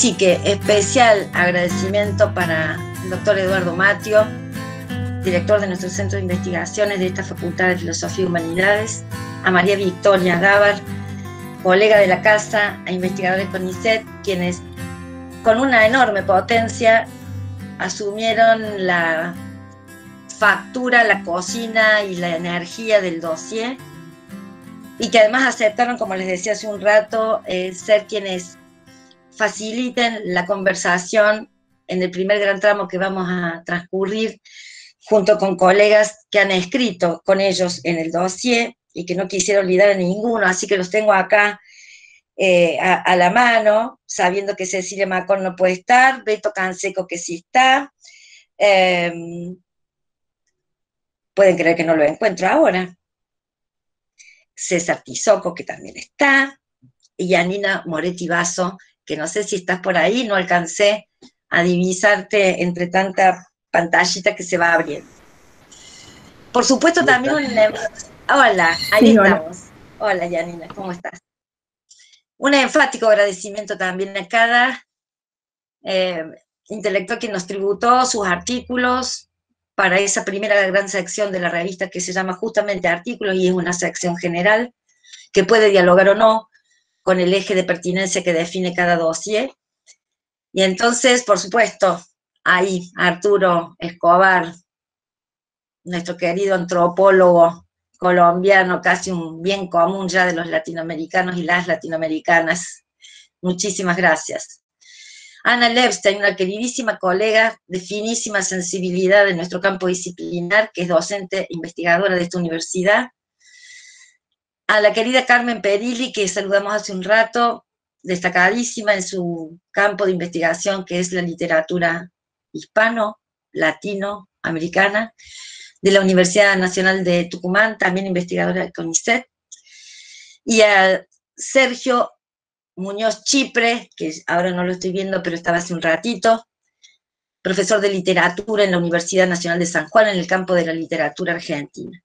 Así que especial agradecimiento para el doctor Eduardo Matio, director de nuestro Centro de Investigaciones de esta Facultad de Filosofía y Humanidades, a María Victoria Gávar, colega de la casa, a investigadores con ICET, quienes con una enorme potencia asumieron la factura, la cocina y la energía del dossier y que además aceptaron, como les decía hace un rato, eh, ser quienes faciliten la conversación en el primer gran tramo que vamos a transcurrir junto con colegas que han escrito con ellos en el dossier y que no quisiera olvidar a ninguno, así que los tengo acá eh, a, la mano, sabiendo que Cecilia Macón no puede estar, Beto Canseco que sí está. Em, pueden creer que no lo encuentro ahora. César Tizoco, que también está, y Anina Moretti Vaso, que no sé si estás por ahí, no alcancé a divisarte entre tanta pantallita que se va abriendo. Por supuesto, también Hola, ahí estamos. Hola, Yanina, ¿cómo estás? Un enfático agradecimiento también a cada eh, intelectual que nos tributó sus artículos para esa primera gran sección de la revista que se llama justamente artículos y es una sección general que puede dialogar o no con el eje de pertinencia que define cada dossier. Y entonces, por supuesto, ahí Arturo Escobar, nuestro querido antropólogo colombiano, casi un bien común ya de los latinoamericanos y las latinoamericanas. Muchísimas gracias. Ana Lepstein, una queridísima colega de finísima sensibilidad de nuestro campo disciplinar, que es docente investigadora de esta universidad. A la querida Carmen Perilli, que saludamos hace un rato, destacadísima en su campo de investigación, que es la literatura hispano, latino, americana de la Universidad Nacional de Tucumán, también investigadora de CONICET, y a Sergio Muñoz Chipre, que ahora no lo estoy viendo, pero estaba hace un ratito, profesor de literatura en la Universidad Nacional de San Juan en el campo de la literatura argentina.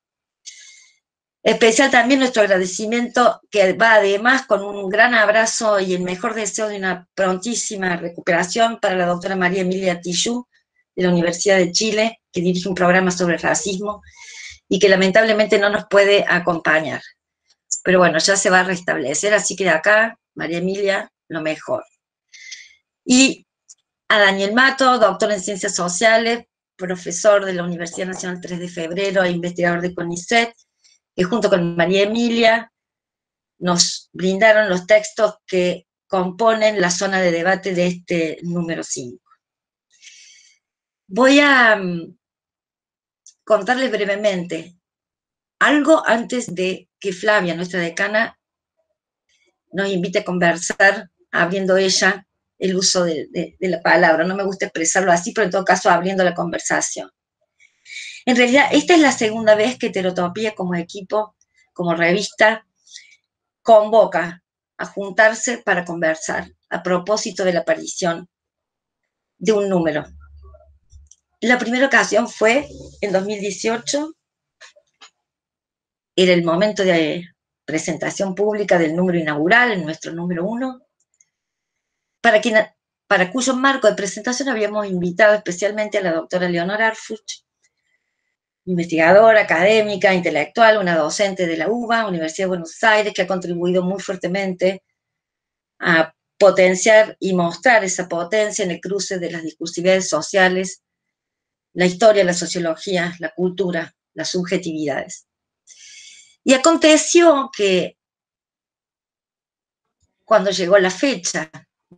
Especial también nuestro agradecimiento que va además con un gran abrazo y el mejor deseo de una prontísima recuperación para la doctora María Emilia Tillú de la Universidad de Chile, que dirige un programa sobre racismo y que lamentablemente no nos puede acompañar. Pero bueno, ya se va a restablecer, así que de acá, María Emilia, lo mejor. Y a Daniel Mato, doctor en Ciencias Sociales, profesor de la Universidad Nacional 3 de Febrero e investigador de CONICET, que junto con María Emilia nos brindaron los textos que componen la zona de debate de este número 5. Voy a mm, contarles brevemente algo antes de que Flavia, nuestra decana, nos invite a conversar, abriendo ella el uso de, la palabra. No me gusta expresarlo así, pero en todo caso abriendo la conversación. En realidad, esta es la segunda vez que Terotopía como equipo, como revista, convoca a juntarse para conversar a propósito de la aparición de un número. La primera ocasión fue en 2018, era el momento de presentación pública del número inaugural, nuestro número uno, para, quien, para cuyo marco de presentación habíamos invitado especialmente a la doctora Leonor Arfuch, investigadora, académica, intelectual, una docente de la UBA, Universidad de Buenos Aires, que ha contribuido muy fuertemente a potenciar y mostrar esa potencia en el cruce de las discursividades sociales la historia, la sociología, la cultura, las subjetividades. Y aconteció que cuando llegó la fecha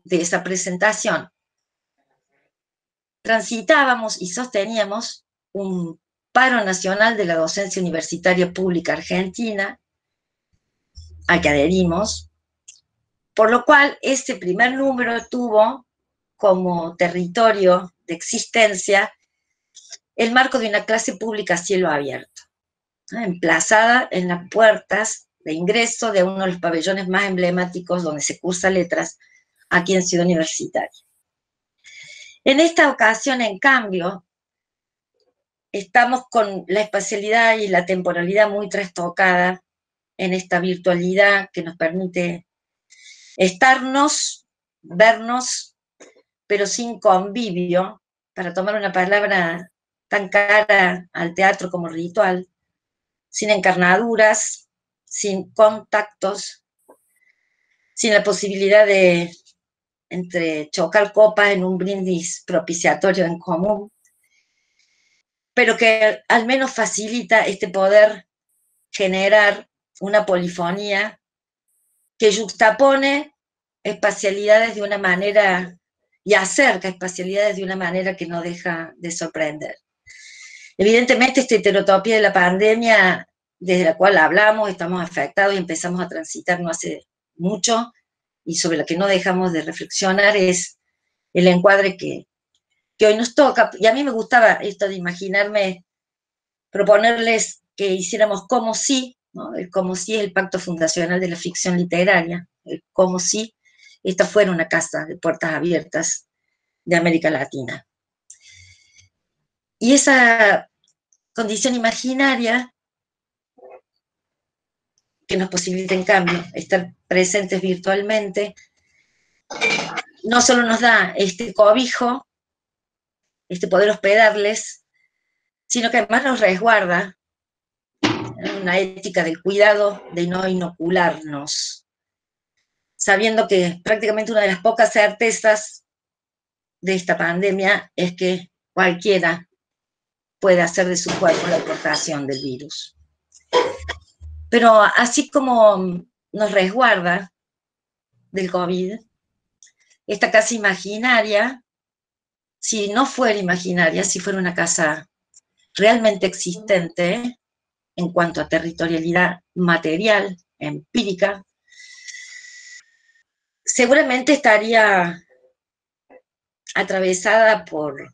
de esa presentación, transitábamos y sosteníamos un paro nacional de la docencia universitaria pública argentina, al que adherimos, por lo cual este primer número tuvo como territorio de existencia el marco de una clase pública a cielo abierto, emplazada en las puertas de ingreso de uno de los pabellones más emblemáticos donde se cursa letras aquí en Ciudad Universitaria. En esta ocasión, en cambio, estamos con la espacialidad y la temporalidad muy trastocada en esta virtualidad que nos permite estarnos, vernos pero sin convivio, para tomar una palabra tan cara al teatro como ritual, sin encarnaduras, sin contactos, sin la posibilidad de entre chocar copas en un brindis propiciatorio en común, pero que al menos facilita este poder generar una polifonía que juxtapone espacialidades de una manera y acerca espacialidades de una manera que no deja de sorprender. Evidentemente, esta heterotopía de la pandemia, desde la cual hablamos, estamos afectados y empezamos a transitar no hace mucho, y sobre la que no dejamos de reflexionar, es el encuadre que, que hoy nos toca. Y a mí me gustaba esto de imaginarme, proponerles que hiciéramos como si, el como si es el pacto fundacional de la ficción literaria, el como si esta fuera una casa de puertas abiertas de América Latina. Y esa condición imaginaria que nos posibilita, en cambio, estar presentes virtualmente, no solo nos da este cobijo, este poder hospedarles, sino que además nos resguarda una ética del cuidado de no inocularnos, sabiendo que prácticamente una de las pocas certezas de esta pandemia es que cualquiera puede hacer de su cuerpo la aportación del virus. Pero así como nos resguarda del COVID, esta casa imaginaria, si no fuera imaginaria, si fuera una casa realmente existente en cuanto a territorialidad material, empírica, seguramente estaría atravesada por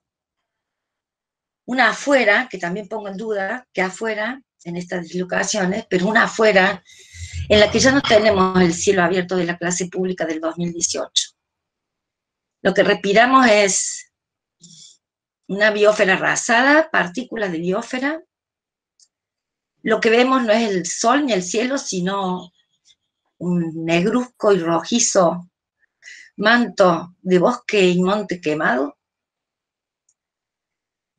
una afuera, que también pongo en duda, que afuera, en estas dislocaciones, pero una afuera en la que ya no tenemos el cielo abierto de la clase pública del 2018. Lo que respiramos es una biósfera arrasada, partículas de biósfera. Lo que vemos no es el sol ni el cielo, sino un negruzco y rojizo manto de bosque y monte quemado.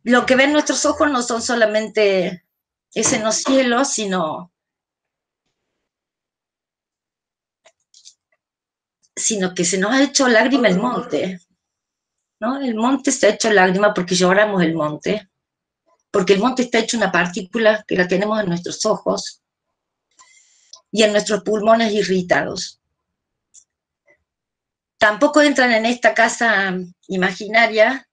Lo que ven nuestros ojos no son solamente ese no cielo, sino sino que se nos ha hecho lágrima el monte, ¿no? El monte ha hecho lágrima porque lloramos el monte, porque el monte está hecho una partícula que la tenemos en nuestros ojos y en nuestros pulmones irritados. Tampoco entran en esta casa imaginaria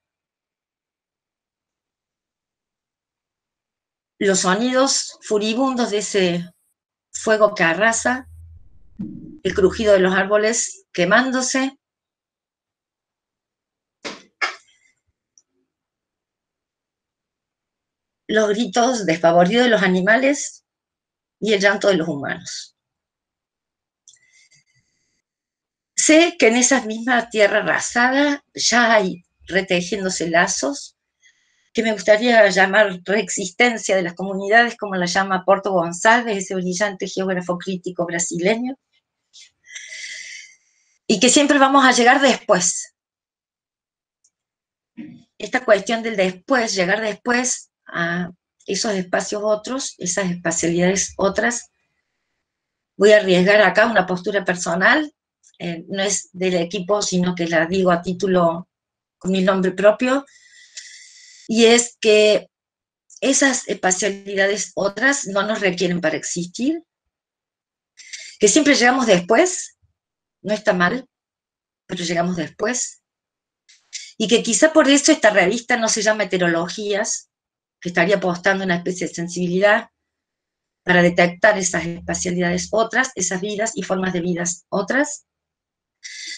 los sonidos furibundos de ese fuego que arrasa, el crujido de los árboles quemándose, los gritos desfavoridos de los animales y el llanto de los humanos. Sé que en esa misma tierra arrasada ya hay retejiéndose lazos que me gustaría llamar reexistencia de las comunidades, como la llama Porto González, ese brillante geógrafo crítico brasileño, y que siempre vamos a llegar después. Esta cuestión del después, llegar después a esos espacios otros, esas espacialidades otras, voy a arriesgar acá una postura personal, eh, no es del equipo, sino que la digo a título con mi nombre propio, y es que esas espacialidades otras no nos requieren para existir, que siempre llegamos después, no está mal, pero llegamos después, y que quizá por eso esta revista no se llama Heterologías, que estaría apostando una especie de sensibilidad para detectar esas espacialidades otras, esas vidas y formas de vidas otras,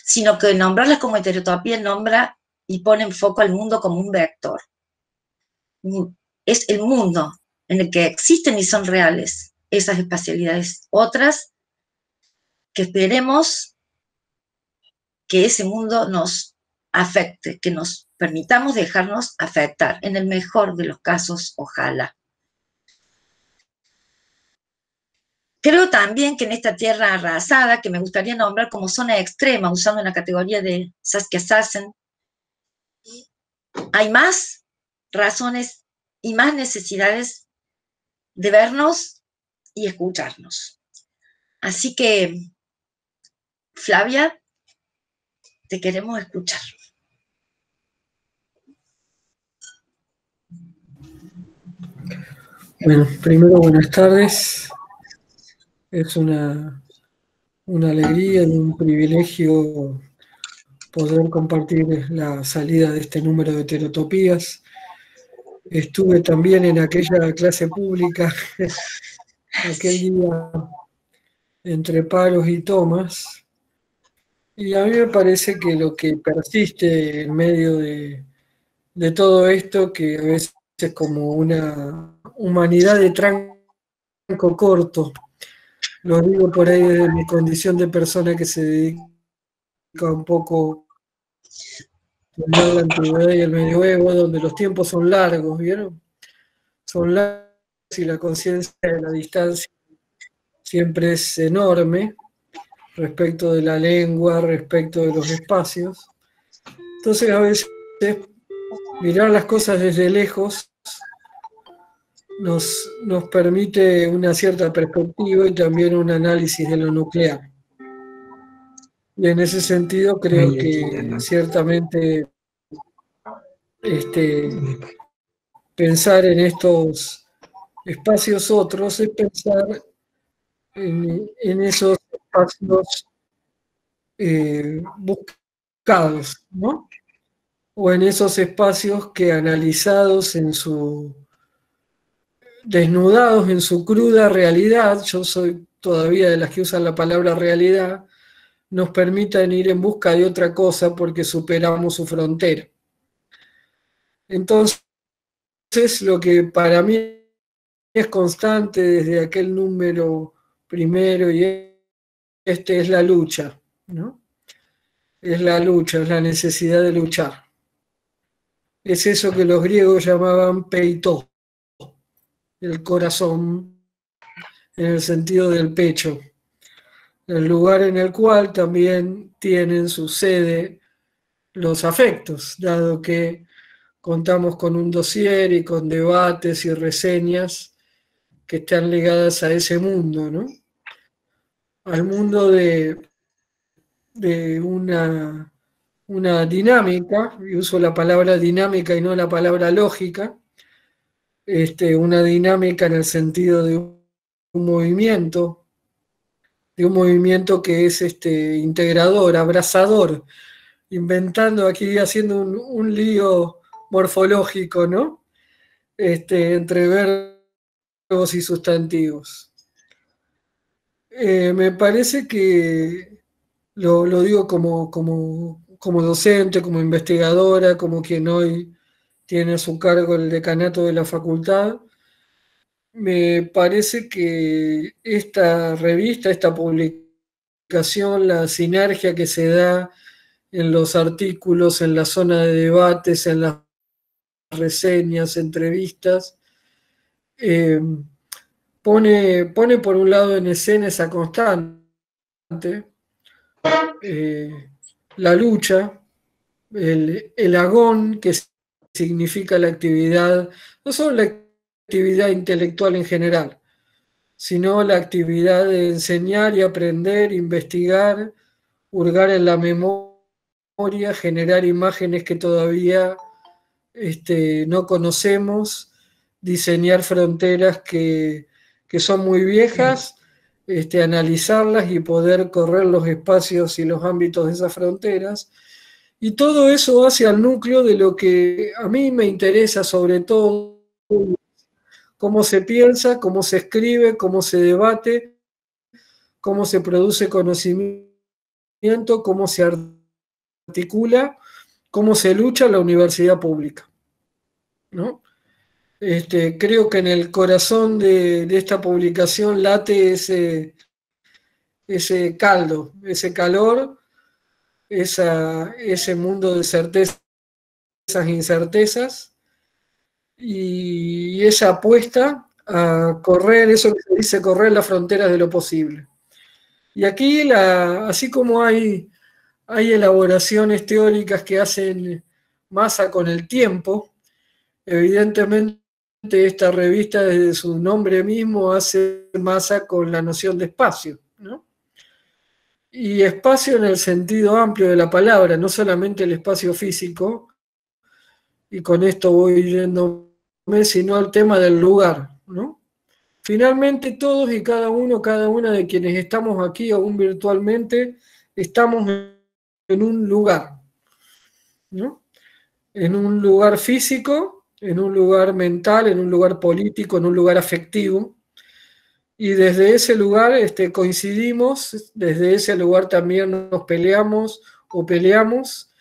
sino que nombrarlas como heterotopía nombra y pone en foco al mundo como un vector. Es el mundo en el que existen y son reales esas espacialidades otras, que esperemos que ese mundo nos afecte, que nos permitamos dejarnos afectar, en el mejor de los casos, ojalá. Creo también que en esta tierra arrasada, que me gustaría nombrar como zona extrema, usando una categoría de Saskia Sassen, hay más razones y más necesidades de vernos y escucharnos. Así que, Flavia, te queremos escuchar. Bueno, primero buenas tardes. Es una, una alegría y un privilegio poder compartir la salida de este número de terotopías. Estuve también en aquella clase pública, aquel día entre paros y tomas, y a mí me parece que lo que persiste en medio de, de todo esto, que a veces como una humanidad de tranco corto, lo digo por ahí de mi condición de persona que se dedica un poco a la antigüedad y el medioevo, donde los tiempos son largos, ¿vieron? Son largos y la conciencia de la distancia siempre es enorme respecto de la lengua, respecto de los espacios. Entonces a veces mirar las cosas desde lejos nos, nos permite una cierta perspectiva y también un análisis de lo nuclear. Y en ese sentido creo que ciertamente este, pensar en estos espacios otros es pensar en, esos espacios eh, buscados, ¿no? O en esos espacios que analizados en su desnudados en su cruda realidad, yo soy todavía de las que usan la palabra realidad, nos permitan ir en busca de otra cosa porque superamos su frontera. Entonces, lo que para mí es constante desde aquel número primero y este es la lucha, ¿no? Es la lucha, es la necesidad de luchar. Es eso que los griegos llamaban peito, el corazón en el sentido del pecho, el lugar en el cual también tienen su sede los afectos, dado que contamos con un dossier y con debates y reseñas que están ligadas a ese mundo, ¿no? Al mundo de, de una, una dinámica, y uso la palabra dinámica y no la palabra lógica, este, una dinámica en el sentido de un, movimiento, de un movimiento que es este, integrador, abrazador, inventando aquí, haciendo un, lío morfológico, ¿no? Este, entre verbos y sustantivos. Eh, me parece que lo, digo como, como, como docente, como investigadora, como quien hoy tiene a su cargo el decanato de la facultad. Me parece que esta revista, esta publicación, la sinergia que se da en los artículos, en la zona de debates, en las reseñas, entrevistas, eh, pone, pone por un lado en escena esa constante, eh, la lucha, el, el agón que se significa la actividad, no solo la actividad intelectual en general, sino la actividad de enseñar y aprender, investigar, hurgar en la memoria, generar imágenes que todavía este, no conocemos, diseñar fronteras que, son muy viejas, este, analizarlas y poder correr los espacios y los ámbitos de esas fronteras y todo eso hace al núcleo de lo que a mí me interesa sobre todo, cómo se piensa, cómo se escribe, cómo se debate, cómo se produce conocimiento, cómo se articula, cómo se lucha la universidad pública. Este, creo que en el corazón de, esta publicación late ese, ese caldo, ese calor ese mundo de certezas e incertezas y esa apuesta a correr, eso que se dice, correr las fronteras de lo posible. Y aquí, la, así como hay, hay elaboraciones teóricas que hacen masa con el tiempo, evidentemente esta revista desde su nombre mismo hace masa con la noción de espacio. Y espacio en el sentido amplio de la palabra, no solamente el espacio físico, y con esto voy yéndome, sino al tema del lugar, ¿no? Finalmente todos y cada uno, cada una de quienes estamos aquí aún virtualmente, estamos en un lugar, ¿no? En un lugar físico, en un lugar mental, en un lugar político, en un lugar afectivo. Y desde ese lugar este, coincidimos, desde ese lugar también nos peleamos o peleamos,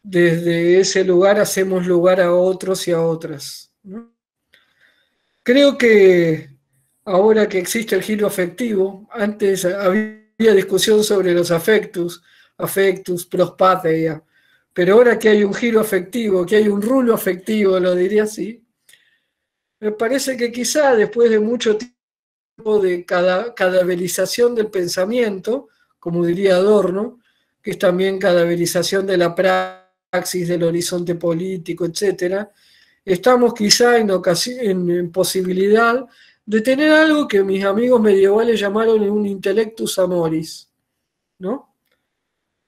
desde ese lugar hacemos lugar a otros y a otras. Creo que ahora que existe el giro afectivo, antes había discusión sobre los afectos, afectus, prospatia, pero ahora que hay un giro afectivo, que hay un rulo afectivo, lo diría así, me parece que quizá después de mucho tiempo de cadaverización del pensamiento, como diría Adorno, que es también cadaverización de la praxis, del horizonte político, etc., estamos quizá en, posibilidad de tener algo que mis amigos medievales llamaron un intellectus amoris, ¿no?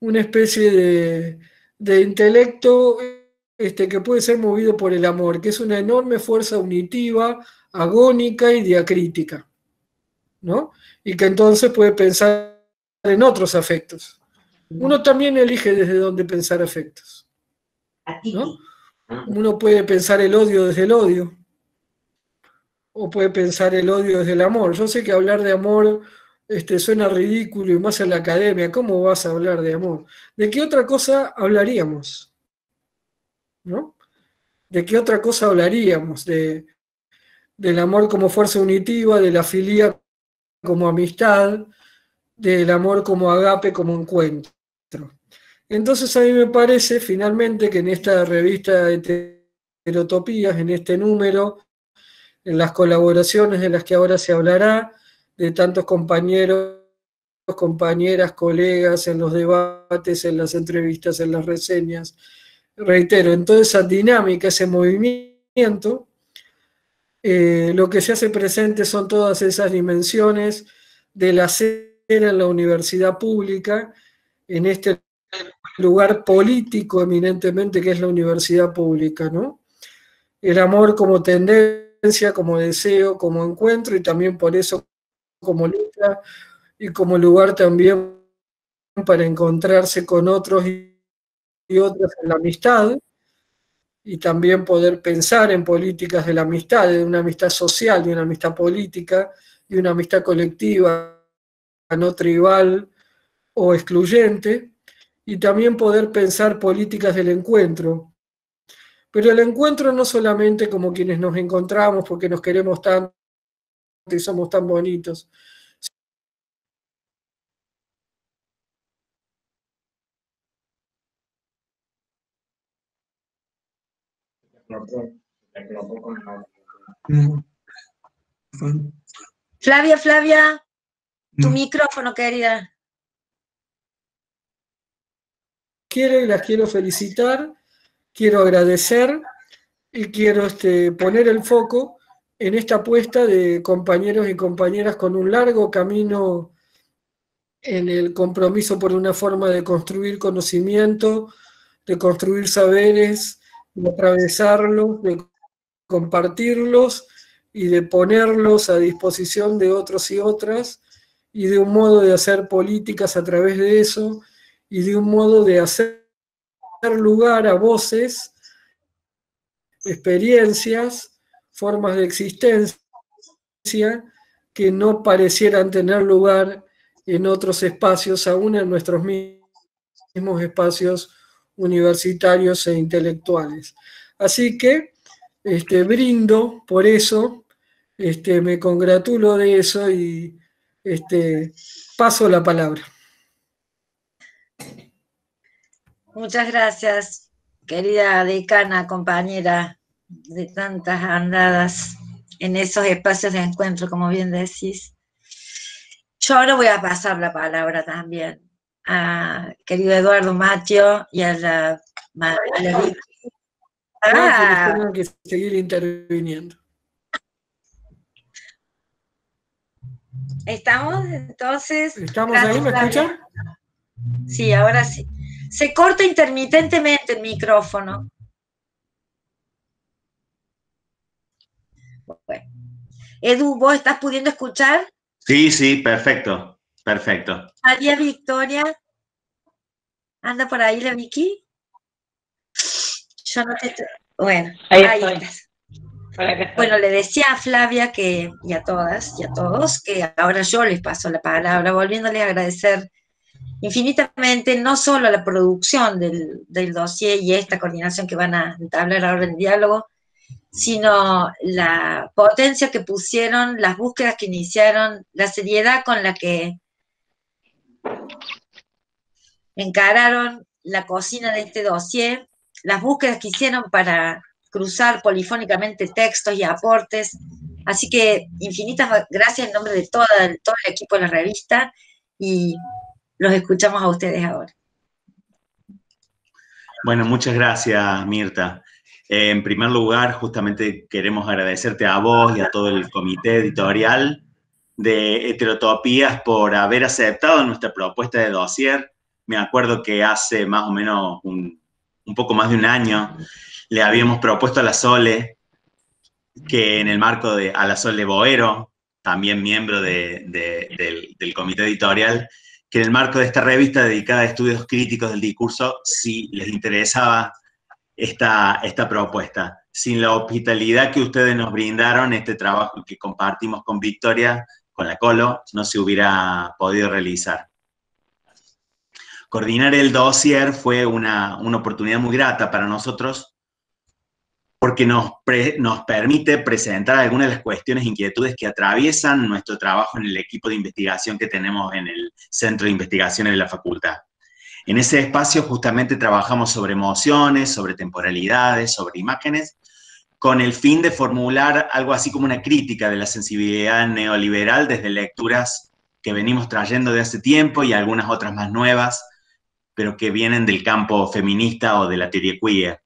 Una especie de, de intelecto este, que puede ser movido por el amor, que es una enorme fuerza unitiva, agónica y diacrítica, ¿no? Y que entonces puede pensar en otros afectos. Uno también elige desde dónde pensar afectos. ¿no? Uno puede pensar el odio desde el odio, o puede pensar el odio desde el amor. Yo sé que hablar de amor este, suena ridículo y más en la academia. ¿Cómo vas a hablar de amor? ¿De qué otra cosa hablaríamos? ¿No? ¿De qué otra cosa hablaríamos? De, del amor como fuerza unitiva, de la filia como amistad, del amor como agape, como encuentro. Entonces a mí me parece finalmente que en esta revista de Heterotopías, en este número, en las colaboraciones de las que ahora se hablará, de tantos compañeros, compañeras, colegas en los debates, en las entrevistas, en las reseñas. Reitero, en toda esa dinámica, ese movimiento, eh, lo que se hace presente son todas esas dimensiones del hacer en la universidad pública, en este lugar político eminentemente que es la universidad pública, ¿no? El amor como tendencia, como deseo, como encuentro y también por eso como lucha y como lugar también para encontrarse con otros y otras en la amistad y también poder pensar en políticas de la amistad, de una amistad social, de una amistad política, y una amistad colectiva, no tribal o excluyente, y también poder pensar políticas del encuentro. Pero el encuentro no solamente como quienes nos encontramos porque nos queremos tanto y somos tan bonitos. Flavia, Flavia, tu mm. micrófono, querida. Quiero y las quiero felicitar, quiero agradecer y quiero este, poner el foco en esta apuesta de compañeros y compañeras con un largo camino en el compromiso por una forma de construir conocimiento, de construir saberes, de atravesarlos, de compartirlos y de ponerlos a disposición de otros y otras, y de un modo de hacer políticas a través de eso, y de un modo de hacer lugar a voces, experiencias, formas de existencia que no parecieran tener lugar en otros espacios, aún en nuestros mismos espacios universitarios e intelectuales. Así que este, brindo por eso, este, me congratulo de eso y este, paso la palabra. Muchas gracias, querida decana, compañera de tantas andadas en esos espacios de encuentro, como bien decís. Yo ahora voy a pasar la palabra también a querido Eduardo Matio y a la, Ah. tengan que seguir interviniendo. Estamos entonces. ¿Estamos ahí? ¿Me escuchan? Sí, ahora sí. Se corta intermitentemente el micrófono. Edu, ¿vos estás pudiendo escuchar? Sí, sí, perfecto, perfecto. María Victoria, ¿anda por ahí la Vicky? Yo no te... Bueno, ahí, estás. Bueno, le decía a Flavia que, y a todas y a todos que ahora yo les paso la palabra, volviéndoles a agradecer infinitamente no solo la producción del, del dossier y esta coordinación que van a entablar ahora en diálogo, sino la potencia que pusieron, las búsquedas que iniciaron, la seriedad con la que encararon la cocina de este dossier, las búsquedas que hicieron para cruzar polifónicamente textos y aportes. Así que infinitas gracias en nombre de todo el equipo de la revista y los escuchamos a ustedes ahora. Bueno, muchas gracias, Mirta. En primer lugar, justamente queremos agradecerte a vos y a todo el comité editorial de Heterotopías por haber aceptado nuestra propuesta de dossier. Me acuerdo que hace más o menos un, poco más de un año le habíamos propuesto a la Sole que en el marco de a la Sole Boero, también miembro del, del comité editorial, que en el marco de esta revista dedicada a estudios críticos del discurso, si les interesaba esta, esta propuesta. Sin la hospitalidad que ustedes nos brindaron, este trabajo que compartimos con Victoria, con la Colo, no se hubiera podido realizar. Coordinar el dossier fue una, una oportunidad muy grata para nosotros porque nos, nos permite presentar algunas de las cuestiones e inquietudes que atraviesan nuestro trabajo en el equipo de investigación que tenemos en el Centro de Investigaciones de la Facultad. En ese espacio justamente trabajamos sobre emociones, sobre temporalidades, sobre imágenes, con el fin de formular algo así como una crítica de la sensibilidad neoliberal desde lecturas que venimos trayendo de hace tiempo y algunas otras más nuevas, pero que vienen del campo feminista o de la teoría queer.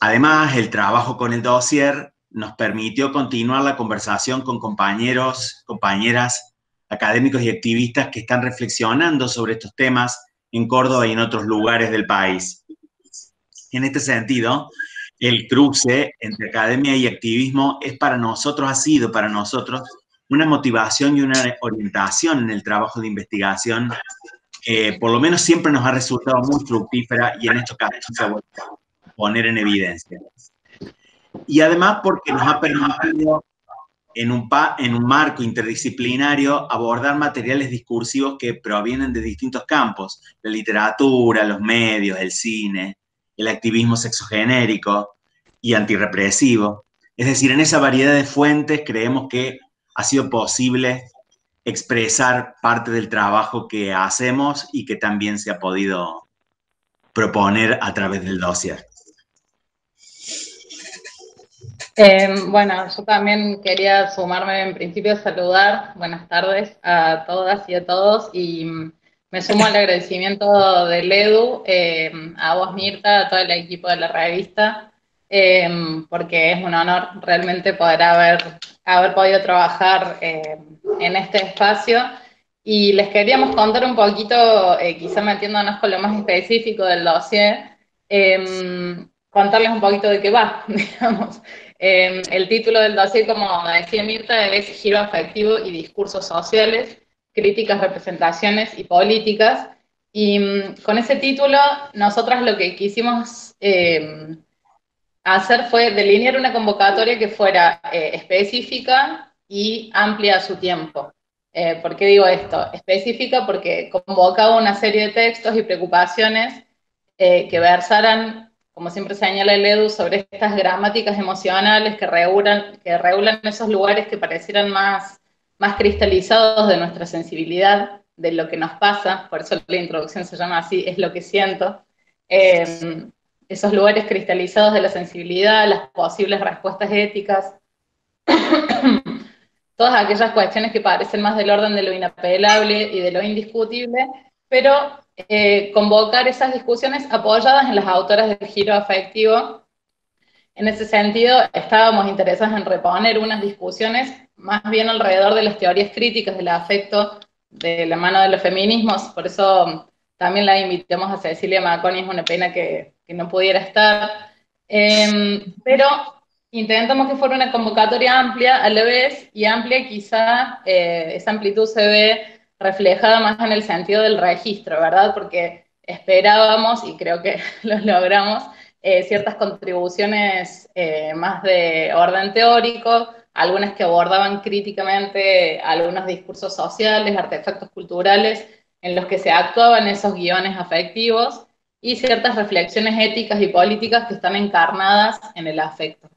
Además, el trabajo con el dossier nos permitió continuar la conversación con compañeros, compañeras, académicos y activistas que están reflexionando sobre estos temas en Córdoba y en otros lugares del país. En este sentido, el cruce entre academia y activismo es para nosotros, ha sido para nosotros una motivación y una orientación en el trabajo de investigación que por lo menos siempre nos ha resultado muy fructífera y en estos casos se ha vuelto poner en evidencia. Y además porque nos ha permitido en un, en un marco interdisciplinario abordar materiales discursivos que provienen de distintos campos, la literatura, los medios, el cine, el activismo sexogenérico y antirrepresivo. Es decir, en esa variedad de fuentes creemos que ha sido posible expresar parte del trabajo que hacemos y que también se ha podido proponer a través del dossier. Em, bueno, yo también quería sumarme en principio a saludar, buenas tardes a todas y a todos, y me sumo al agradecimiento del EDU, em, a vos Mirta, a todo el equipo de la revista, em, porque es un honor realmente poder haber, haber podido trabajar en este espacio. Y les queríamos contar un poquito, eh, quizá metiéndonos con lo más específico del dossier, contarles un poquito de qué va, digamos. El título del dossier, como decía Mirta, es Giro afectivo y discursos sociales, críticas, representaciones y políticas. Y mm, con ese título, nosotras lo que quisimos em, hacer fue delinear una convocatoria que fuera eh, específica y amplia a su tiempo. Eh, ¿Por qué digo esto? Específica porque convocaba una serie de textos y preocupaciones eh, que versaran como siempre señala el Edu, sobre estas gramáticas emocionales que regulan, que regulan esos lugares que parecieran más, más cristalizados de nuestra sensibilidad, de lo que nos pasa, por eso la introducción se llama así, es lo que siento. Em, esos lugares cristalizados de la sensibilidad, las posibles respuestas éticas, todas aquellas cuestiones que parecen más del orden de lo inapelable y de lo indiscutible, pero eh, convocar esas discusiones apoyadas en las autoras del giro afectivo En ese sentido, estábamos interesados en reponer unas discusiones más bien alrededor de las teorías críticas del afecto de la mano de los feminismos, por eso también la invitamos a Cecilia Maconi, es una pena que, no pudiera estar, em, pero intentamos que fuera una convocatoria amplia a la vez, y amplia quizá eh, esa amplitud se ve reflejada más en el sentido del registro, ¿verdad? Porque esperábamos, y creo que lo logramos, eh, ciertas contribuciones eh, más de orden teórico, algunas que abordaban críticamente algunos discursos sociales, artefactos culturales en los que se actuaban esos guiones afectivos y ciertas reflexiones éticas y políticas que están encarnadas en el afecto.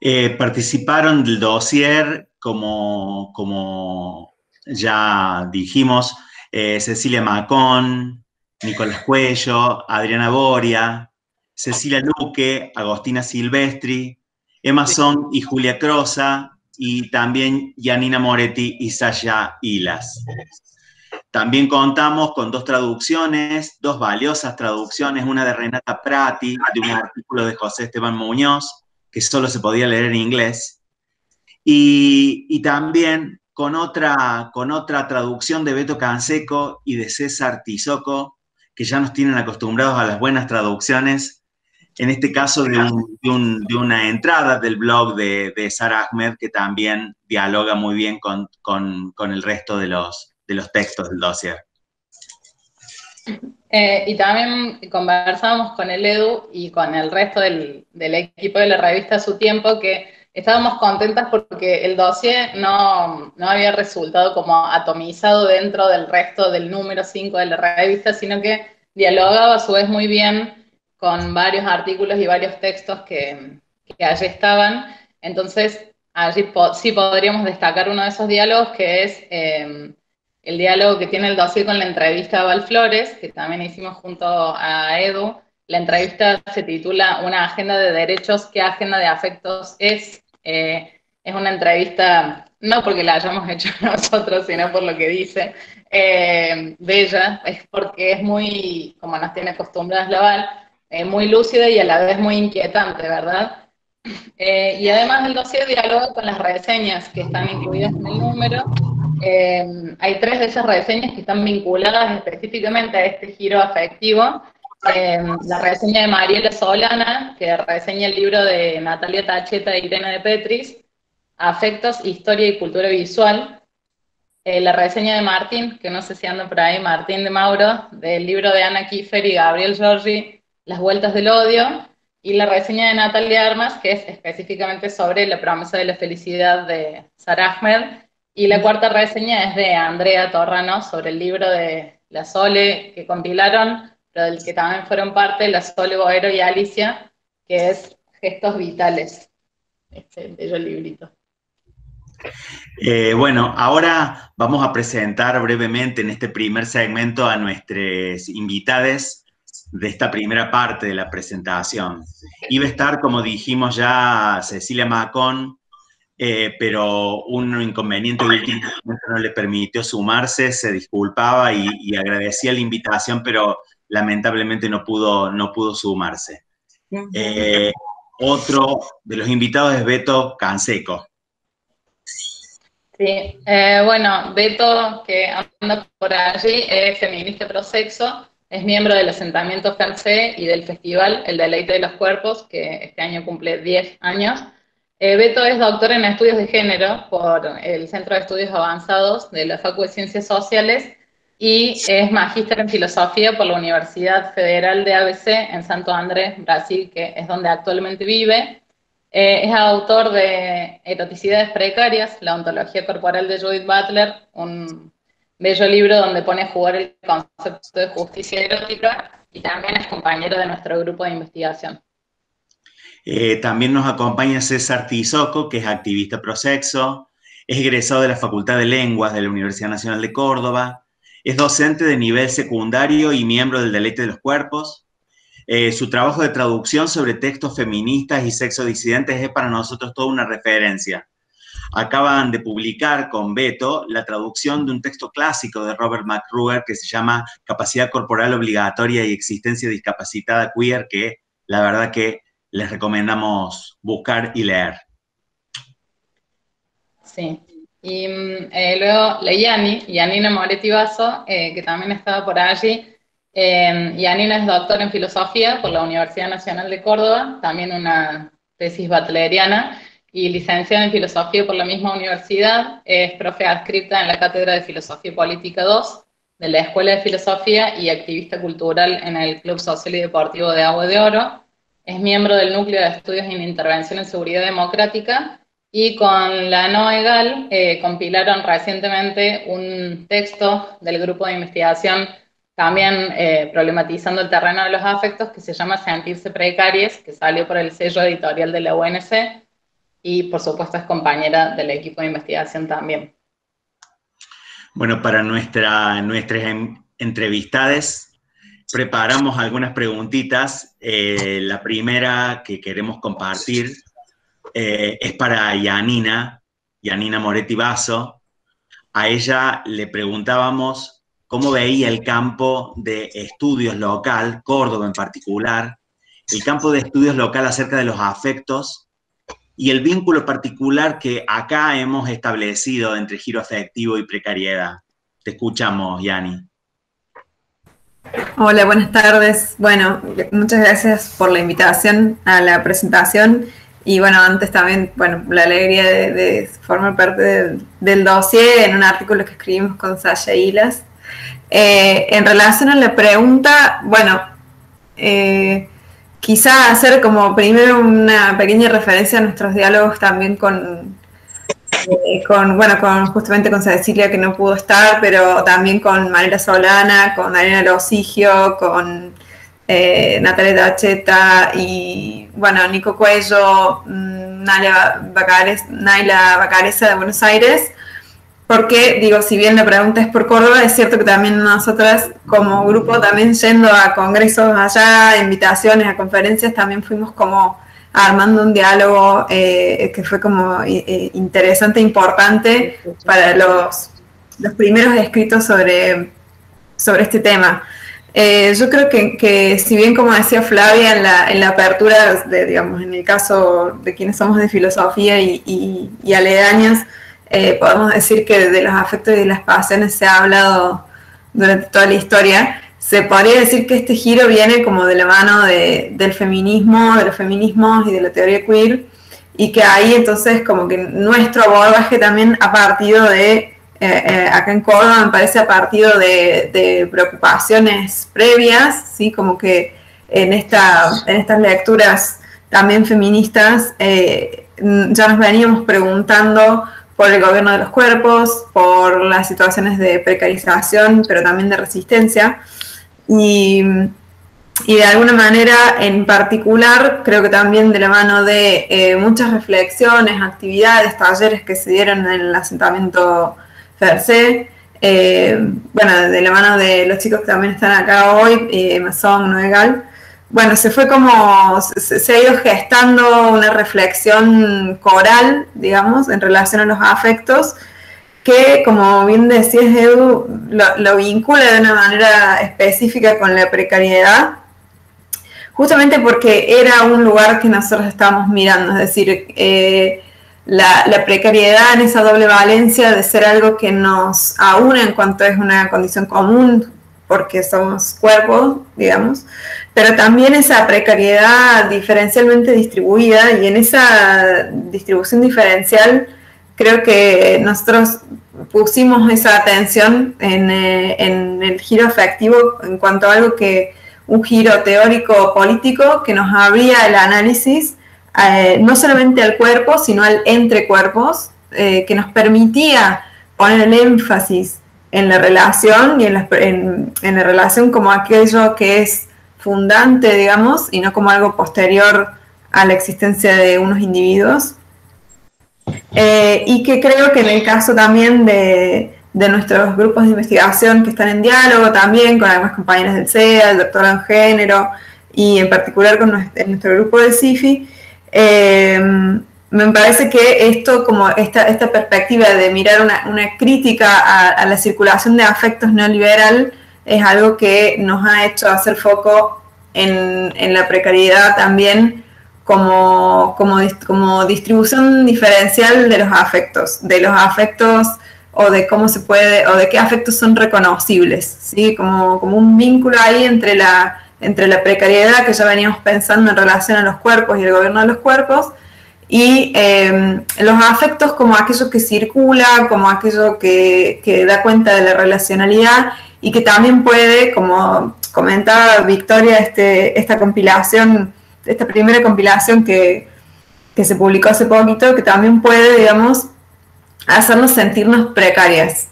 Eh, participaron del dossier, como, como ya dijimos, Cecilia Macón, Nicolás Cuello, Adriana Boria, Cecilia Luque, Agostina Silvestri, Emma Son y Julia Crosa, y también Janina Moretti y Sasha Hilas. También contamos con dos traducciones, dos valiosas traducciones, una de Renata Prati, de un artículo de José Esteban Muñoz, que solo se podía leer en inglés, y, y también con otra, con otra traducción de Beto Canseco y de César Tizoco, que ya nos tienen acostumbrados a las buenas traducciones, en este caso de, una entrada del blog de, de Sara Ahmed, que también dialoga muy bien con, el resto de los, de los textos del dossier. Eh, y también conversábamos con el Edu y con el resto del, equipo de la revista Su Tiempo que estábamos contentas porque el dossier no, no, había resultado como atomizado dentro del resto del número 5 de la revista, sino que dialogaba a su vez muy bien con varios artículos y varios textos que, allí estaban. Entonces, allí sí podríamos destacar uno de esos diálogos, que es em, el diálogo que tiene el dossier con la entrevista a Val Flores, que también hicimos junto a Edu. La entrevista se titula Una agenda de derechos, ¿qué agenda de afectos es? Eh, es una entrevista, no porque la hayamos hecho nosotros, sino por lo que dice eh, de ella, es porque es muy, como nos tiene acostumbradas Laval, eh, muy lúcida y a la vez muy inquietante, ¿verdad? Eh, y además el dossier dialoga con las reseñas que están incluidas en el número. Eh, hay tres de esas reseñas que están vinculadas específicamente a este giro afectivo. la reseña de Mariela Solana, que reseña el libro de Natalia Tacheta y Irene de Petris, Afectos, Historia y Cultura Visual. la reseña de Martín, que no sé si anda por ahí, Martín de Mauro, del libro de Ana Kiefer y Gabriel Giorgi, las vueltas del odio, y la reseña de Natalia Armas, que es específicamente sobre la promesa de la felicidad de Sarah Ahmed, y la cuarta reseña es de Andrea Torrano sobre el libro de La Sole que compilaron, pero del que también fueron parte La Sole Boero y Alicia, que es Gestos Vitales, este bello librito. Eh, bueno, ahora vamos a presentar brevemente en este primer segmento a nuestros invitados de esta primera parte de la presentación. Iba a estar, como dijimos ya, Cecilia Macón, eh, pero un inconveniente no le permitió sumarse, se disculpaba y, agradecía la invitación, pero lamentablemente no pudo, no pudo sumarse. Eh, otro de los invitados es Beto Canseco. Sí, eh, bueno, Beto, que anda por allí, es feminista prosexo, es miembro del asentamiento francés y del festival El Deleite de los Cuerpos, que este año cumple 10 años. Eh, Beto es doctor en estudios de género por el Centro de Estudios Avanzados de la Facultad de Ciencias Sociales y es magíster en filosofía por la Universidad Federal de ABC en Santo Andrés, Brasil, que es donde actualmente vive. Eh, es autor de Eroticidades Precarias, la ontología corporal de Judith Butler, un bello libro donde pone jugar el concepto de justicia erótica y también es compañero de nuestro grupo de investigación. Eh, también nos acompaña César Tizoco, que es activista prosexo, es egresado de la Facultad de Lenguas de la Universidad Nacional de Córdoba, es docente de nivel secundario y miembro del Deleite de los Cuerpos. Eh, su trabajo de traducción sobre textos feministas y sexo disidentes es para nosotros toda una referencia acaban de publicar con Beto la traducción de un texto clásico de Robert McRuer que se llama Capacidad Corporal Obligatoria y Existencia Discapacitada Queer, que la verdad que les recomendamos buscar y leer. Sí. Y eh, luego Leyani, Yanina Moretti Vaso, eh, que también estaba por allí. Eh, Yanina es doctora en filosofía por la Universidad Nacional de Córdoba, también una tesis batleriana, y licenciada en filosofía por la misma universidad. Es profe adscripta en la Cátedra de Filosofía Política 2 de la Escuela de Filosofía y activista cultural en el Club Social y Deportivo de Agua de Oro. Es miembro del Núcleo de Estudios en Intervención en Seguridad Democrática y con la NOEGAL eh, compilaron recientemente un texto del grupo de investigación también eh, problematizando el terreno de los afectos que se llama Sentirse Precarias, que salió por el sello editorial de la UNC y por supuesto es compañera del equipo de investigación también. Bueno, para nuestra, nuestras entrevistadas preparamos algunas preguntitas. Eh, la primera que queremos compartir eh, es para Yanina, Yanina Moretti Basso. A ella le preguntábamos cómo veía el campo de estudios local, Córdoba en particular, el campo de estudios local acerca de los afectos y el vínculo particular que acá hemos establecido entre giro afectivo y precariedad. Te escuchamos, Yani. Hola, buenas tardes. Bueno, muchas gracias por la invitación a la presentación y bueno, antes también, bueno, la alegría de, formar parte del dossier en un artículo que escribimos con Sasha Hilas. Eh, en relación a la pregunta, bueno, eh, quizá hacer como primero una pequeña referencia a nuestros diálogos también con, eh, con bueno, con justamente con Cecilia que no pudo estar, pero también con Mariela Solana, con Ariana Losigio, con eh, Natalia Dacheta y, bueno, Nico Cuello, mm, Naila, Bacareza de Buenos Aires, porque, digo, si bien la pregunta es por Córdoba, es cierto que también nosotras como grupo, también yendo a congresos allá, invitaciones, a conferencias, también fuimos como armando un diálogo eh, que fue como eh, interesante e importante para los, los primeros escritos sobre, sobre este tema. Eh, yo creo que, si bien como decía Flavia en la, en la apertura, de, digamos, en el caso de quienes somos de filosofía y, y, aledañas, eh, podemos decir que de los afectos y de las pasiones se ha hablado durante toda la historia, se podría decir que este giro viene como de la mano del feminismo, de los feminismos y de la teoría queer, y que ahí entonces como que nuestro abordaje también ha partido de eh, eh, acá en Córdoba me parece a partir de, preocupaciones previas, ¿sí? como que en, esta, en estas lecturas también feministas ya nos veníamos preguntando por el gobierno de los cuerpos, por las situaciones de precarización, pero también de resistencia. Y, y de alguna manera, en particular, creo que también de la mano de muchas reflexiones, actividades, talleres que se dieron en el asentamiento per se. Eh, bueno, de la mano de los chicos que también están acá hoy, eh, Noegal, bueno, se fue como, se, ha ido gestando una reflexión coral, digamos, en relación a los afectos, que, como bien decías, Edu, lo, vincula de una manera específica con la precariedad, justamente porque era un lugar que nosotros estábamos mirando, es decir, eh, la, precariedad en esa doble valencia de ser algo que nos aúna en cuanto es una condición común, porque somos cuerpos, digamos, pero también esa precariedad diferencialmente distribuida y en esa distribución diferencial creo que nosotros pusimos esa atención en, eh, en el giro afectivo en cuanto a algo que un giro teórico político que nos abría el análisis eh, no solamente al cuerpo, sino al entre cuerpos, eh, que nos permitía poner el énfasis en la relación y en la, en, la, relación como aquello que es fundante, digamos, y no como algo posterior a la existencia de unos individuos. Eh, y que creo que en el caso también de, de, nuestros grupos de investigación que están en diálogo también con algunas compañeras del CEA, el doctorado en género y en particular con nuestro, grupo de CIFI, eh, me parece que esto, como esta, esta perspectiva de mirar una, una crítica a, la circulación de afectos neoliberal, es algo que nos ha hecho hacer foco en, la precariedad también como, como, como, distribución diferencial de los afectos, de los afectos o de cómo se puede, o de qué afectos son reconocibles, ¿sí? como, como un vínculo ahí entre la, entre la precariedad que ya veníamos pensando en relación a los cuerpos y el gobierno de los cuerpos, y em, los afectos como aquello que circula, como aquello que, que, da cuenta de la relacionalidad y que también puede, como comentaba Victoria, este, esta compilación, esta primera compilación que, que se publicó hace poquito, que también puede, digamos, hacernos sentirnos precarias.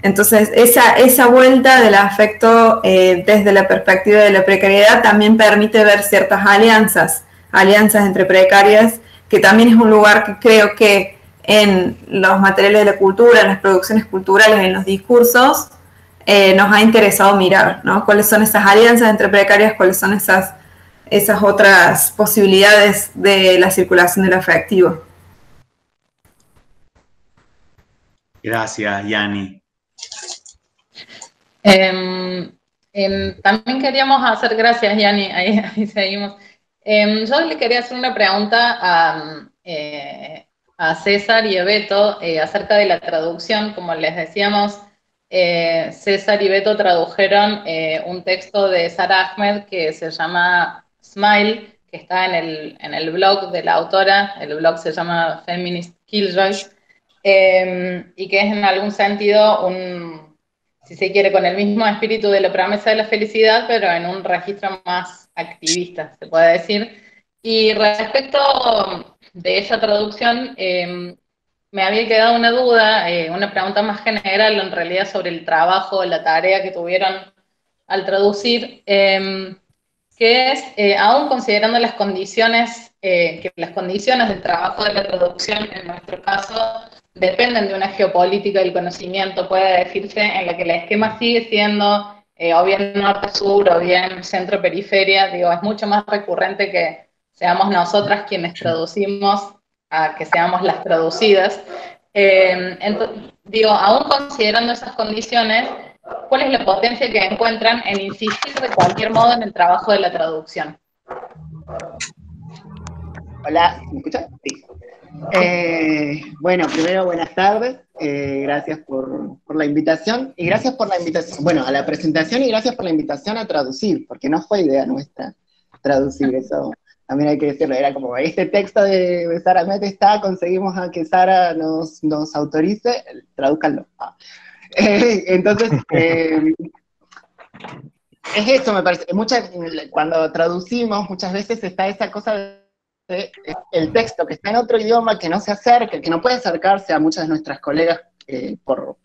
Entonces, esa, esa vuelta del afecto eh, desde la perspectiva de la precariedad también permite ver ciertas alianzas, alianzas entre precarias, que también es un lugar que creo que en los materiales de la cultura, en las producciones culturales, en los discursos, eh, nos ha interesado mirar, ¿no? ¿Cuáles son esas alianzas entre precarias? ¿Cuáles son esas, esas otras posibilidades de la circulación del afectivo? Gracias, Yani. Em, em, también queríamos hacer, gracias, Yani, ahí, seguimos. Em, yo le quería hacer una pregunta a, eh, a César y a Beto eh, acerca de la traducción. Como les decíamos, eh, César y Beto tradujeron un texto de Sara Ahmed que se llama Smile, que está en el, en el blog de la autora. El blog se llama Feminist Killjoy. Em, y que es en algún sentido un, si se quiere, con el mismo espíritu de la promesa de la felicidad, pero en un registro más activista, se puede decir. Y respecto de esa traducción, em, me había quedado una duda, eh, una pregunta más general en realidad sobre el trabajo, la tarea que tuvieron al traducir, em, que es, eh, aún considerando las condiciones, eh, que las condiciones del trabajo de la traducción, en nuestro caso, dependen de una geopolítica del conocimiento, puede decirse, en la que el esquema sigue siendo eh, o bien norte-sur o bien centro-periferia, digo, es mucho más recurrente que seamos nosotras quienes traducimos a que seamos las traducidas. Eh, digo, aún considerando esas condiciones, ¿cuál es la potencia que encuentran en insistir de cualquier modo en el trabajo de la traducción? Hola, ¿me escuchas? Sí. Eh, bueno, primero buenas tardes, eh, gracias por, la invitación y gracias por la invitación, bueno, a la presentación y gracias por la invitación a traducir, porque no fue idea nuestra traducir eso, también hay que decirlo, era como este texto de, Sara Met está, conseguimos a que Sara nos, nos autorice, tradúcanlo. Ah. entonces, eh, es eso, me parece, muchas, cuando traducimos muchas veces está esa cosa de el texto que está en otro idioma, que no se acerque, que no puede acercarse a muchas de nuestras colegas eh, por,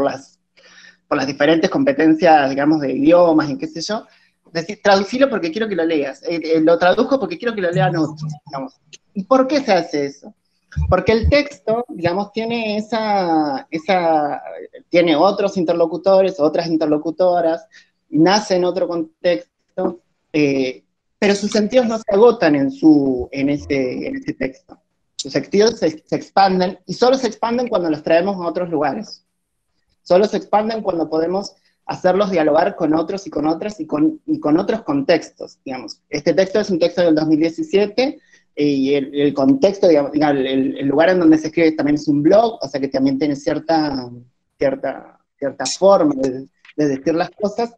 las, por las diferentes competencias, digamos, de idiomas y qué sé yo, decir, traducirlo porque quiero que lo leas, eh, eh, lo traduzco porque quiero que lo lean otros, digamos. ¿Y por qué se hace eso? Porque el texto, digamos, tiene esa, esa, tiene otros interlocutores, otras interlocutoras, nace en otro contexto, pero sus sentidos no se agotan en, su, en, ese, en ese texto. Sus sentidos se, expanden y solo se expanden cuando los traemos a otros lugares. Solo se expanden cuando podemos hacerlos dialogar con otros y con otras y con, y con otros contextos, digamos. Este texto es un texto del 2017 y el, contexto, digamos, el, lugar en donde se escribe también es un blog, o sea que también tiene cierta, cierta, cierta forma de, de decir las cosas,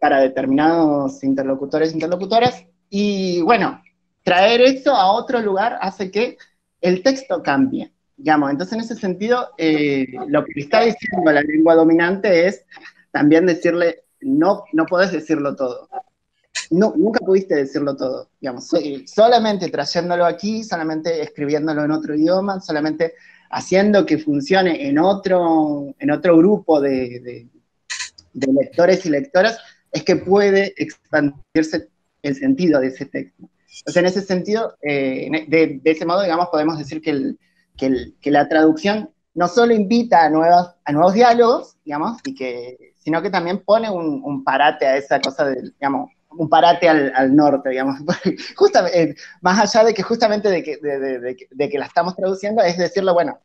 para determinados interlocutores e interlocutoras. Y bueno, traer eso a otro lugar hace que el texto cambie. Digamos. Entonces, en ese sentido, eh, lo que está diciendo la lengua dominante es también decirle, no, no puedes decirlo todo. No, nunca pudiste decirlo todo, digamos, solamente trayéndolo aquí, solamente escribiéndolo en otro idioma, solamente haciendo que funcione en otro, en otro grupo de, lectores y lectoras, es que puede expandirse el sentido de ese texto. Sea, en ese sentido, eh, de, ese modo, digamos, podemos decir que, el, que, la traducción no solo invita a, nuevos, a nuevos diálogos, digamos, y que, sino que también pone un, parate a esa cosa del, digamos, un parate al, norte, digamos. justamente, eh, más allá de que justamente de que, de que la estamos traduciendo, es decirle, bueno,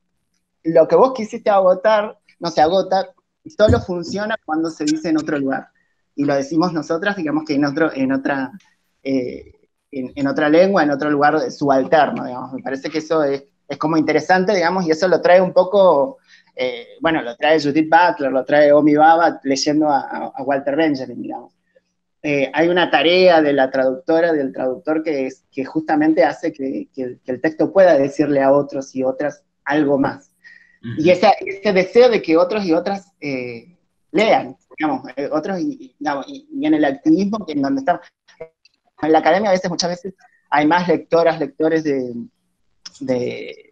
lo que vos quisiste agotar no se agota, solo funciona cuando se dice en otro lugar. y lo decimos nosotras, digamos que en, otro, en, otra, eh, en, otra lengua, en otro lugar subalterno, digamos. Me parece que eso es, es como interesante, digamos, y eso lo trae un poco, eh, bueno, lo trae Judith Butler, lo trae Omi Baba leyendo a, Walter Benjamin, digamos. Eh, hay una tarea de la traductora, del traductor, que, es, que justamente hace que, que, el texto pueda decirle a otros y otras algo más. Y ese, ese, deseo de que otros y otras lean, digamos, eh, otros, y, en el activismo, que en donde estamos, en la academia a veces, muchas veces, hay más lectoras, lectores de, de,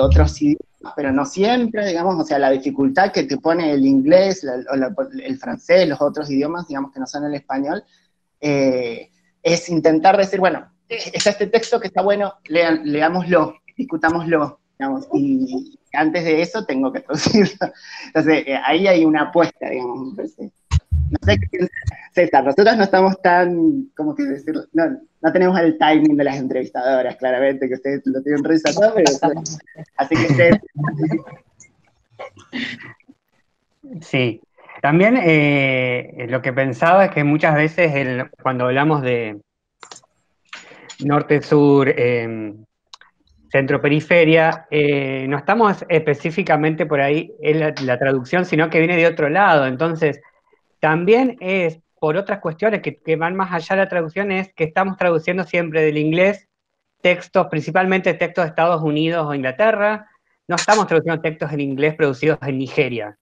otros idiomas, pero no siempre, digamos, o sea, la dificultad que te pone el inglés, el francés, los otros idiomas, digamos, que no son el español, eh, es intentar decir, bueno, está este texto que está bueno, lean, leámoslo, discutámoslo, digamos, y, antes de eso tengo que traducirlo. Entonces, eh, ahí hay una apuesta, digamos, No sé qué César, nosotros no estamos tan, ¿cómo que decirlo? No, no, tenemos el timing de las entrevistadoras, claramente, que ustedes lo tienen revisado, pero así que ustedes... Sí, también eh, lo que pensaba es que muchas veces el, cuando hablamos de norte-sur, eh, centro-periferia, eh, no estamos específicamente por ahí en la, traducción, sino que viene de otro lado. Entonces, también es por otras cuestiones que, van más allá de la traducción, es que estamos traduciendo siempre del inglés textos, principalmente textos de Estados Unidos o Inglaterra, no estamos traduciendo textos en inglés producidos en Nigeria.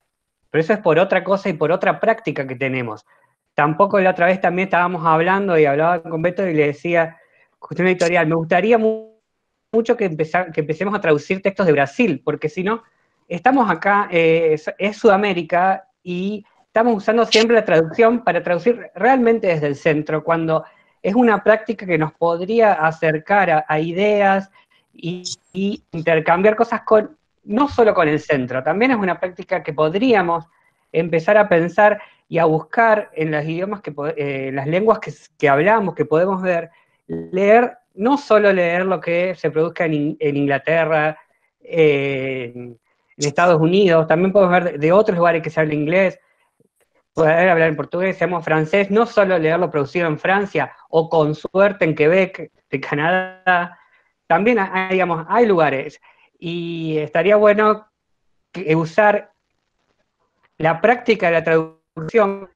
Pero eso es por otra cosa y por otra práctica que tenemos. Tampoco la otra vez también estábamos hablando y hablaba con Beto y le decía, cuestión editorial, me gustaría mucho que, empezar, empecemos a traducir textos de Brasil, porque si no, estamos acá, eh, es, Sudamérica, y estamos usando siempre la traducción para traducir realmente desde el centro, cuando es una práctica que nos podría acercar a, ideas y, intercambiar cosas con, no solo con el centro, también es una práctica que podríamos empezar a pensar y a buscar en los idiomas, que, eh, las lenguas que, que hablamos, que podemos ver, leer no solo leer lo que se produzca en, Inglaterra, en Estados Unidos, también podemos ver de, otros lugares que se habla inglés, poder hablar en portugués, seamos francés, no solo leer lo producido en Francia o con suerte en Quebec, de Canadá, también hay, digamos, hay lugares. Y estaría bueno usar la práctica de la traducción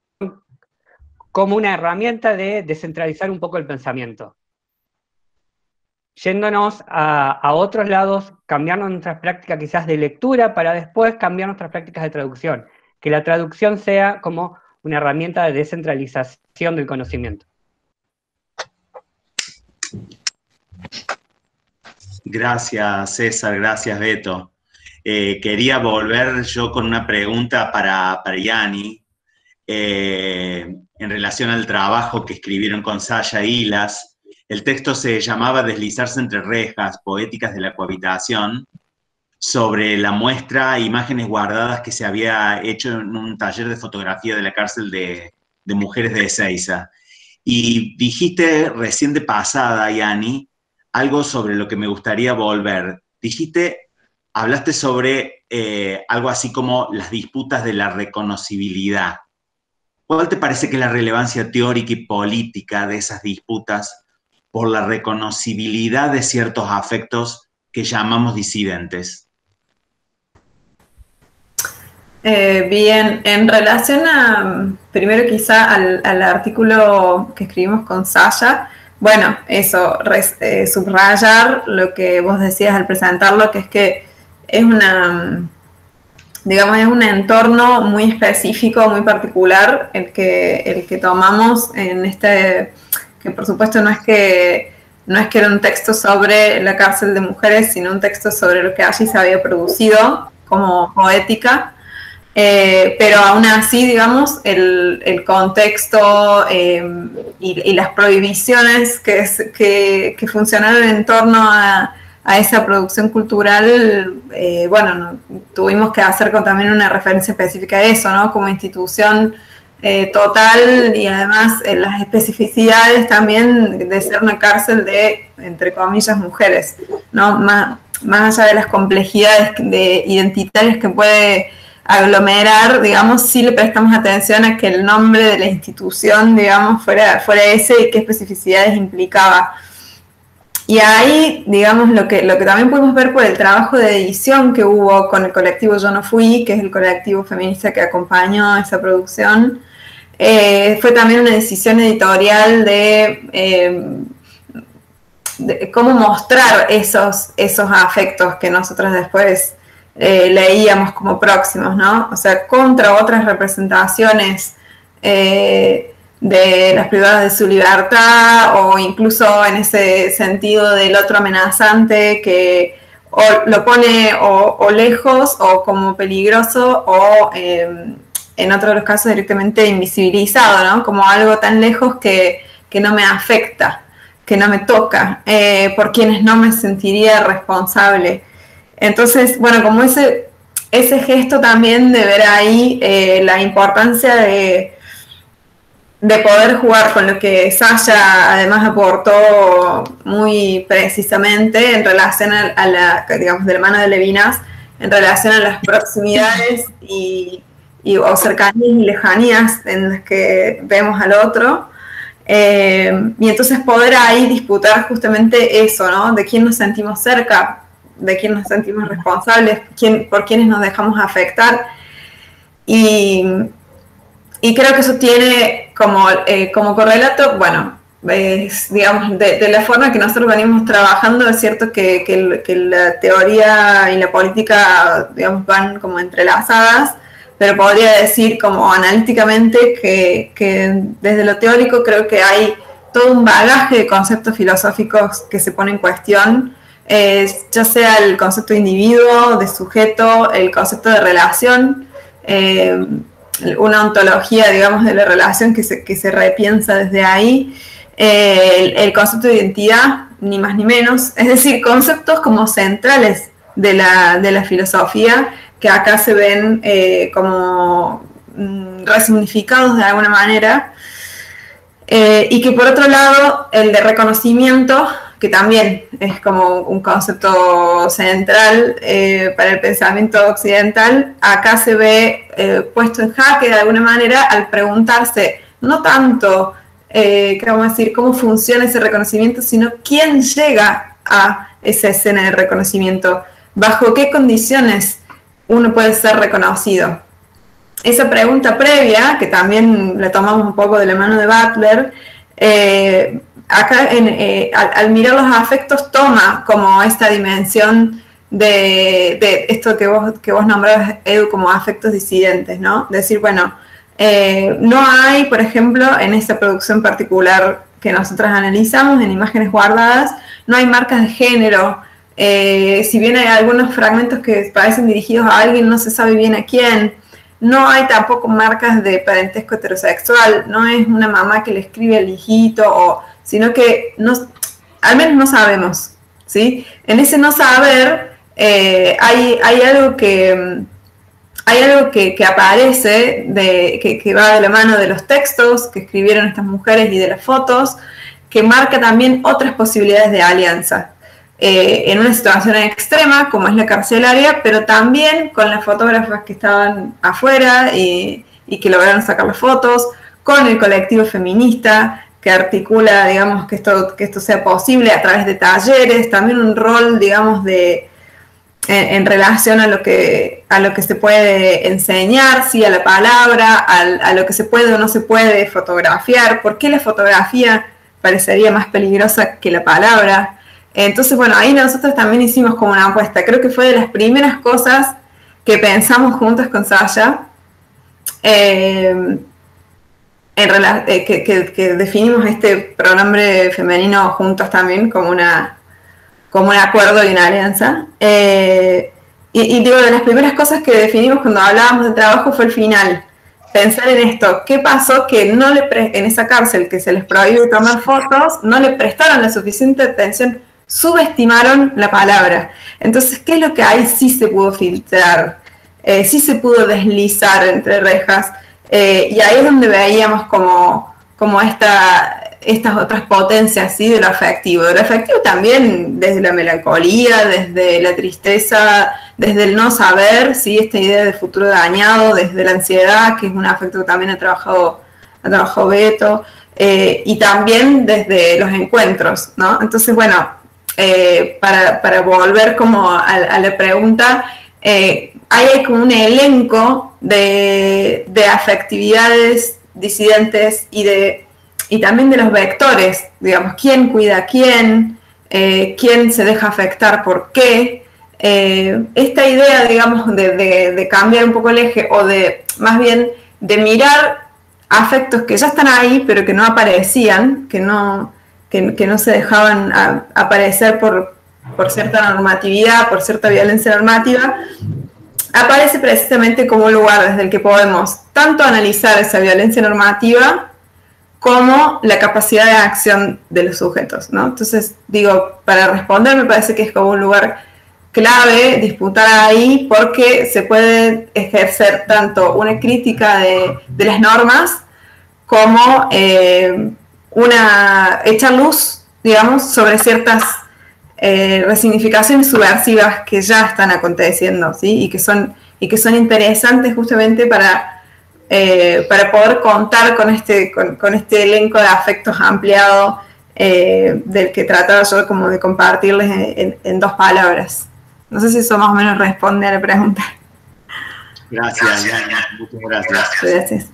como una herramienta de descentralizar un poco el pensamiento yéndonos a, otros lados, cambiando nuestras prácticas quizás de lectura para después cambiar nuestras prácticas de traducción. Que la traducción sea como una herramienta de descentralización del conocimiento. Gracias, César. Gracias, Beto. Eh, quería volver yo con una pregunta para, para eh, en relación al trabajo que escribieron con Sasha Hilas el texto se llamaba Deslizarse entre rejas, poéticas de la cohabitación, sobre la muestra imágenes guardadas que se había hecho en un taller de fotografía de la cárcel de, mujeres de Ezeiza. Y dijiste recién de pasada, Yani, algo sobre lo que me gustaría volver. Dijiste, hablaste sobre eh, algo así como las disputas de la reconocibilidad. ¿Cuál te parece que es la relevancia teórica y política de esas disputas por la reconocibilidad de ciertos afectos que llamamos disidentes? Eh, bien, en relación a, primero quizá al, artículo que escribimos con Sasha, bueno, eso, eh, subrayar lo que vos decías al presentarlo, que es que es una, digamos, es un entorno muy específico, muy particular, el que, el que tomamos en este que por supuesto no es que no es que era un texto sobre la cárcel de mujeres, sino un texto sobre lo que allí se había producido como poética. Eh, pero aún así, digamos, el, contexto em, y, las prohibiciones que, que, funcionaron en torno a, esa producción cultural, eh, bueno, tuvimos que hacer también una referencia específica a eso, ¿no? Como institución eh, total y además eh, las especificidades también de ser una cárcel de, entre comillas, mujeres, ¿no? Más, más allá de las complejidades de identitarias que puede aglomerar, digamos, si le prestamos atención a que el nombre de la institución, digamos, fuera, fuera ese y qué especificidades implicaba. Y ahí, digamos, lo que, lo que también pudimos ver por el trabajo de edición que hubo con el colectivo Yo No Fui, que es el colectivo feminista que acompañó esa producción, eh, fue también una decisión editorial de, eh, de, cómo mostrar esos, esos afectos que nosotros después eh, leíamos como próximos, ¿no? O sea, contra otras representaciones eh, de las privadas de su libertad o incluso en ese sentido del otro amenazante que lo pone o, lejos o como peligroso o em, en otros de los casos directamente invisibilizado, ¿no? Como algo tan lejos que, que no me afecta, que no me toca, eh, por quienes no me sentiría responsable. Entonces, bueno, como ese, ese gesto también de ver ahí eh, la importancia de, de poder jugar con lo que Sasha además aportó muy precisamente en relación a, la, digamos, de la mano de Levinas, en relación a las proximidades y, o cercanías y lejanías en las que vemos al otro. Eh, y entonces poder ahí disputar justamente eso, ¿no? De quién nos sentimos cerca, de quién nos sentimos responsables, quién, por quiénes nos dejamos afectar. Y, y creo que eso tiene como, eh, como correlato, bueno, digamos, de, la forma que nosotros venimos trabajando, es cierto que, que, la teoría y la política, digamos, van como entrelazadas, pero podría decir como analíticamente que, que desde lo teórico creo que hay todo un bagaje de conceptos filosóficos que se pone en cuestión ya sea el concepto de individuo, de sujeto, el concepto de relación, eh, una ontología, digamos, de la relación que se, que se repiensa desde ahí, eh, el, concepto de identidad, ni más ni menos, es decir, conceptos como centrales de la, de la filosofía que acá se ven eh, como mm, resignificados de alguna manera. y que por otro lado, el de reconocimiento que también es como un concepto central eh, para el pensamiento occidental, acá se ve eh, puesto en jaque de alguna manera al preguntarse no tanto, eh, ¿qué vamos a decir?, cómo funciona ese reconocimiento, sino quién llega a esa escena de reconocimiento, bajo qué condiciones uno puede ser reconocido. Esa pregunta previa, que también la tomamos un poco de la mano de Butler, acá eh, al, mirar los afectos toma como esta dimensión de, esto que vos, que vos Edu, como afectos disidentes, ¿no? Decir, bueno, eh, no hay, por ejemplo, en esta producción particular que nosotras analizamos, en imágenes guardadas, no hay marcas de género. Eh, si bien hay algunos fragmentos que parecen dirigidos a alguien, no se sabe bien a quién. No hay tampoco marcas de parentesco heterosexual, no es una mamá que le escribe al hijito o sino que al menos no sabemos, ¿sí? En ese no saber eh, hay, hay, algo que hay algo que, aparece, de, que, va de la mano de los textos que escribieron estas mujeres y de las fotos, que marca también otras posibilidades de alianza. Eh, en una situación extrema, como es la carcelaria, pero también con las fotógrafas que estaban afuera y, y que lograron sacar las fotos, con el colectivo feminista, que articula, digamos, que esto, que esto sea posible a través de talleres, también un rol, digamos, de en, relación a lo que a lo que se puede enseñar, sí, a la palabra, a, lo que se puede o no se puede fotografiar, por qué la fotografía parecería más peligrosa que la palabra. Entonces, bueno, ahí nosotros también hicimos como una apuesta. Creo que fue de las primeras cosas que pensamos juntos con Sasha. Eh, eh, que, definimos este pronombre femenino juntos también como, una, como un acuerdo y una alianza. Eh, y, digo, de las primeras cosas que definimos cuando hablábamos de trabajo fue el final. Pensar en esto, ¿qué pasó que no le en esa cárcel que se les prohibió tomar fotos, no le prestaron la suficiente atención, subestimaron la palabra? Entonces, ¿qué es lo que ahí sí se pudo filtrar? Eh, sí se pudo deslizar entre rejas. Eh, y ahí es donde veíamos como, como esta, estas otras potencias, ¿sí? De lo afectivo. De afectivo también desde la melancolía, desde la tristeza, desde el no saber, ¿sí? Esta idea de futuro dañado, desde la ansiedad, que es un afecto que también ha trabajado, ha trabajado Beto, eh, y también desde los encuentros, ¿no? Entonces, bueno, eh, para, volver como a, la pregunta, eh, hay como un elenco de, de afectividades disidentes y de y también de los vectores, digamos, quién cuida a quién, eh, quién se deja afectar por qué. Eh, esta idea, digamos, de, cambiar un poco el eje o de, más bien, de mirar afectos que ya están ahí, pero que no aparecían, que no, que, no se dejaban aparecer por, por cierta normatividad, por cierta violencia normativa, aparece precisamente como un lugar desde el que podemos tanto analizar esa violencia normativa como la capacidad de acción de los sujetos, ¿no? Entonces, digo, para responder me parece que es como un lugar clave disputar ahí porque se puede ejercer tanto una crítica de, las normas como eh, una echar luz, digamos, sobre ciertas eh, resignificaciones subversivas que ya están aconteciendo, ¿sí? Y que son, y que son interesantes justamente para eh, para poder contar con este, con, este elenco de afectos ampliado eh, del que trataba yo como de compartirles en, dos palabras. No sé si eso más o menos responde a la pregunta. Gracias, muchas gracias. Gracias.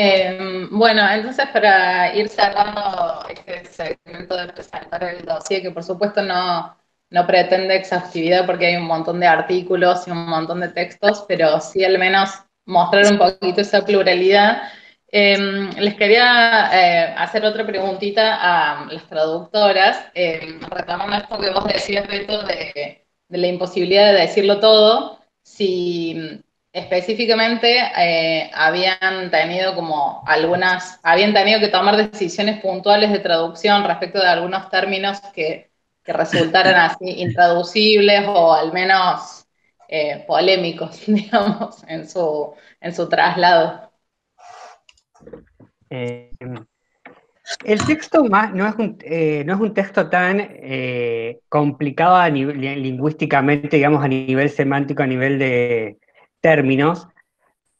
Em, bueno, entonces para ir cerrando este segmento de presentar el dossier, que por supuesto no, no pretende exhaustividad porque hay un montón de artículos y un montón de textos, pero sí al menos mostrar un poquito esa pluralidad. Em, les quería eh, hacer otra preguntita a las traductoras, eh, retomando esto que vos decías, Beto, de, de, la imposibilidad de decirlo todo, si específicamente eh, habían tenido como algunas, habían tenido que tomar decisiones puntuales de traducción respecto de algunos términos que, que resultaran así intraducibles o al menos eh, polémicos, digamos, en su, en su traslado. Eh, el texto más, no, es un, eh, no es un texto tan complicado a nivel, lingüísticamente, digamos, a nivel semántico, a nivel de términos,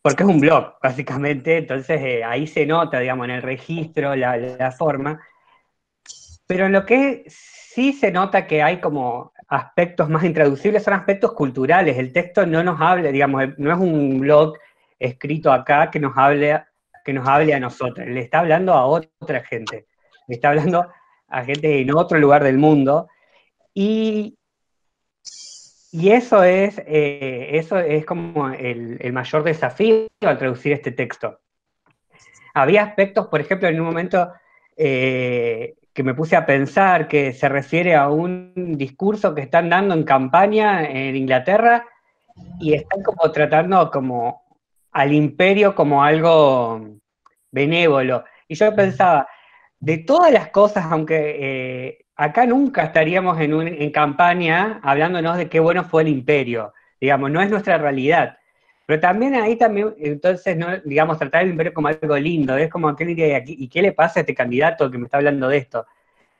porque es un blog, básicamente, entonces ahí se nota, digamos, en el registro, la, la forma, pero en lo que sí se nota que hay como aspectos más intraducibles son aspectos culturales. El texto no nos habla, digamos, no es un blog escrito acá que nos hable, que nos hable a nosotros, le está hablando a otra gente, le está hablando a gente en otro lugar del mundo. Y, y eso, es, eh, eso es como el, mayor desafío al traducir este texto. Había aspectos, por ejemplo, en un momento eh, que me puse a pensar que se refiere a un discurso que están dando en campaña en Inglaterra y están como tratando como al imperio como algo benévolo. Y yo pensaba, de todas las cosas, aunque eh, acá nunca estaríamos en, en campaña hablándonos de qué bueno fue el imperio, digamos, no es nuestra realidad. Pero también ahí también, entonces, no, digamos, tratar el imperio como algo lindo, es como aquel diría, ¿y qué le pasa a este candidato que me está hablando de esto?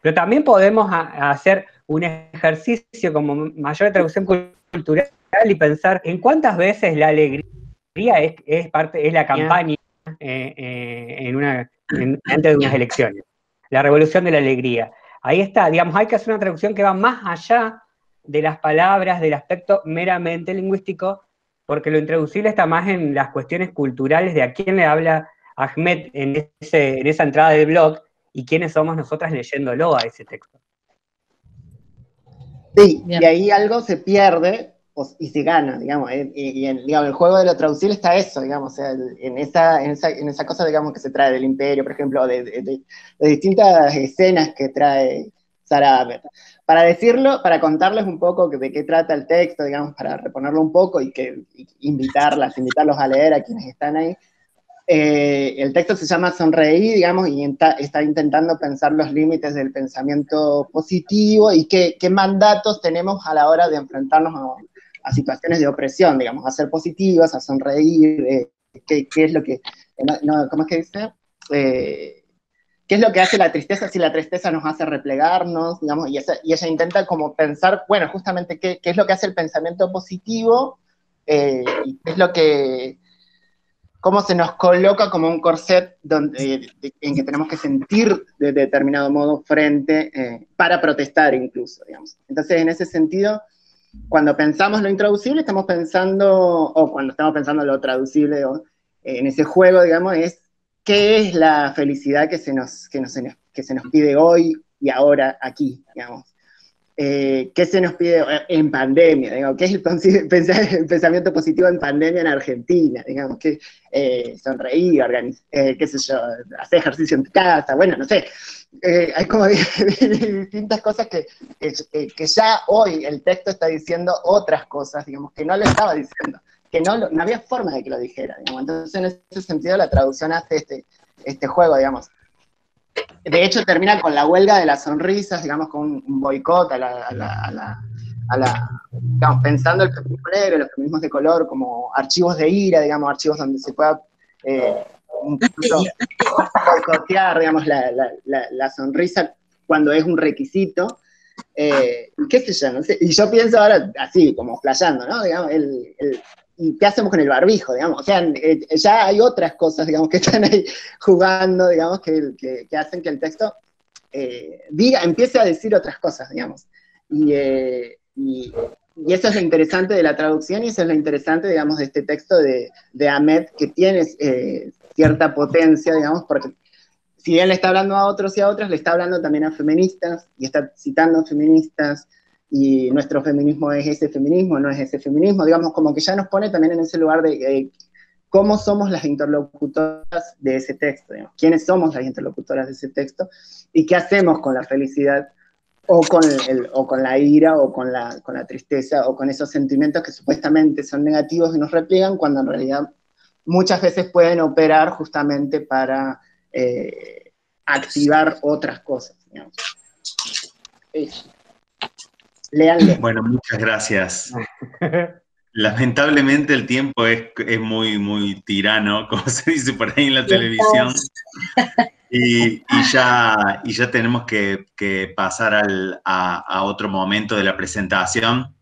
Pero también podemos hacer un ejercicio como mayor traducción cultural y pensar en cuántas veces la alegría es, parte, es la campaña eh, eh, en una, antes de unas elecciones. La revolución de la alegría. Ahí está, digamos, hay que hacer una traducción que va más allá de las palabras, del aspecto meramente lingüístico, porque lo intraducible está más en las cuestiones culturales de a quién le habla Ahmed en, en esa entrada del blog y quiénes somos nosotras leyéndolo a ese texto. Sí, y ahí algo se pierde y se gana, digamos, eh, y, en el juego de lo traducible está eso, digamos, en, esa, en, esa, cosa, digamos, que se trae del imperio, por ejemplo, de, distintas escenas que trae Sara Para decirlo, para contarles un poco de qué trata el texto, digamos, para reponerlo un poco y que invitarlas, invitarlos a leer a quienes están ahí, eh, el texto se llama Sonreír, digamos, y está intentando pensar los límites del pensamiento positivo y qué, mandatos tenemos a la hora de enfrentarnos a, situaciones de opresión, digamos, a ser positivas, a sonreír, eh, qué, es lo que, ¿cómo es que dice? Eh, ¿qué es lo que hace la tristeza si la tristeza nos hace replegarnos, digamos? Y, ella intenta como pensar, bueno, justamente qué, qué, es lo que hace el pensamiento positivo eh, y qué es lo que, cómo se nos coloca como un corset donde, en que tenemos que sentir de determinado modo frente eh, para protestar incluso, digamos. Entonces, en ese sentido, cuando pensamos lo intraducible, estamos pensando, o cuando estamos pensando lo traducible, en ese juego, digamos, es qué es la felicidad que se nos, que que se nos pide hoy y ahora aquí, digamos. Eh, ¿Qué se nos pide en pandemia? Digamos, ¿Qué es el, pensamiento positivo en pandemia en Argentina? Digamos, que eh, sonreír, eh, qué sé yo, hacer ejercicio en casa, bueno, no sé. hay como distintas cosas que, que, ya hoy el texto está diciendo otras cosas, digamos, que no lo estaba diciendo, que no, no había forma de que lo dijera, digamos. Entonces, en ese sentido, la traducción hace este, este juego, digamos de hecho termina con la huelga de las sonrisas, digamos, con un, boicot a la, a la, digamos, pensando el feminismo negro, los feminismos de color como archivos de ira, digamos, archivos donde se pueda eh, boicotear, digamos, la, sonrisa cuando es un requisito. Eh, qué sé yo, no sé, y yo pienso ahora así, como flayando, ¿no? Digamos, el, ¿y qué hacemos con el barbijo, digamos? O sea, eh, ya hay otras cosas, digamos, que están ahí jugando, digamos, que, que, hacen que el texto eh, diga, empiece a decir otras cosas, digamos. Eh, y, y, eso es lo interesante de la traducción y eso es lo interesante, digamos, de este texto de, de Ahmed, que tiene cierta potencia, digamos, porque si bien le está hablando a otros y a otras, le está hablando también a feministas y está citando a feministas, y nuestro feminismo es ese feminismo, no es ese feminismo, digamos, como que ya nos pone también en ese lugar de cómo somos las interlocutoras de ese texto, quiénes somos las interlocutoras de ese texto y qué hacemos con la felicidad o con, el, o con la ira o con la, con la tristeza o con esos sentimientos que supuestamente son negativos y nos repliegan cuando en realidad muchas veces pueden operar justamente para eh, activar otras cosas. Digamos. Bueno, muchas gracias. Lamentablemente el tiempo es, muy, muy tirano, como se dice por ahí en la televisión. Y, ya, y ya tenemos que, pasar a, otro momento de la presentación.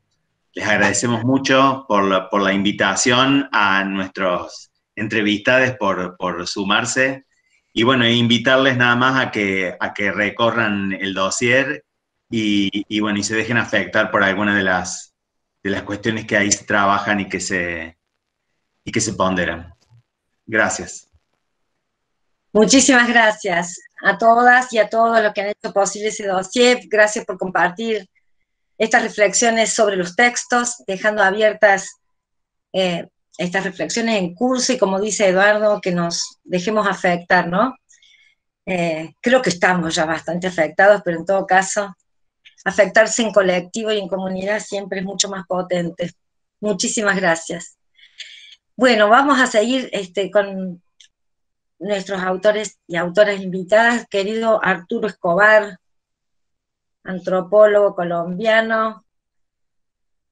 Les agradecemos mucho por la, por la invitación a nuestros entrevistados por, por sumarse. Y bueno, invitarles nada más a que, a que recorran el dossier y, bueno, y se dejen afectar por alguna de las, de las cuestiones que ahí se trabajan y que se, y que se ponderan. Gracias. Muchísimas gracias a todas y a todos los que han hecho posible ese dossier. Gracias por compartir estas reflexiones sobre los textos, dejando abiertas eh, estas reflexiones en curso y como dice Eduardo, que nos dejemos afectar, ¿no? Eh, creo que estamos ya bastante afectados, pero en todo caso, afectarse en colectivo y en comunidad siempre es mucho más potente. Muchísimas gracias. Bueno, vamos a seguir este, con nuestros autores y autoras invitadas, querido Arturo Escobar, antropólogo colombiano,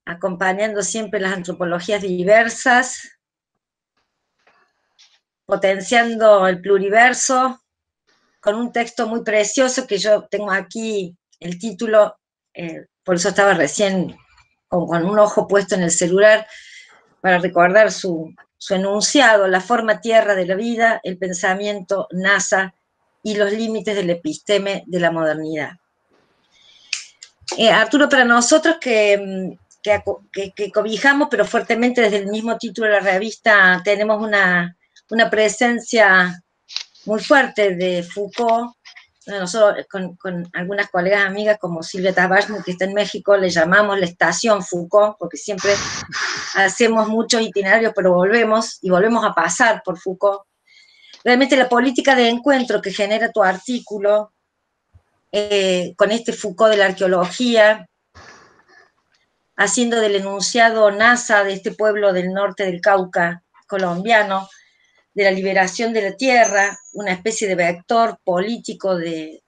acompañando siempre las antropologías diversas, potenciando el pluriverso, con un texto muy precioso que yo tengo aquí, el título eh, por eso estaba recién con, un ojo puesto en el celular para recordar su, enunciado, la forma tierra de la vida, el pensamiento NASA y los límites del episteme de la modernidad. Eh, Arturo, para nosotros que, que, cobijamos, pero fuertemente desde el mismo título de la revista, tenemos una, una presencia muy fuerte de Foucault nosotros con, algunas colegas amigas como Silvia Tabasmo, que está en México, le llamamos la estación Foucault, porque siempre hacemos muchos itinerarios, pero volvemos y volvemos a pasar por Foucault. Realmente la política de encuentro que genera tu artículo eh, con este Foucault de la arqueología, haciendo del enunciado NASA de este pueblo del norte del Cauca colombiano, de la liberación de la tierra, una especie de vector político de,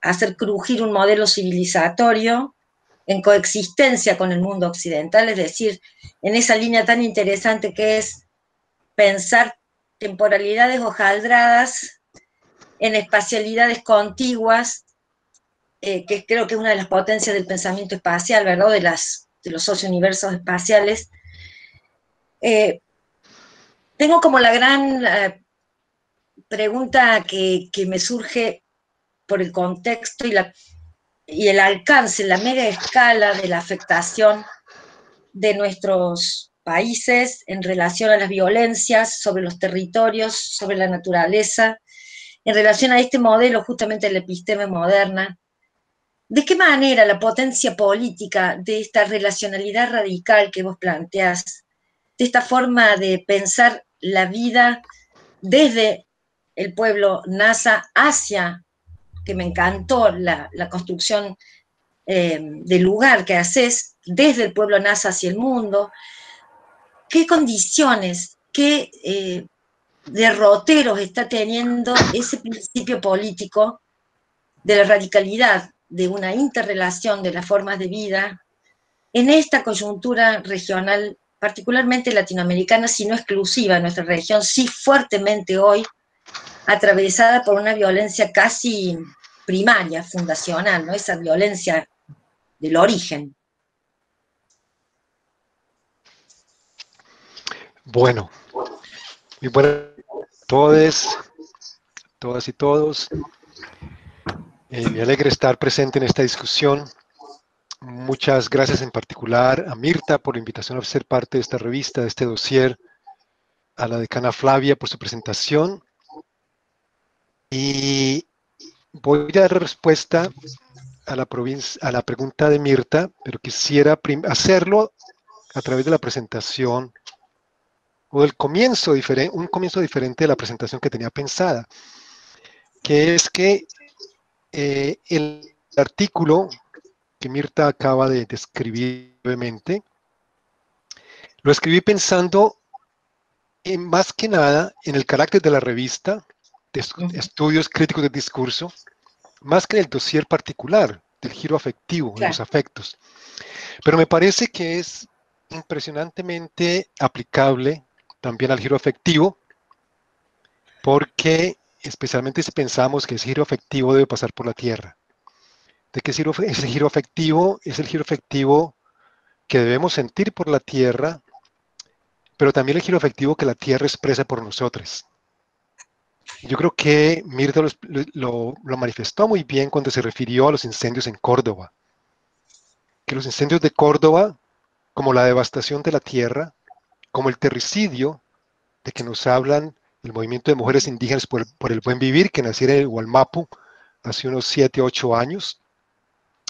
hacer crujir un modelo civilizatorio en coexistencia con el mundo occidental, es decir, en esa línea tan interesante que es pensar temporalidades hojaldradas en espacialidades contiguas, eh, que creo que es una de las potencias del pensamiento espacial, ¿verdad? De, las, de los socio-universos espaciales. Eh, tengo como la gran eh, pregunta que, que, me surge por el contexto y, la, y el alcance, la mega escala de la afectación de nuestros países en relación a las violencias sobre los territorios, sobre la naturaleza, en relación a este modelo justamente la episteme moderna, ¿de qué manera la potencia política de esta relacionalidad radical que vos planteás, de esta forma de pensar la vida desde el pueblo NASA hacia, que me encantó la, construcción eh, del lugar que haces, desde el pueblo NASA hacia el mundo, qué condiciones, qué eh, derroteros está teniendo ese principio político de la radicalidad, de una interrelación de las formas de vida en esta coyuntura regional, particularmente latinoamericana, si no exclusiva nuestra región, sí fuertemente hoy atravesada por una violencia casi primaria, fundacional, ¿no? esa violencia del origen. Bueno, muy buenas todos, todas y todos. Eh, me alegra estar presente en esta discusión. Muchas gracias en particular a Mirta por la invitación a ser parte de esta revista, de este dossier, a la decana Flavia por su presentación. Y voy a dar respuesta a la, a la pregunta de Mirta, pero quisiera hacerlo a través de la presentación o del comienzo un comienzo diferente de la presentación que tenía pensada, que es que eh, el artículo que Mirta acaba de describir brevemente, lo escribí pensando en, más que nada en el carácter de la revista, de estudios críticos del discurso, más que en el dossier particular del giro afectivo, de los afectos. Pero me parece que es impresionantemente aplicable también al giro efectivo, porque especialmente si pensamos que ese giro efectivo debe pasar por la Tierra. De que ese giro efectivo es el giro efectivo que debemos sentir por la Tierra, pero también el giro efectivo que la Tierra expresa por nosotros. Yo creo que Mirta lo, lo, manifestó muy bien cuando se refirió a los incendios en Córdoba. Que los incendios de Córdoba, como la devastación de la tierra, como el terricidio de que nos hablan el movimiento de mujeres indígenas por, el buen vivir, que naciera en el hace unos 7, 8 años,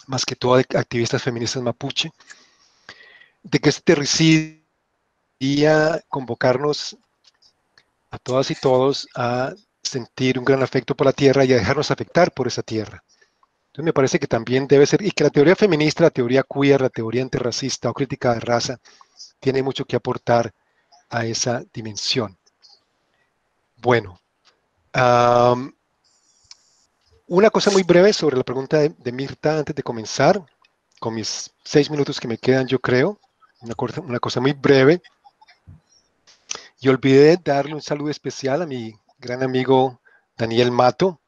más que todo activistas feministas mapuche, de que este terricidio a convocarnos a todas y todos a sentir un gran afecto por la tierra y a dejarnos afectar por esa tierra. Entonces me parece que también debe ser, y que la teoría feminista, la teoría queer, la teoría antirracista o crítica de raza, tiene mucho que aportar a esa dimensión. Bueno, una cosa muy breve sobre la pregunta de, Mirta antes de comenzar, con mis seis minutos que me quedan, yo creo, una cosa, una cosa muy breve. Y olvidé darle un saludo especial a mi gran amigo Daniel Mato,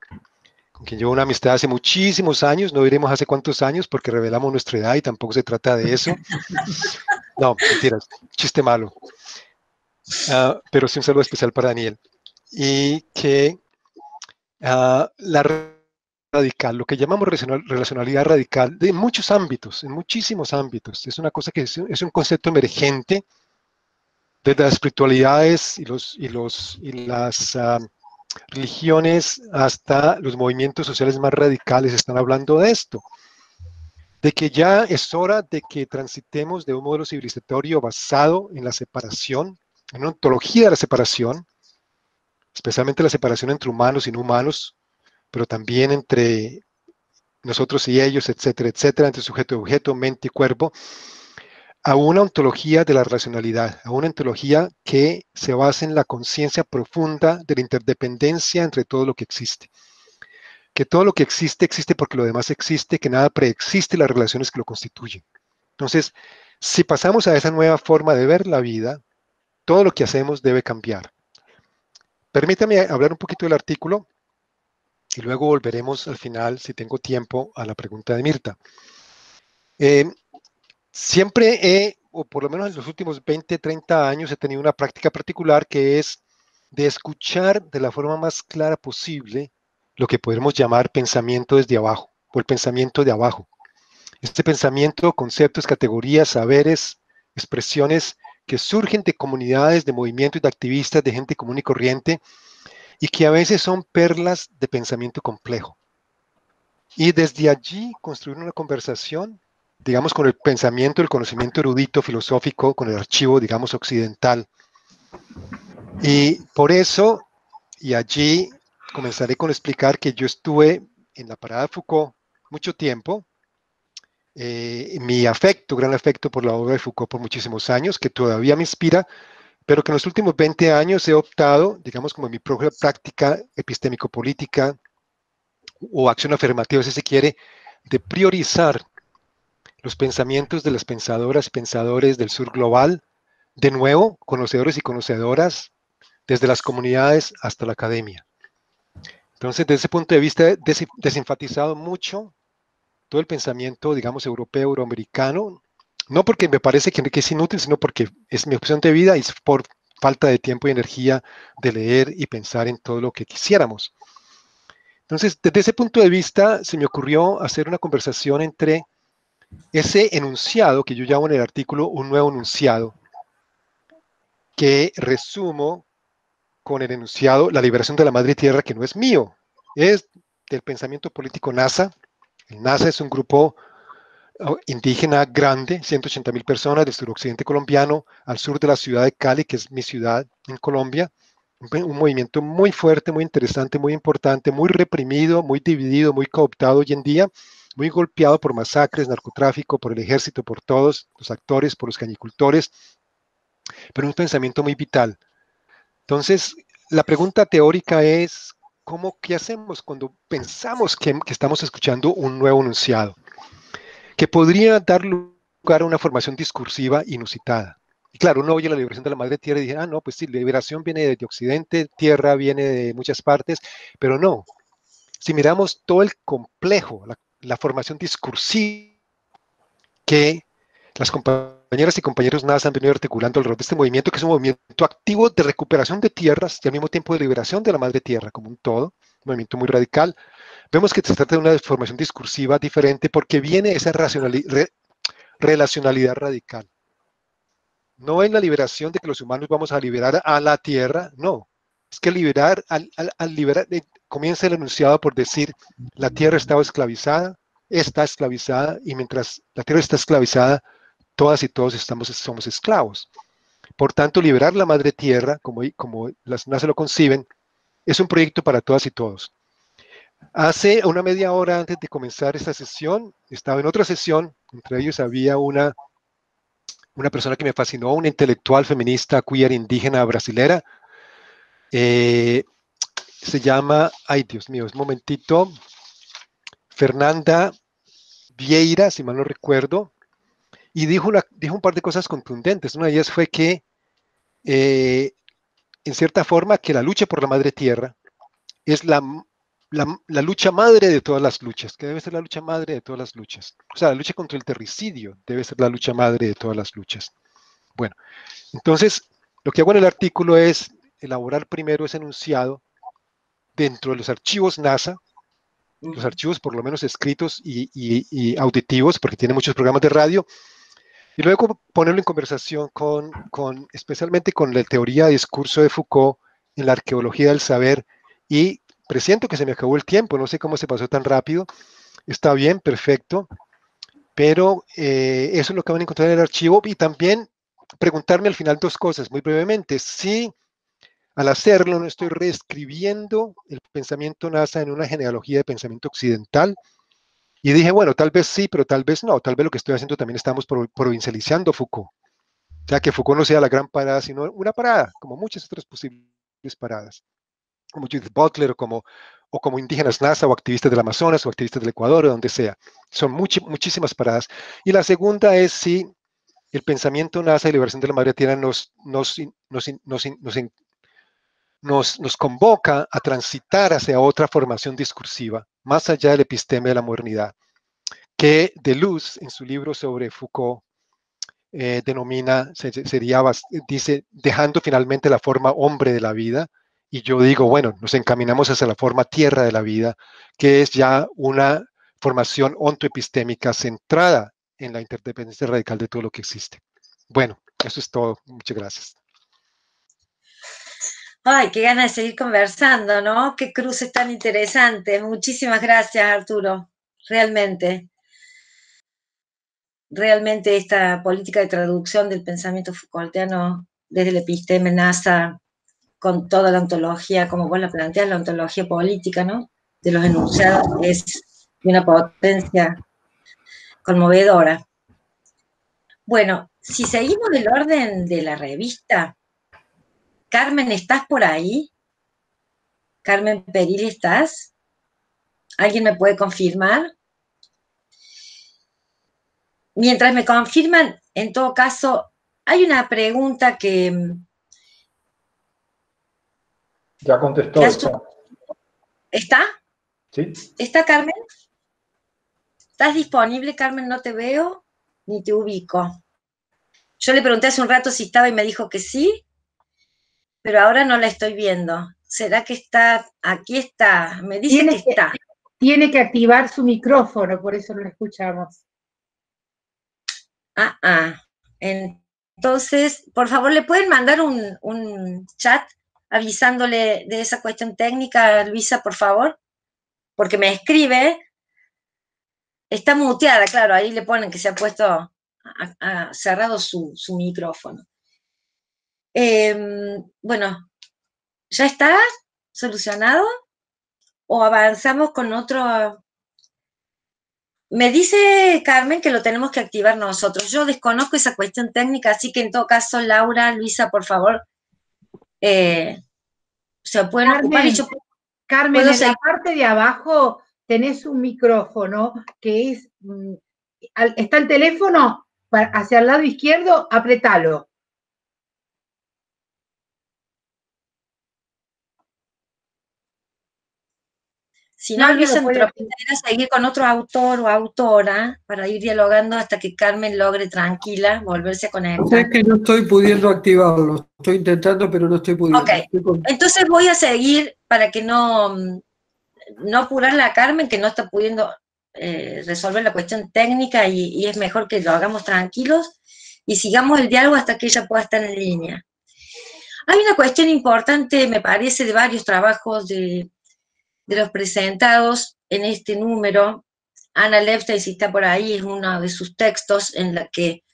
con quien llevo una amistad hace muchísimos años, no diremos hace cuántos años porque revelamos nuestra edad y tampoco se trata de eso. No, mentiras, chiste malo. Ah, pero sí un saludo especial para Daniel. Y que uh, la radical, lo que llamamos relacionalidad radical, de muchos ámbitos, en muchísimos ámbitos, es una cosa que es, un concepto emergente desde las espiritualidades y, los, y, los, y las ah, religiones hasta los movimientos sociales más radicales están hablando de esto. De que ya es hora de que transitemos de un modelo civilizatorio basado en la separación, en una ontología de la separación, especialmente la separación entre humanos y no humanos, pero también entre nosotros y ellos, etcétera, etcétera, entre sujeto y objeto, mente y cuerpo, a una ontología de la racionalidad, a una ontología que se basa en la conciencia profunda de la interdependencia entre todo lo que existe que todo lo que existe existe porque lo demás existe, que nada preexiste las relaciones que lo constituyen. Entonces, si pasamos a esa nueva forma de ver la vida, todo lo que hacemos debe cambiar. Permítame hablar un poquito del artículo y luego volveremos al final, si tengo tiempo, a la pregunta de Mirta. Eh, siempre he, o por lo menos en los últimos 20, 30 años, he tenido una práctica particular que es de escuchar de la forma más clara posible lo que podemos llamar pensamiento desde abajo, o el pensamiento de abajo. Este pensamiento, conceptos, categorías, saberes, expresiones que surgen de comunidades, de movimientos, de activistas, de gente común y corriente, y que a veces son perlas de pensamiento complejo. Y desde allí construir una conversación, digamos, con el pensamiento, el conocimiento erudito, filosófico, con el archivo, digamos, occidental. Y por eso, y allí comenzaré con explicar que yo estuve en la parada de Foucault mucho tiempo, eh, mi afecto, gran afecto por la obra de Foucault por muchísimos años, que todavía me inspira, pero que en los últimos 20 años he optado, digamos, como mi propia práctica epistémico-política o acción afirmativa, si se quiere, de priorizar los pensamientos de las pensadoras y pensadores del sur global, de nuevo, conocedores y conocedoras, desde las comunidades hasta la academia. Entonces, desde ese punto de vista, he desenfatizado mucho todo el pensamiento, digamos, europeo, euroamericano, no porque me parece que, es inútil, sino porque es mi opción de vida y es por falta de tiempo y energía de leer y pensar en todo lo que quisiéramos. Entonces, desde ese punto de vista, se me ocurrió hacer una conversación entre ese enunciado que yo llamo en el artículo un nuevo enunciado, que resumo con el enunciado la liberación de la madre tierra, que no es mío, es del pensamiento político NASA. El NASA es un grupo indígena grande, 180 mil personas del suroccidente colombiano, al sur de la ciudad de Cali, que es mi ciudad en Colombia. Un, movimiento muy fuerte, muy interesante, muy importante, muy reprimido, muy dividido, muy cooptado hoy en día, muy golpeado por masacres, narcotráfico, por el ejército, por todos los actores, por los cañicultores, pero un pensamiento muy vital. Entonces, la pregunta teórica es, ¿cómo, qué hacemos cuando pensamos que estamos escuchando un nuevo enunciado? Que podría dar lugar a una formación discursiva inusitada. Y claro, uno oye la liberación de la madre tierra y dice, ah, no, pues sí, liberación viene de Occidente, tierra viene de muchas partes, pero no. Si miramos todo el complejo, la, formación discursiva que las compañeras y compañeros NASA han venido articulando alrededor de este movimiento, que es un movimiento activo de recuperación de tierras y al mismo tiempo de liberación de la madre tierra como un todo, un movimiento muy radical, Vemos que se trata de una formación discursiva diferente porque viene esa relacionalidad radical. No es la liberación de que los humanos vamos a liberar a la tierra, no. Es que liberar, al, liberar, eh, comienza el enunciado por decir, la tierra estaba esclavizada, está esclavizada, y mientras la tierra está esclavizada, todas y todos estamos, somos esclavos. Por tanto, liberar la madre tierra, como, como las se lo conciben, es un proyecto para todas y todos. Hace una media hora antes de comenzar esta sesión, estaba en otra sesión, entre ellos había una, una persona que me fascinó, una intelectual feminista queer indígena brasilera. Eh, se llama, ay Dios mío, es un momentito, Fernanda Vieira, si mal no recuerdo, y dijo, dijo un par de cosas contundentes. Una de ellas fue que, eh, en cierta forma, que la lucha por la madre tierra es la la, lucha madre de todas las luchas, que debe ser la lucha madre de todas las luchas. O sea, la lucha contra el terricidio debe ser la lucha madre de todas las luchas. Bueno, entonces, lo que hago en el artículo es elaborar primero ese enunciado dentro de los archivos NASA, los archivos por lo menos escritos y, auditivos, porque tiene muchos programas de radio, y luego ponerlo en conversación con, con, especialmente con la teoría de discurso de Foucault en la arqueología del saber y presiento que se me acabó el tiempo, no sé cómo se pasó tan rápido. Está bien, perfecto. Pero eh, eso es lo que van a encontrar en el archivo y también preguntarme al final dos cosas, muy brevemente. Si al hacerlo no estoy reescribiendo el pensamiento NASA en una genealogía de pensamiento occidental. Y dije, bueno, tal vez sí, pero tal vez no. Tal vez lo que estoy haciendo también estamos provincializando Foucault. O sea, que Foucault no sea la gran parada, sino una parada, como muchas otras posibles paradas como Judith Butler o como, o como indígenas NASA o activistas del Amazonas o activistas del Ecuador o donde sea. Son muchísimas paradas. Y la segunda es si el pensamiento NASA y liberación de la madre tierra nos, nos, nos, nos, nos convoca a transitar hacia otra formación discursiva, más allá del episteme de la modernidad, que Deleuze, en su libro sobre Foucault, eh, denomina, sería, dice, dejando finalmente la forma hombre de la vida, y yo digo, bueno, nos encaminamos hacia la forma tierra de la vida, que es ya una formación ontoepistémica centrada en la interdependencia radical de todo lo que existe. Bueno, eso es todo. Muchas gracias. Ay, qué ganas de seguir conversando, ¿no? Qué cruces tan interesantes. Muchísimas gracias, Arturo. Realmente realmente esta política de traducción del pensamiento Foucaultiano desde el episteme NASA con toda la ontología, como vos la planteas, la ontología política, ¿no? De los enunciados es de una potencia conmovedora. Bueno, si seguimos el orden de la revista, Carmen, ¿estás por ahí? Carmen Peril, ¿estás? ¿Alguien me puede confirmar? mientras me confirman, en todo caso, hay una pregunta que... Ya contestó. ¿Está? Sí. ¿Está Carmen? ¿Estás disponible, Carmen? No te veo ni te ubico. Yo le pregunté hace un rato si estaba y me dijo que sí, pero ahora no la estoy viendo. ¿Será que está? Aquí está. Me dice que está. Tiene que activar su micrófono, por eso no la escuchamos. Ah, ah. Entonces, por favor, ¿le pueden mandar un, chat avisándole de esa cuestión técnica, Luisa, por favor? Porque me escribe, está muteada, claro, ahí le ponen que se ha puesto cerrado su, micrófono. Em, bueno, ¿ya está solucionado? ¿O avanzamos con otro, me dice Carmen que lo tenemos que activar nosotros. Yo desconozco esa cuestión técnica, así que en todo caso, Laura, Luisa, por favor, eh, se pueden Carmen, Carmen, en la parte de abajo tenés un micrófono que es, mm, está el teléfono hacia el lado izquierdo, apretalo. Si no, Luis seguir con otro autor o autora para ir dialogando hasta que Carmen logre tranquila volverse a conectar. Es que no estoy pudiendo activarlo, estoy intentando, pero no estoy pudiendo. Ok, entonces voy a seguir para que no, no apurarle a Carmen, que no está pudiendo eh, resolver la cuestión técnica y, y es mejor que lo hagamos tranquilos y sigamos el diálogo hasta que ella pueda estar en línea. Hay una cuestión importante, me parece, de varios trabajos de de los presentados en este número, Ana Lefta, si está por ahí, es uno de sus textos en la que,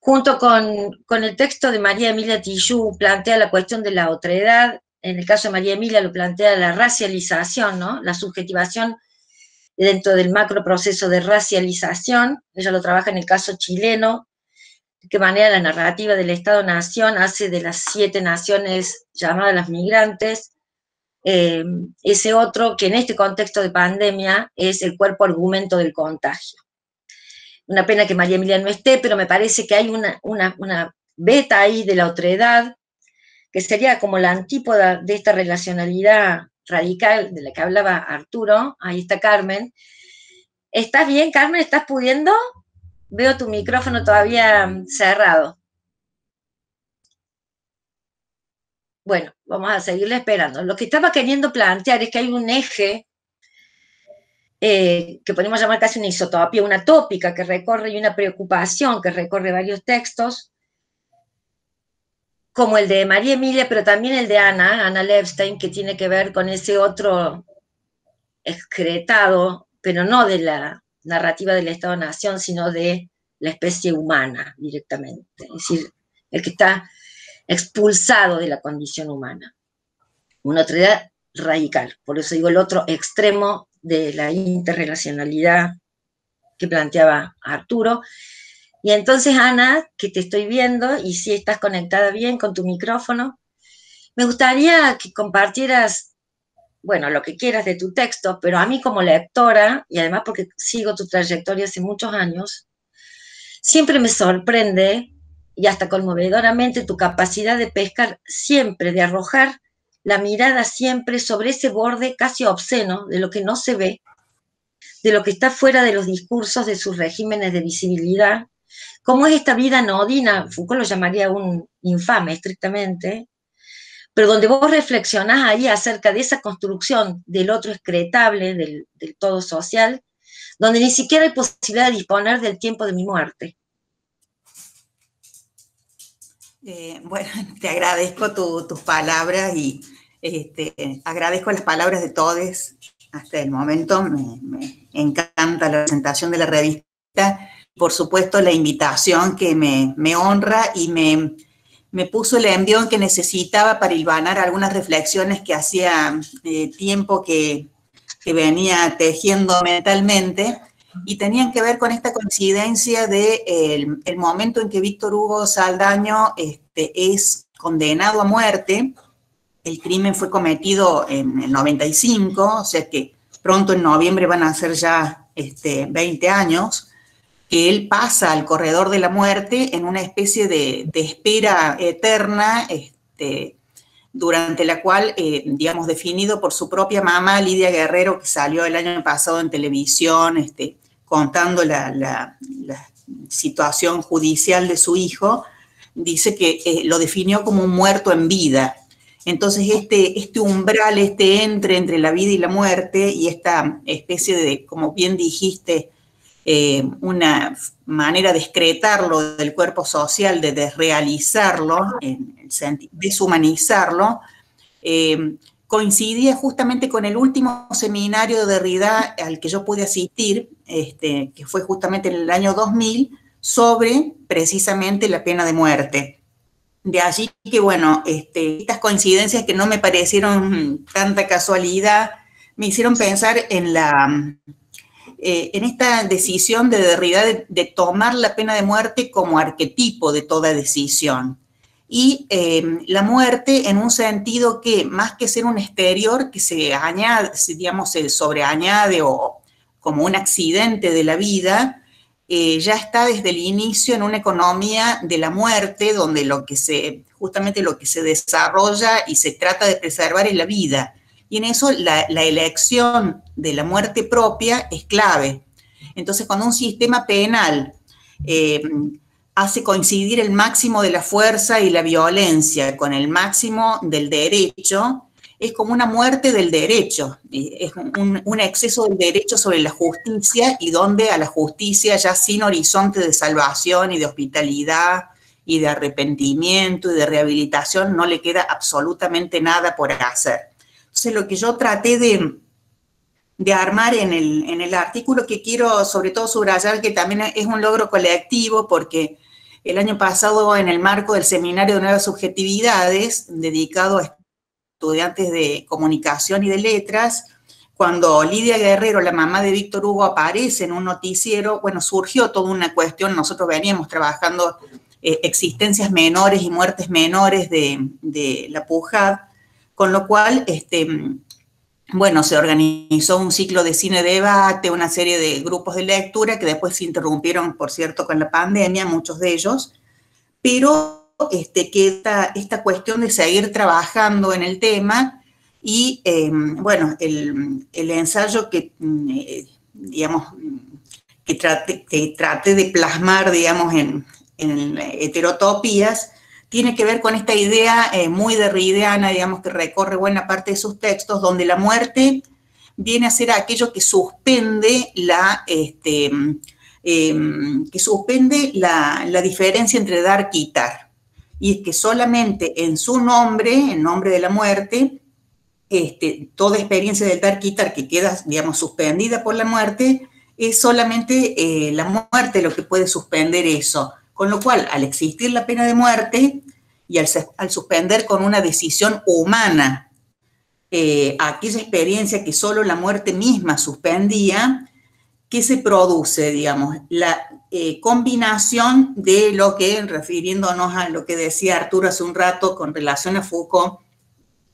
junto con, el texto de María Emilia Tijoux, plantea la cuestión de la otredad, en el caso de María Emilia lo plantea la racialización, ¿no? la subjetivación dentro del macro proceso de racialización, ella lo trabaja en el caso chileno, de qué manera la narrativa del Estado-Nación hace de las siete naciones llamadas las migrantes, eh, ese otro que en este contexto de pandemia es el cuerpo argumento del contagio. Una pena que María Emilia no esté, pero me parece que hay una, una, beta ahí de la otredad, que sería como la antípoda de esta relacionalidad radical de la que hablaba Arturo. Ahí está Carmen. ¿Estás bien, Carmen? ¿Estás pudiendo? Veo tu micrófono todavía cerrado. Bueno, vamos a seguirle esperando. Lo que estaba queriendo plantear es que hay un eje eh, que podemos llamar casi una isotopía, una tópica que recorre y una preocupación que recorre varios textos, como el de María Emilia, pero también el de Ana, Ana Levstein, que tiene que ver con ese otro excretado, pero no de la narrativa del Estado-Nación, sino de la especie humana directamente. Es decir, el que está expulsado de la condición humana. Una otredad radical, por eso digo el otro extremo de la interrelacionalidad que planteaba Arturo. Y entonces, Ana, que te estoy viendo y si estás conectada bien con tu micrófono, me gustaría que compartieras, bueno, lo que quieras de tu texto, pero a mí como lectora, y además porque sigo tu trayectoria hace muchos años, siempre me sorprende y hasta conmovedoramente tu capacidad de pescar siempre, de arrojar la mirada siempre sobre ese borde casi obsceno de lo que no se ve, de lo que está fuera de los discursos de sus regímenes de visibilidad, cómo es esta vida nodina, Foucault lo llamaría un infame estrictamente, pero donde vos reflexionás ahí acerca de esa construcción del otro excretable, del, todo social, donde ni siquiera hay posibilidad de disponer del tiempo de mi muerte. Eh, bueno, te agradezco tus palabras y este, agradezco las palabras de todos hasta el momento. Me, encanta la presentación de la revista. Por supuesto, la invitación que me, me honra y me, me puso el envión que necesitaba para ilvanar algunas reflexiones que hacía eh, tiempo que, venía tejiendo mentalmente y tenían que ver con esta coincidencia de el, momento en que Víctor Hugo Saldaño este, es condenado a muerte. El crimen fue cometido en el 95, o sea que pronto en noviembre van a ser ya este, 20 años que él pasa al corredor de la muerte en una especie de, espera eterna, este, durante la cual, eh, digamos, definido por su propia mamá, Lidia Guerrero, que salió el año pasado en televisión, este, contando la, situación judicial de su hijo, dice que lo definió como un muerto en vida. Entonces, este, este umbral, este entre entre la vida y la muerte, y esta especie de, como bien dijiste, eh, una manera de excretarlo del cuerpo social, de desrealizarlo, deshumanizarlo, eh, coincidía justamente con el último seminario de Derrida al que yo pude asistir, este, que fue justamente en el año 2000, sobre precisamente la pena de muerte. De allí que, bueno, este, estas coincidencias que no me parecieron tanta casualidad, me hicieron pensar en la eh, en esta decisión de Derrida de, tomar la pena de muerte como arquetipo de toda decisión. Y em, la muerte en un sentido que, más que ser un exterior que se añade, digamos, se sobreañade o como un accidente de la vida, eh, ya está desde el inicio en una economía de la muerte, donde lo que se, justamente lo que se desarrolla y se trata de preservar es la vida y en eso la, elección de la muerte propia es clave. Entonces, cuando un sistema penal eh, hace coincidir el máximo de la fuerza y la violencia con el máximo del derecho, es como una muerte del derecho, es un, exceso del derecho sobre la justicia y donde a la justicia ya sin horizonte de salvación y de hospitalidad y de arrepentimiento y de rehabilitación no le queda absolutamente nada por hacer. Entonces, lo que yo traté de, de armar en el, en el, artículo, que quiero sobre todo subrayar que también es un logro colectivo, porque el año pasado, en el marco del Seminario de Nuevas Subjetividades, dedicado a estudiantes de comunicación y de letras, cuando Lidia Guerrero, la mamá de Víctor Hugo, aparece en un noticiero, bueno, surgió toda una cuestión, nosotros veníamos trabajando eh, existencias menores y muertes menores de, la PUJAD, con lo cual, este, bueno, se organizó un ciclo de cine debate, una serie de grupos de lectura que después se interrumpieron, por cierto, con la pandemia, muchos de ellos, pero este, queda esta cuestión de seguir trabajando en el tema y, em, bueno, el, ensayo que, eh, digamos, que trate, que trate de plasmar, digamos, en, en heterotopías, tiene que ver con esta idea eh, muy derridiana, digamos, que recorre buena parte de sus textos, donde la muerte viene a ser aquello que suspende la, este, em, que suspende la, diferencia entre dar y quitar. Y es que solamente en su nombre, en nombre de la muerte, este, toda experiencia del dar quitar que queda, digamos, suspendida por la muerte, es solamente eh, la muerte lo que puede suspender eso. Con lo cual, al existir la pena de muerte y al, suspender con una decisión humana eh, aquella experiencia que solo la muerte misma suspendía, ¿qué se produce, digamos? La eh, combinación de lo que, refiriéndonos a lo que decía Arturo hace un rato con relación a Foucault,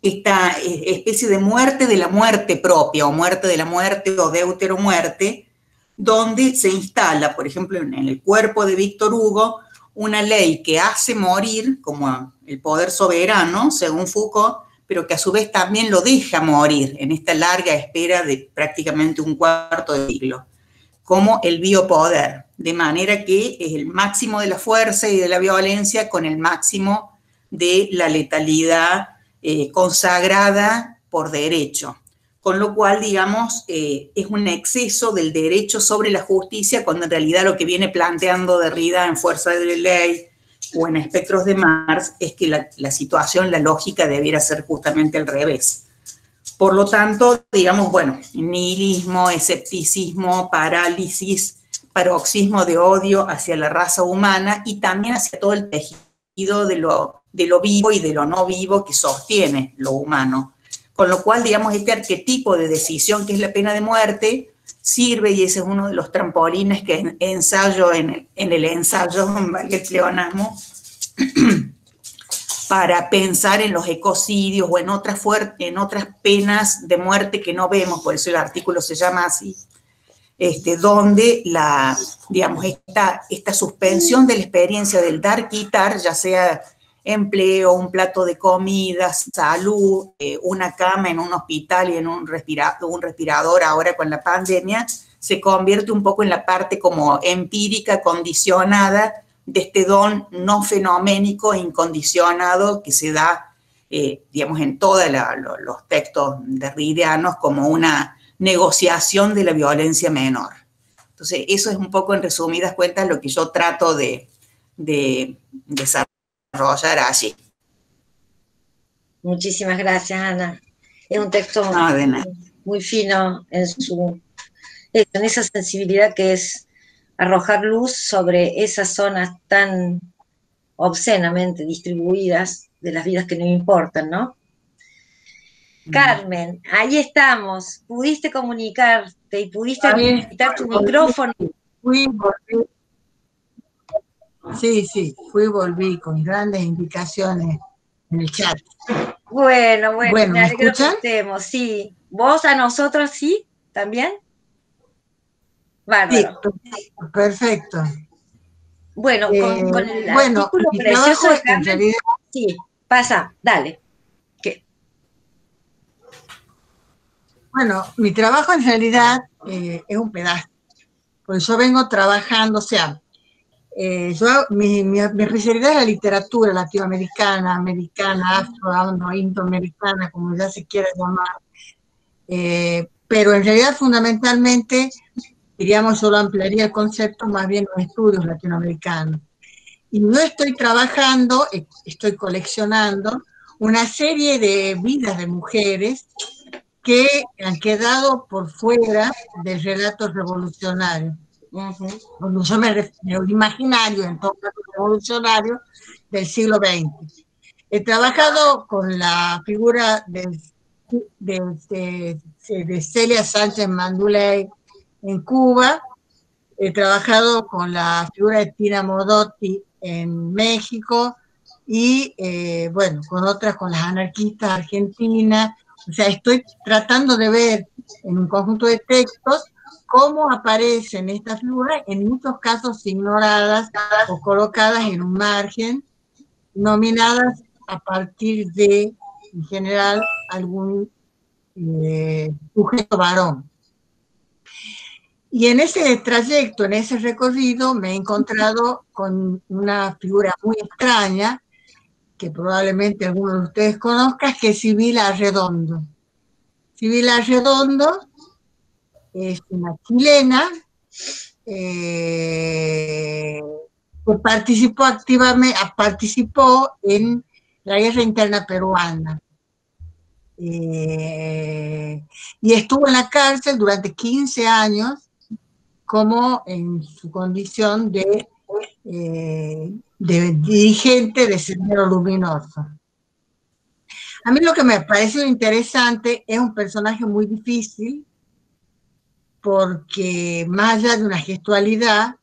esta eh, especie de muerte de la muerte propia, o muerte de la muerte, o deuteromuerte, donde se instala, por ejemplo, en el cuerpo de Víctor Hugo, una ley que hace morir, como el poder soberano, según Foucault, pero que a su vez también lo deja morir en esta larga espera de prácticamente un cuarto de siglo, como el biopoder, de manera que es el máximo de la fuerza y de la violencia con el máximo de la letalidad eh, consagrada por derecho. Con lo cual, digamos, eh, es un exceso del derecho sobre la justicia, cuando en realidad lo que viene planteando Derrida en Fuerza de Ley o en Espectros de Mars es que la, la situación, la lógica debiera ser justamente al revés. Por lo tanto, digamos, bueno, nihilismo, escepticismo, parálisis, paroxismo de odio hacia la raza humana y también hacia todo el tejido de lo, de lo vivo y de lo no vivo que sostiene lo humano. Con lo cual, digamos, este arquetipo de decisión que es la pena de muerte sirve, y ese es uno de los trampolines que ensayo en el, en el ensayo, el pleonasmo, para pensar en los ecocidios o en otras, en otras penas de muerte que no vemos, por eso el artículo se llama así, este, donde la, digamos, esta, suspensión de la experiencia del dar quitar, ya sea empleo, un plato de comida, salud, eh, una cama en un hospital y en un, un respirador ahora con la pandemia, se convierte un poco en la parte como empírica, condicionada de este don no fenoménico e incondicionado que se da, eh, digamos, en todos los textos derridianos como una negociación de la violencia menor. Entonces, eso es un poco, en resumidas cuentas, lo que yo trato de, de desarrollar allí. Muchísimas gracias, Ana. Es un texto muy, fino en, su, en esa sensibilidad que es arrojar luz sobre esas zonas tan obscenamente distribuidas de las vidas que no importan, ¿no? Mm. Carmen, ahí estamos. ¿Pudiste comunicarte y pudiste habilitar tu micrófono? Fui, volví. Sí, sí, fui y volví con grandes indicaciones en el chat. Bueno, bueno, bueno me, alegro que estemos, sí. ¿Vos a nosotros sí? ¿También? Bárbaro. perfecto. Bueno, con, eh, el bueno, artículo precioso de sí, pasa, dale. ¿Qué? Bueno, mi trabajo en realidad eh, es un pedazo, pues yo vengo trabajando, o sea, eh, yo, mi, mi, especialidad es la literatura latinoamericana, americana, afro, indoamericana, como ya se quiera llamar, pero en realidad fundamentalmente diríamos, yo lo ampliaría el concepto más bien los estudios latinoamericanos. Y no estoy trabajando, eh, estoy coleccionando una serie de vidas de mujeres que han quedado por fuera del relato revolucionario. Cuando yo me refiero imaginario, en todo caso revolucionario, del siglo XX. He trabajado con la figura de, de, de Celia Sánchez Manduley, en Cuba, he trabajado con la figura de Tina Modotti en México y, eh, bueno, con otras, con las anarquistas argentinas. O sea, estoy tratando de ver en un conjunto de textos cómo aparecen estas figuras, en muchos casos ignoradas o colocadas en un margen, nominadas a partir de, en general, algún eh, sujeto varón. Y en ese trayecto, en ese recorrido, me he encontrado con una figura muy extraña, que probablemente algunos de ustedes conozcan, que es Sibila Arredondo. Sibila Arredondo es una chilena eh, que participó activamente, participó en la guerra interna peruana. Eh, y estuvo en la cárcel durante 15 años como en su condición de, eh, de dirigente de Sendero Luminoso. A mí lo que me pareció interesante es un personaje muy difícil, porque más allá de una gestualidad,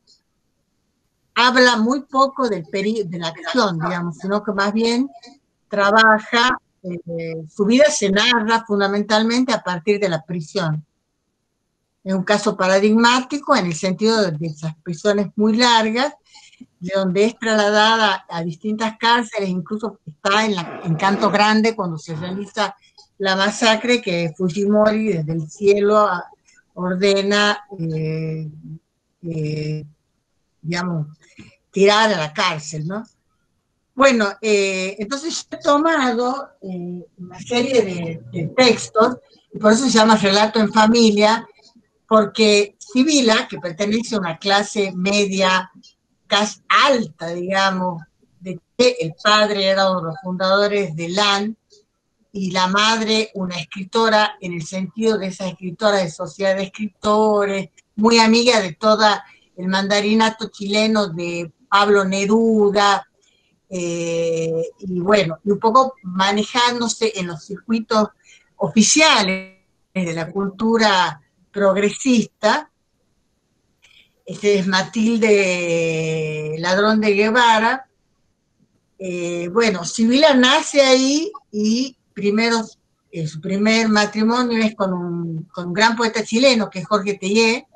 habla muy poco del de la acción, digamos, sino que más bien trabaja, eh, su vida se narra fundamentalmente a partir de la prisión. Es un caso paradigmático en el sentido de esas prisiones muy largas de donde es trasladada a distintas cárceles, incluso está en, la, en Canto Grande cuando se realiza la masacre que Fujimori desde el cielo ordena, eh, eh, tirar a la cárcel, ¿no? Bueno, eh, entonces he tomado una serie de, de, textos, y por eso se llama Relato en Familia, porque Sibila, que pertenece a una clase media casi alta, digamos, de que el padre era uno de los fundadores de LAN y la madre una escritora en el sentido de esa escritora de sociedad de escritores, muy amiga de toda el mandarinato chileno de Pablo Neruda, eh, y bueno, y un poco manejándose en los circuitos oficiales de la cultura progresista, este es Matilde Ladrón de Guevara. Eh, bueno, Sibila nace ahí y primero, eh, su primer matrimonio es con un, con un, gran poeta chileno que es Jorge Tellé,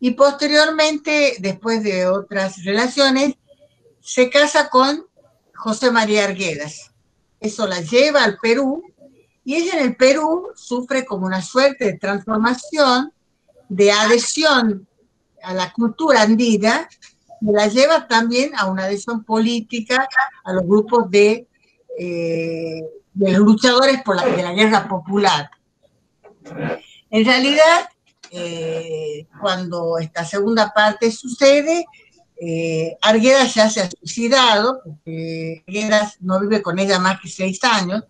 y posteriormente, después de otras relaciones, se casa con José María Arguedas. Eso la lleva al Perú, y ella en el Perú sufre como una suerte de transformación, de adhesión a la cultura andina, y la lleva también a una adhesión política a los grupos de, eh, los luchadores por la, de la guerra popular. En realidad, eh, cuando esta segunda parte sucede, eh, ya se ha suicidado, porque Arguedas no vive con ella más que seis años,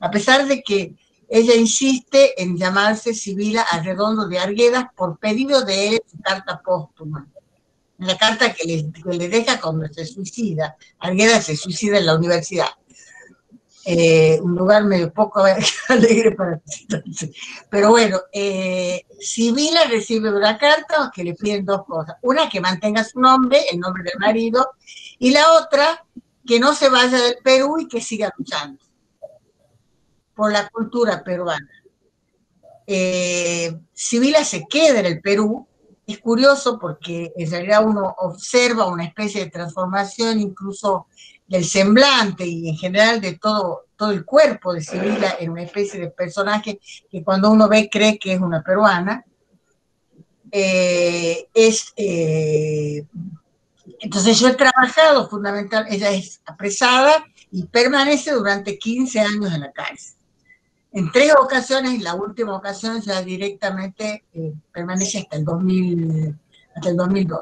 a pesar de que ella insiste en llamarse Sibila Arredondo de Arguedas por pedido de él su carta póstuma. En la carta que le, que le deja cuando se suicida. Arguedas se suicida en la universidad. Eh, un lugar medio poco alegre para visitarse. Pero bueno, eh, Sibila recibe una carta que le piden dos cosas. Una, que mantenga su nombre, el nombre del marido, y la otra, que no se vaya del Perú y que siga luchando por la cultura peruana. Eh, Sibila se queda en el Perú, es curioso porque en realidad uno observa una especie de transformación incluso del semblante y en general de todo, todo el cuerpo de Sibila en una especie de personaje que cuando uno ve cree que es una peruana. Eh, es, eh, entonces yo he trabajado fundamental, ella es apresada y permanece durante 15 años en la cárcel en tres ocasiones y la última ocasión ya directamente eh, permanece hasta el, 2000, hasta el 2002.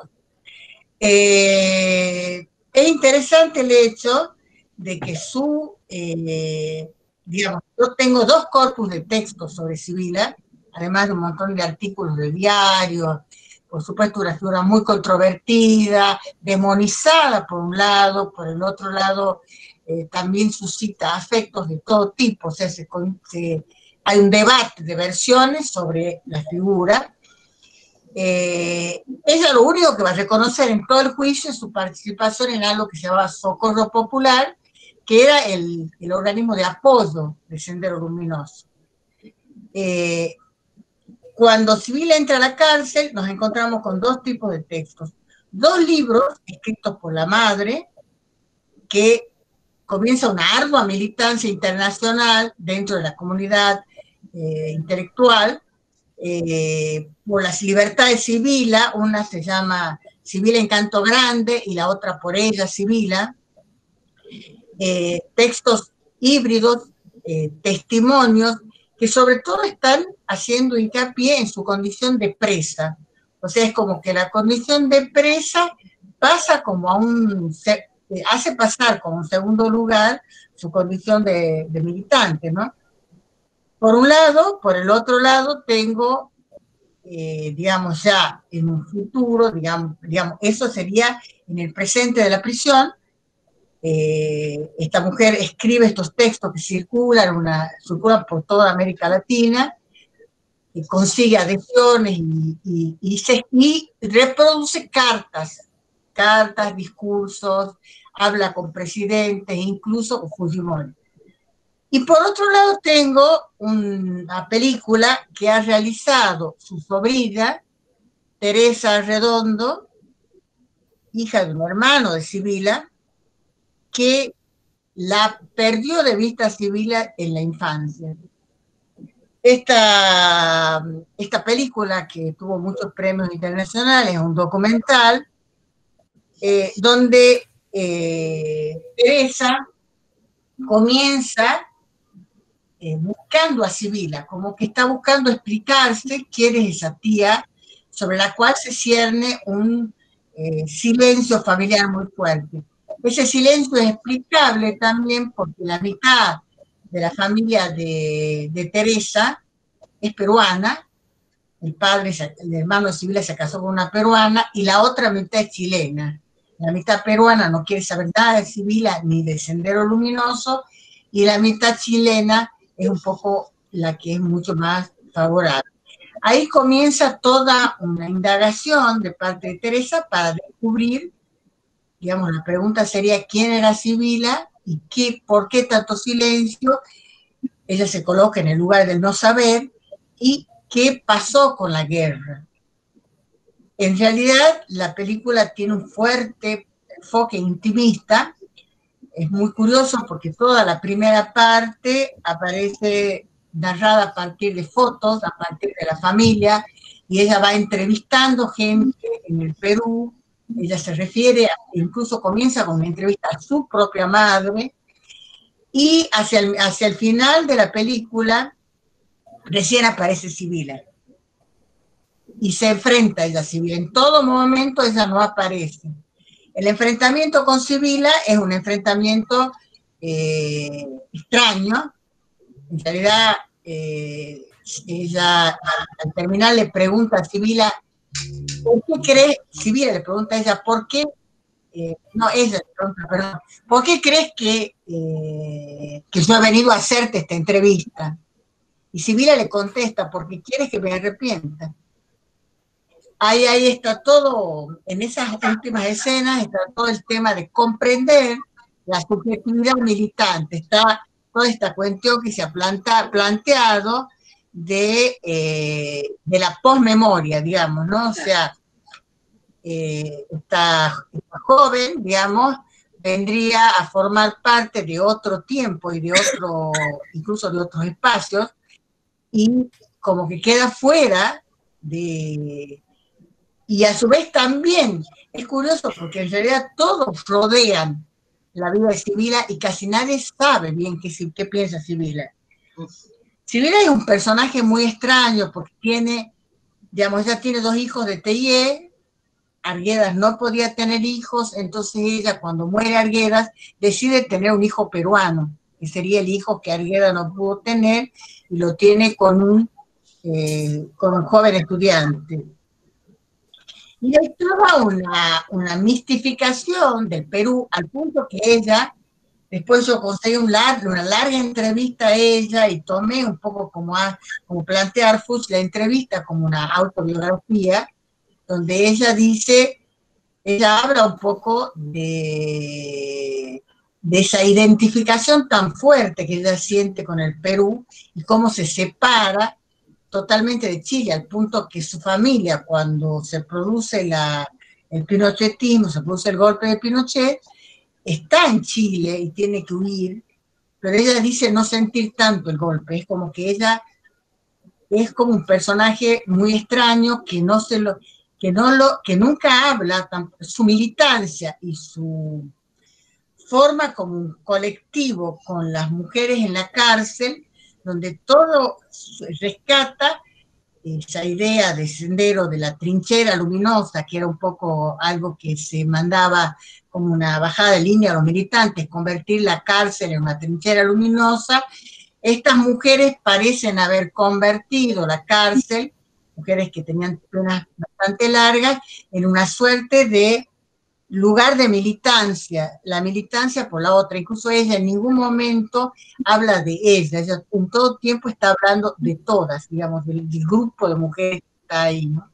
Eh, es interesante el hecho de que su, eh, digamos, yo tengo dos corpus de textos sobre Sibila, además de un montón de artículos de diario, por supuesto una figura muy controvertida, demonizada por un lado, por el otro lado eh, también suscita afectos de todo tipo, o sea, se, se, hay un debate de versiones sobre la figura. Eh, ella lo único que va a reconocer en todo el juicio es su participación en algo que se llamaba Socorro Popular, que era el, el organismo de apoyo de Sendero Luminoso. Eh, cuando Civil entra a la cárcel, nos encontramos con dos tipos de textos. Dos libros escritos por la madre, que comienza una ardua militancia internacional dentro de la comunidad eh, intelectual eh, por las libertades civiles, una se llama Civil en Canto Grande y la otra por ella, Civila, eh, textos híbridos, testimonios, que sobre todo están haciendo hincapié en su condición de presa. O sea, es como que la condición de presa pasa como a un hace pasar como segundo lugar su condición de, militante, ¿no? Por un lado, por el otro lado, tengo, eh, digamos, ya en un futuro, digamos, digamos, eso sería en el presente de la prisión. Eh, esta mujer escribe estos textos que circulan, circulan por toda América Latina, y consigue adhesiones y reproduce cartas cartas, discursos, habla con presidentes, incluso con Fujimori. Y por otro lado tengo una película que ha realizado su sobrina, Teresa Redondo, hija de un hermano de Sibila, que la perdió de vista Sibila en la infancia. Esta, esta película, que tuvo muchos premios internacionales, es un documental, eh, donde eh, Teresa comienza eh, buscando a Sibila, como que está buscando explicarse quién es esa tía sobre la cual se cierne un silencio familiar muy fuerte. Ese silencio es explicable también porque la mitad de la familia de, Teresa es peruana, el padre, el hermano de Sibila se casó con una peruana y la otra mitad es chilena. La mitad peruana no quiere saber nada de Sibila ni de Sendero Luminoso y la mitad chilena es un poco la que es mucho más favorable. Ahí comienza toda una indagación de parte de Teresa para descubrir, digamos, la pregunta sería quién era Sibila y qué, por qué tanto silencio. Ella se coloca en el lugar del no saber y qué pasó con la guerra. En realidad, la película tiene un fuerte enfoque intimista. Es muy curioso porque toda la primera parte aparece narrada a partir de fotos, a partir de la familia, y ella va entrevistando gente en el Perú, ella se refiere, incluso comienza con una entrevista a su propia madre, y hacia el, hacia el final de la película recién aparece Sibila. Y se enfrenta a ella a Sibila. En todo momento ella no aparece. El enfrentamiento con Sibila es un enfrentamiento eh, extraño. En realidad, eh, ella al, terminar le pregunta a Sibila, ¿por qué crees? Sibila le pregunta a ella, ¿por qué? Eh, no, ella le pregunta, perdón, ¿por qué crees que, que yo he venido a hacerte esta entrevista? Y Sibila le contesta, porque quieres que me arrepienta ahí, ahí está todo, en esas últimas escenas está todo el tema de comprender la subjetividad militante, está toda esta cuestión que se ha planteado de, eh, de la posmemoria, digamos, ¿no? O sea, eh, esta, joven, digamos, vendría a formar parte de otro tiempo y de otro, incluso de otros espacios, y como que queda fuera de, y a su vez también es curioso porque en realidad todos rodean la vida de Sibila y casi nadie sabe bien qué, qué piensa Sibila. Sibila es un personaje muy extraño porque tiene, digamos, ya tiene dos hijos de Teye, Arguedas no podía tener hijos, entonces ella cuando muere Arguedas decide tener un hijo peruano, que sería el hijo que Arguedas no pudo tener, y lo tiene con un, eh, con un joven estudiante. Y hay toda una, una mistificación del Perú al punto que ella, después yo conseguí un largo, una larga entrevista a ella y tomé un poco como, a, como plantear Fuchs la entrevista como una autobiografía, donde ella dice, ella habla un poco de, de esa identificación tan fuerte que ella siente con el Perú y cómo se separa totalmente de Chile, al punto que su familia, cuando se produce la, el pinochetismo, se produce el golpe de Pinochet, está en Chile y tiene que huir, pero ella dice no sentir tanto el golpe, es como que ella es como un personaje muy extraño que no se lo que no lo que nunca habla su militancia y su forma como un colectivo con las mujeres en la cárcel donde todo rescata esa idea de sendero de la trinchera luminosa, que era un poco algo que se mandaba como una bajada de línea a los militantes, convertir la cárcel en una trinchera luminosa. Estas mujeres parecen haber convertido la cárcel, mujeres que tenían penas bastante largas, en una suerte de lugar de militancia, la militancia por la otra. Incluso ella en ningún momento habla de ella, ella en todo tiempo está hablando de todas, digamos, del, grupo de mujeres que está ahí. ¿no?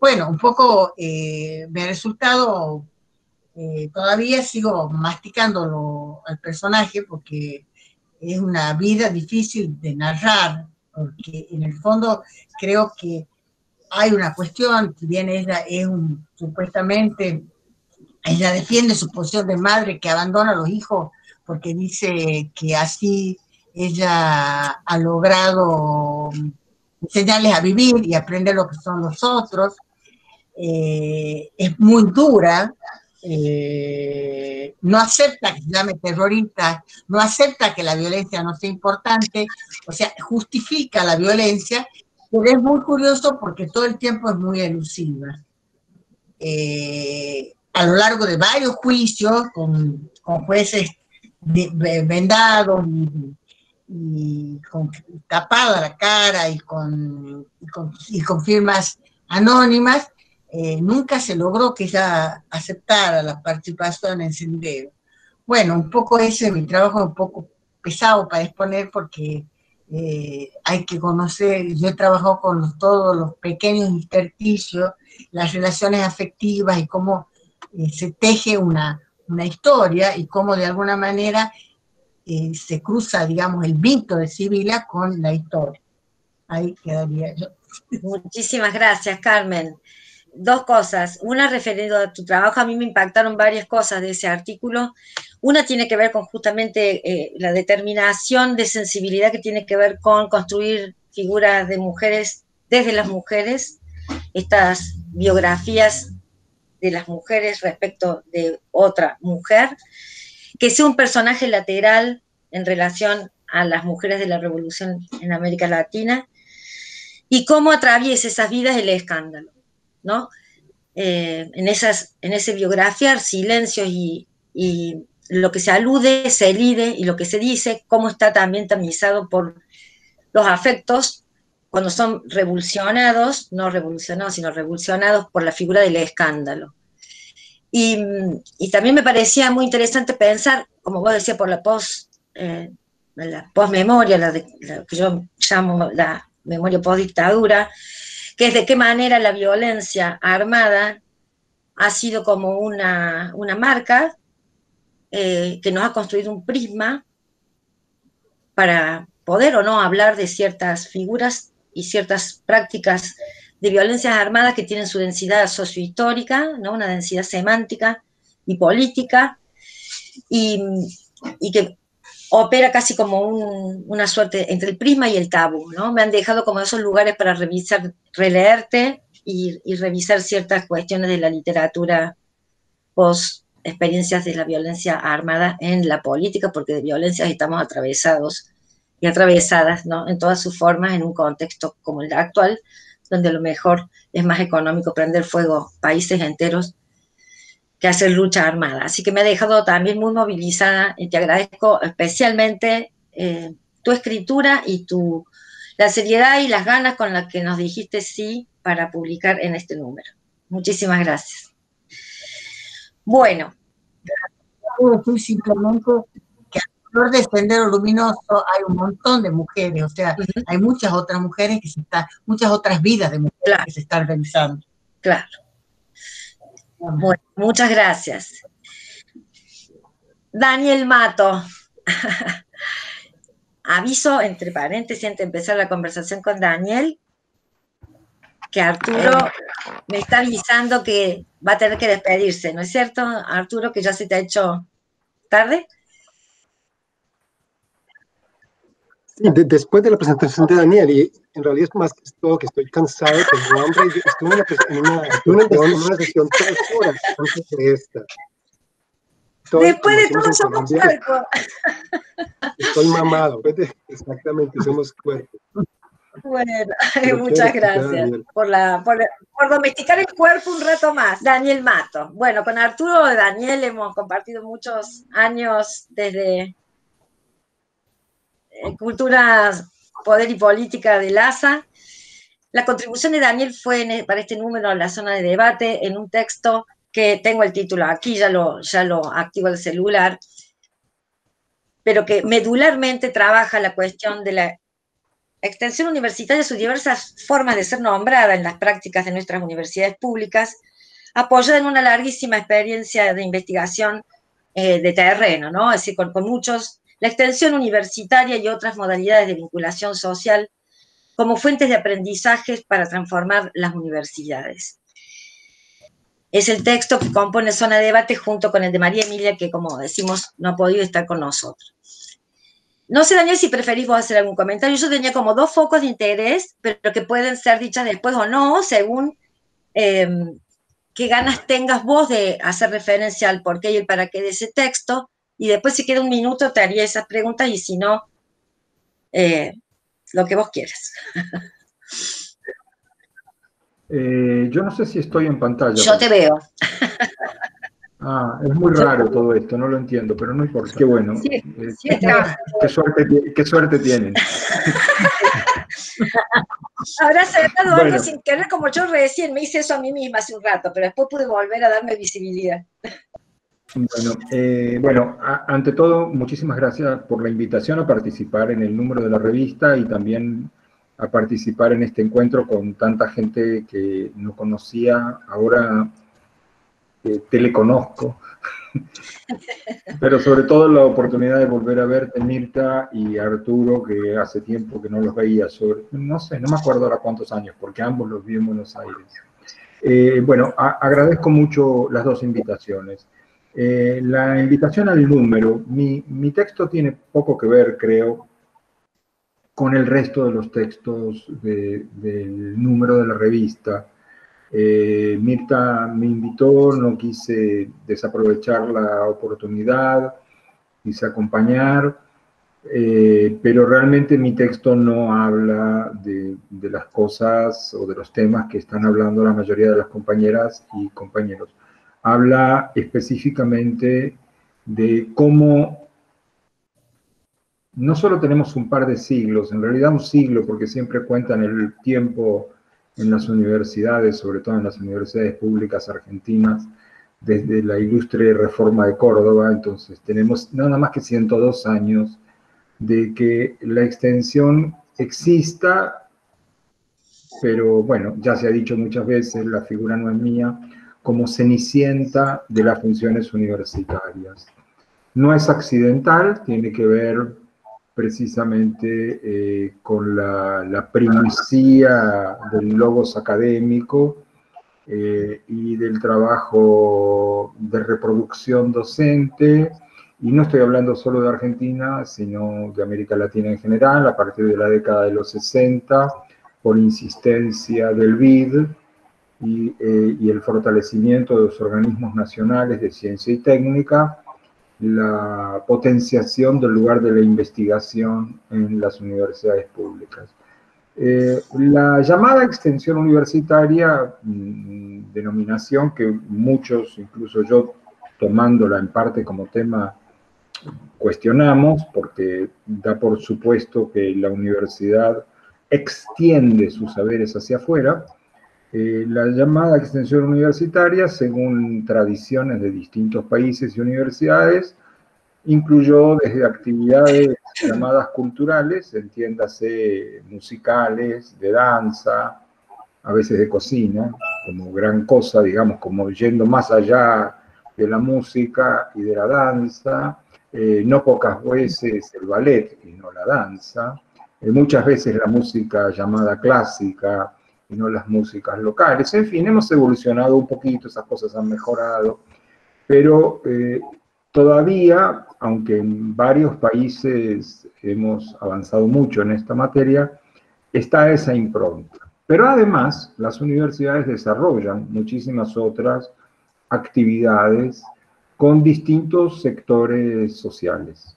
Bueno, un poco eh, me ha resultado, eh, todavía sigo masticándolo al personaje porque es una vida difícil de narrar, porque en el fondo creo que hay una cuestión, si bien ella es un, supuestamente ella defiende su posición de madre que abandona a los hijos porque dice que así ella ha logrado enseñarles a vivir y aprender lo que son los otros. Eh, es muy dura, eh, no acepta que se llame terrorista, no acepta que la violencia no sea importante, o sea, justifica la violencia, pero es muy curioso porque todo el tiempo es muy elusiva. Eh, a lo largo de varios juicios con, jueces vendados y, con tapada la cara y con, y con firmas anónimas, eh, nunca se logró que ella aceptara la participación en Sendero. Bueno, un poco ese, mi trabajo es un poco pesado para exponer porque eh, hay que conocer, yo he trabajado con todos los pequeños intersticios, las relaciones afectivas y cómo eh, se teje una, una, historia y cómo de alguna manera se cruza, digamos, el vínculo de Sibila con la historia. Ahí quedaría yo. Muchísimas gracias, Carmen dos cosas. Una, referido a tu trabajo, a mí me impactaron varias cosas de ese artículo. Una tiene que ver con justamente eh, la determinación de sensibilidad que tiene que ver con construir figuras de mujeres desde las mujeres, estas biografías de las mujeres respecto de otra mujer, que sea un personaje lateral en relación a las mujeres de la revolución en América Latina y cómo atraviesa esas vidas el escándalo ¿no? Eh, en, esas, en ese biografiar silencios y, lo que se alude, se elide y lo que se dice, cómo está también tamizado por los afectos cuando son revolucionados, no revolucionados, sino revolucionados por la figura del escándalo. Y, también me parecía muy interesante pensar, como vos decías, por la post, eh, la postmemoria, la, que yo llamo la memoria post-dictadura, que es de qué manera la violencia armada ha sido como una, marca eh, que nos ha construido un prisma para poder o no hablar de ciertas figuras y ciertas prácticas de violencias armadas que tienen su densidad sociohistórica, ¿no? una densidad semántica y política, y, y que opera casi como una suerte entre el prisma y el tabú, ¿no? Me han dejado como esos lugares para revisar, releerte y, revisar ciertas cuestiones de la literatura post experiencias de la violencia armada en la política, porque de violencias estamos atravesados y atravesadas, ¿no? En todas sus formas, en un contexto como el actual, donde a lo mejor es más económico prender fuego países enteros que hacer lucha armada. Así que me ha dejado también muy movilizada y te agradezco especialmente eh, tu escritura y tu, la seriedad y las ganas con las que nos dijiste sí para publicar en este número. Muchísimas gracias. Bueno. Decir simplemente alrededor de Sendero Luminoso hay un montón de mujeres, o sea, hay muchas otras mujeres que se están, muchas otras vidas de mujeres que se están realizando. Claro. Bueno, muchas gracias. Daniel Mato. Aviso, entre paréntesis, antes de empezar la conversación con Daniel, que Arturo me está avisando que va a tener que despedirse, ¿no es cierto, Arturo, que ya se te ha hecho tarde? Después de la presentación de Daniel, y en realidad es más que todo que estoy cansado, tengo hambre, y estuve en una, en una, sesión tres horas antes de esta. después de todo somos cuerpo. Estoy mamado, exactamente, somos cuerpo. Bueno, muchas gracias por, la, por, por, domesticar el cuerpo un rato más. Daniel Mato. Bueno, con Arturo y Daniel hemos compartido muchos años desde eh, cultura, Poder y Política de LASA. La contribución de Daniel fue e, para este número en la zona de debate en un texto que tengo el título aquí, ya lo, ya lo activo el celular, pero que medularmente trabaja la cuestión de la extensión universitaria, sus diversas formas de ser nombrada en las prácticas de nuestras universidades públicas, apoyada en una larguísima experiencia de investigación eh, de terreno, ¿no? Es decir, con muchos la extensión universitaria y otras modalidades de vinculación social como fuentes de aprendizaje para transformar las universidades. es el texto que compone Zona de Debate junto con el de María Emilia, que como decimos, no ha podido estar con nosotros. No sé, Daniel, si preferís vos hacer algún comentario. Yo tenía como dos focos de interés, pero que pueden ser dichas después o no, según eh, qué ganas tengas vos de hacer referencia al porqué y el para qué de ese texto. Y después, si queda un minuto, te haría esas preguntas y si no, eh, lo que vos quieras. Eh, yo no sé si estoy en pantalla. Yo te veo. Ah, es muy raro todo esto, no lo entiendo, pero no importa. Qué bueno. Sí, Eh, sí, qué, suerte, qué suerte tienen. Habrá cerrado Bueno. algo sin querer, como yo recién me hice eso a mí misma hace un rato, pero después pude volver a darme visibilidad. Bueno, eh, bueno, a- ante todo, muchísimas gracias por la invitación a participar en el número de la revista y también a participar en este encuentro con tanta gente que no conocía, ahora eh, teleconozco, pero sobre todo la oportunidad de volver a verte, Mirta y Arturo, que hace tiempo que no los veía, sobre, no sé, no me acuerdo ahora cuántos años, porque ambos los vi en Buenos Aires. Eh, bueno, a- agradezco mucho las dos invitaciones. Eh, la invitación al número, mi, texto tiene poco que ver, creo, con el resto de los textos de- del número de la revista. Eh, Mirta me invitó, no quise desaprovechar la oportunidad, quise acompañar, eh, pero realmente mi texto no habla de, de las cosas o de los temas que están hablando la mayoría de las compañeras y compañeros. Habla específicamente de cómo no solo tenemos un par de siglos, en realidad un siglo, porque siempre cuentan el tiempo en las universidades, sobre todo en las universidades públicas argentinas, desde la ilustre reforma de Córdoba, entonces tenemos nada más que 102 años de que la extensión exista, pero bueno, ya se ha dicho muchas veces, la figura no es mía, como cenicienta de las funciones universitarias. No es accidental, tiene que ver precisamente eh, con la, la primacía del logos académico eh, y del trabajo de reproducción docente, y no estoy hablando solo de Argentina, sino de América Latina en general, a partir de la década de los 60, por insistencia del BID y, eh, y el fortalecimiento de los organismos nacionales de ciencia y técnica, la potenciación del lugar de la investigación en las universidades públicas. Eh, la llamada extensión universitaria, mm, denominación que muchos, incluso yo tomándola en parte como tema, cuestionamos, porque da por supuesto que la universidad extiende sus saberes hacia afuera, eh, la llamada extensión universitaria, según tradiciones de distintos países y universidades, incluyó desde actividades llamadas culturales, entiéndase musicales, de danza, a veces de cocina, como gran cosa, digamos, como yendo más allá de la música y de la danza, eh, no pocas veces el ballet y no la danza, eh, muchas veces la música llamada clásica y no las músicas locales. En fin, hemos evolucionado un poquito, esas cosas han mejorado, pero eh, todavía, aunque en varios países hemos avanzado mucho en esta materia, está esa impronta. Pero además, las universidades desarrollan muchísimas otras actividades con distintos sectores sociales.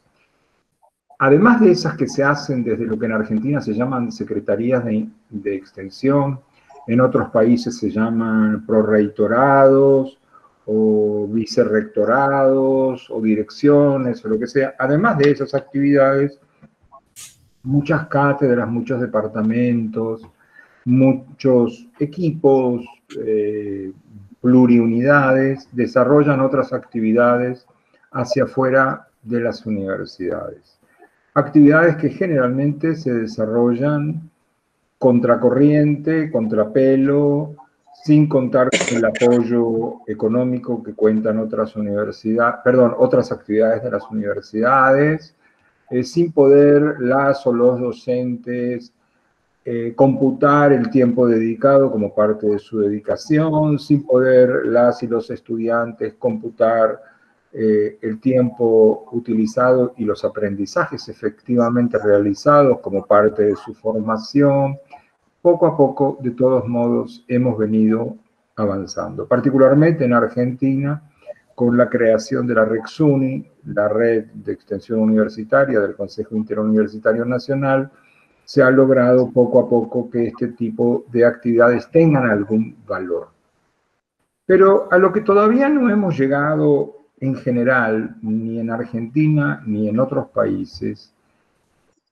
Además de esas que se hacen desde lo que en Argentina se llaman secretarías de, extensión, en otros países se llaman proreitorados o vicerrectorados o direcciones o lo que sea. Además de esas actividades, muchas cátedras, muchos departamentos, muchos equipos, eh, pluriunidades, desarrollan otras actividades hacia afuera de las universidades. Actividades que generalmente se desarrollan contracorriente, contrapelo, sin contar con el apoyo económico que cuentan otras universidades, perdón, otras actividades de las universidades, eh, sin poder las o los docentes eh, computar el tiempo dedicado como parte de su dedicación, sin poder las y los estudiantes computar eh, el tiempo utilizado y los aprendizajes efectivamente realizados como parte de su formación. Poco a poco, de todos modos, hemos venido avanzando, particularmente en Argentina, con la creación de la REXUNI, la red de extensión universitaria del Consejo Interuniversitario Nacional, se ha logrado poco a poco que este tipo de actividades tengan algún valor. Pero a lo que todavía no hemos llegado en general, ni en Argentina ni en otros países,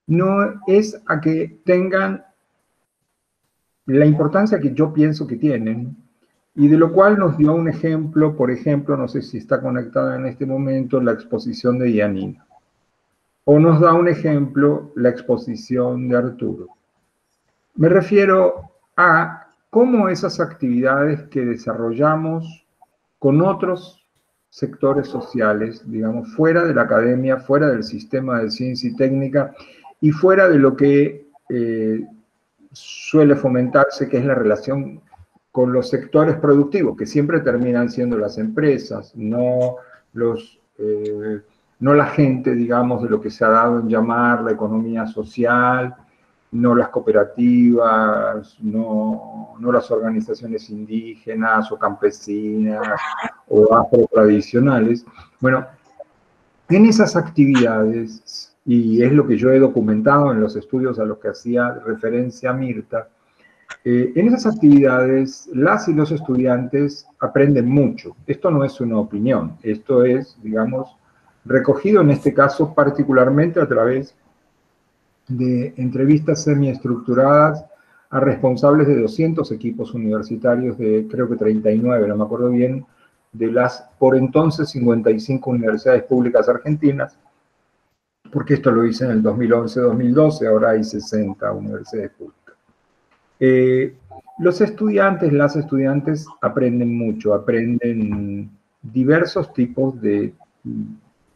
no es a que tengan la importancia que yo pienso que tienen, y de lo cual nos dio un ejemplo, por ejemplo, no sé si está conectada en este momento, la exposición de Yanina o nos da un ejemplo la exposición de Arturo. Me refiero a cómo esas actividades que desarrollamos con otros sectores sociales, digamos, fuera de la academia, fuera del sistema de ciencia y técnica y fuera de lo que eh, suele fomentarse, que es la relación con los sectores productivos, que siempre terminan siendo las empresas, no los... Eh, no la gente, digamos, de lo que se ha dado en llamar la economía social, no las cooperativas, no, las organizaciones indígenas o campesinas o afro-tradicionales. Bueno, en esas actividades, y es lo que yo he documentado en los estudios a los que hacía referencia Mirta, eh, en esas actividades las y los estudiantes aprenden mucho. Esto no es una opinión, esto es, digamos, recogido en este caso particularmente a través de entrevistas semiestructuradas a responsables de 200 equipos universitarios de creo que 39, no me acuerdo bien, de las por entonces 55 universidades públicas argentinas, porque esto lo hice en el 2011-2012, ahora hay 60 universidades públicas. Eh, los estudiantes, las estudiantes aprenden mucho, aprenden diversos tipos de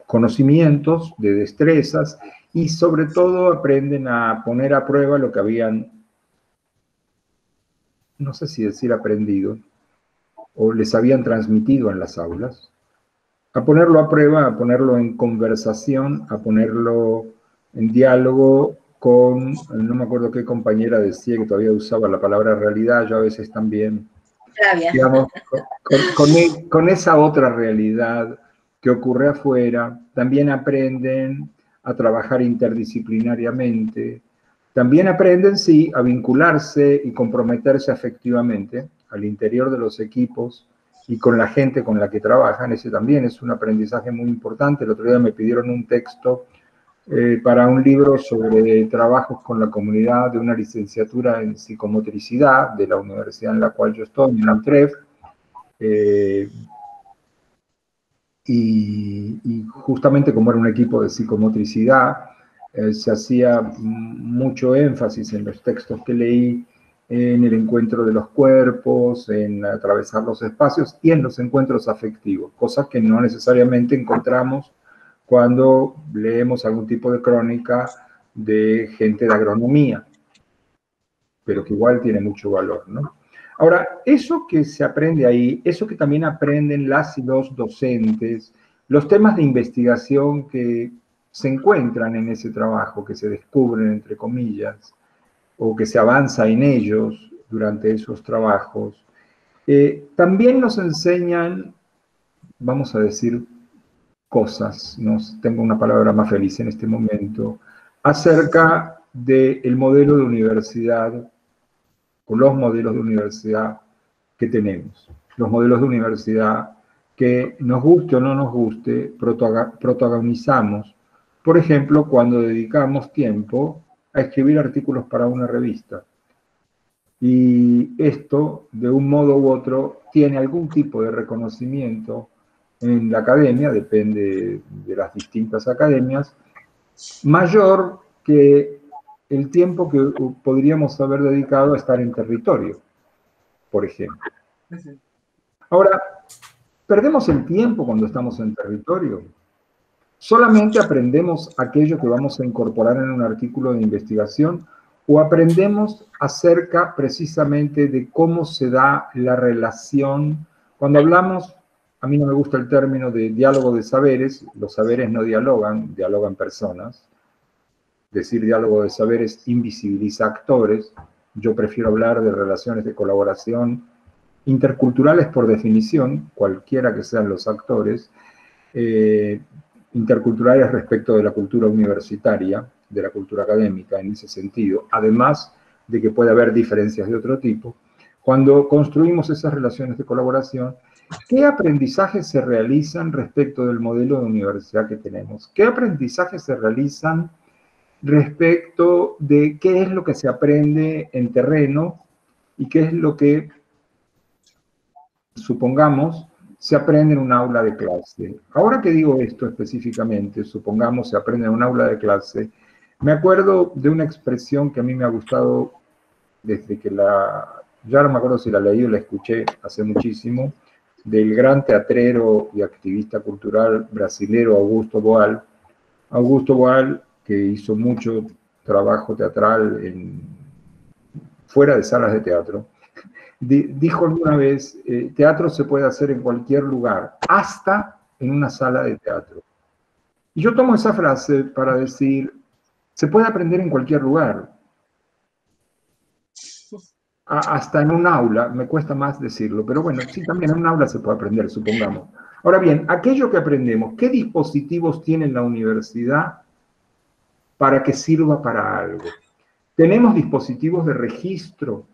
conocimientos, de destrezas y sobre todo aprenden a poner a prueba lo que habían, no sé si decir aprendido, o les habían transmitido en las aulas, a ponerlo a prueba, a ponerlo en conversación, a ponerlo en diálogo con, no me acuerdo qué compañera decía que todavía usaba la palabra realidad, yo a veces también, digamos, con, con esa otra realidad que ocurre afuera, también aprenden a trabajar interdisciplinariamente, también aprenden, sí, a vincularse y comprometerse afectivamente al interior de los equipos y con la gente con la que trabajan. Ese también es un aprendizaje muy importante. El otro día me pidieron un texto eh, para un libro sobre trabajos con la comunidad de una licenciatura en psicomotricidad de la universidad en la cual yo estoy, en la y, justamente como era un equipo de psicomotricidad, eh, se hacía mucho énfasis en los textos que leí en el encuentro de los cuerpos, en atravesar los espacios y en los encuentros afectivos, cosas que no necesariamente encontramos cuando leemos algún tipo de crónica de gente de agronomía, pero que igual tiene mucho valor, ¿no? Ahora, eso que se aprende ahí, eso que también aprenden las y los docentes, los temas de investigación que se encuentran en ese trabajo, que se descubren, entre comillas, o que se avanza en ellos durante esos trabajos, eh, también nos enseñan, vamos a decir, cosas, no tengo una palabra más feliz en este momento, acerca del modelo de universidad los modelos de universidad que tenemos. Los modelos de universidad que nos guste o no nos guste, protagonizamos, por ejemplo, cuando dedicamos tiempo a escribir artículos para una revista. Y esto, de un modo u otro, tiene algún tipo de reconocimiento en la academia, depende de las distintas academias, mayor que el tiempo que podríamos haber dedicado a estar en territorio, por ejemplo. Ahora, ¿perdemos el tiempo cuando estamos en territorio? ¿Solamente aprendemos aquello que vamos a incorporar en un artículo de investigación o aprendemos acerca precisamente de cómo se da la relación. Cuando hablamos, a mí no me gusta el término de diálogo de saberes, los saberes no dialogan, dialogan personas. Decir diálogo de saberes invisibiliza actores. Yo prefiero hablar de relaciones de colaboración interculturales por definición, cualquiera que sean los actores, eh, interculturales respecto de la cultura universitaria, de la cultura académica en ese sentido, además de que puede haber diferencias de otro tipo. Cuando construimos esas relaciones de colaboración, ¿qué aprendizajes se realizan respecto del modelo de universidad que tenemos? ¿Qué aprendizajes se realizan respecto de qué es lo que se aprende en terreno y qué es lo que, supongamos, se aprende en un aula de clase. Ahora que digo esto específicamente, supongamos se aprende en un aula de clase, me acuerdo de una expresión que a mí me ha gustado desde que la, ya no me acuerdo si la leí o la escuché hace muchísimo, del gran teatrero y activista cultural brasilero Augusto Boal. Augusto Boal, que hizo mucho trabajo teatral en, fuera de salas de teatro, dijo alguna vez, eh, teatro se puede hacer en cualquier lugar, hasta en una sala de teatro. Y yo tomo esa frase para decir, se puede aprender en cualquier lugar. hasta en un aula, me cuesta más decirlo, pero bueno, sí, también en un aula se puede aprender, supongamos. Ahora bien, aquello que aprendemos, ¿qué dispositivos tiene la universidad para que sirva para algo? Tenemos dispositivos de registro,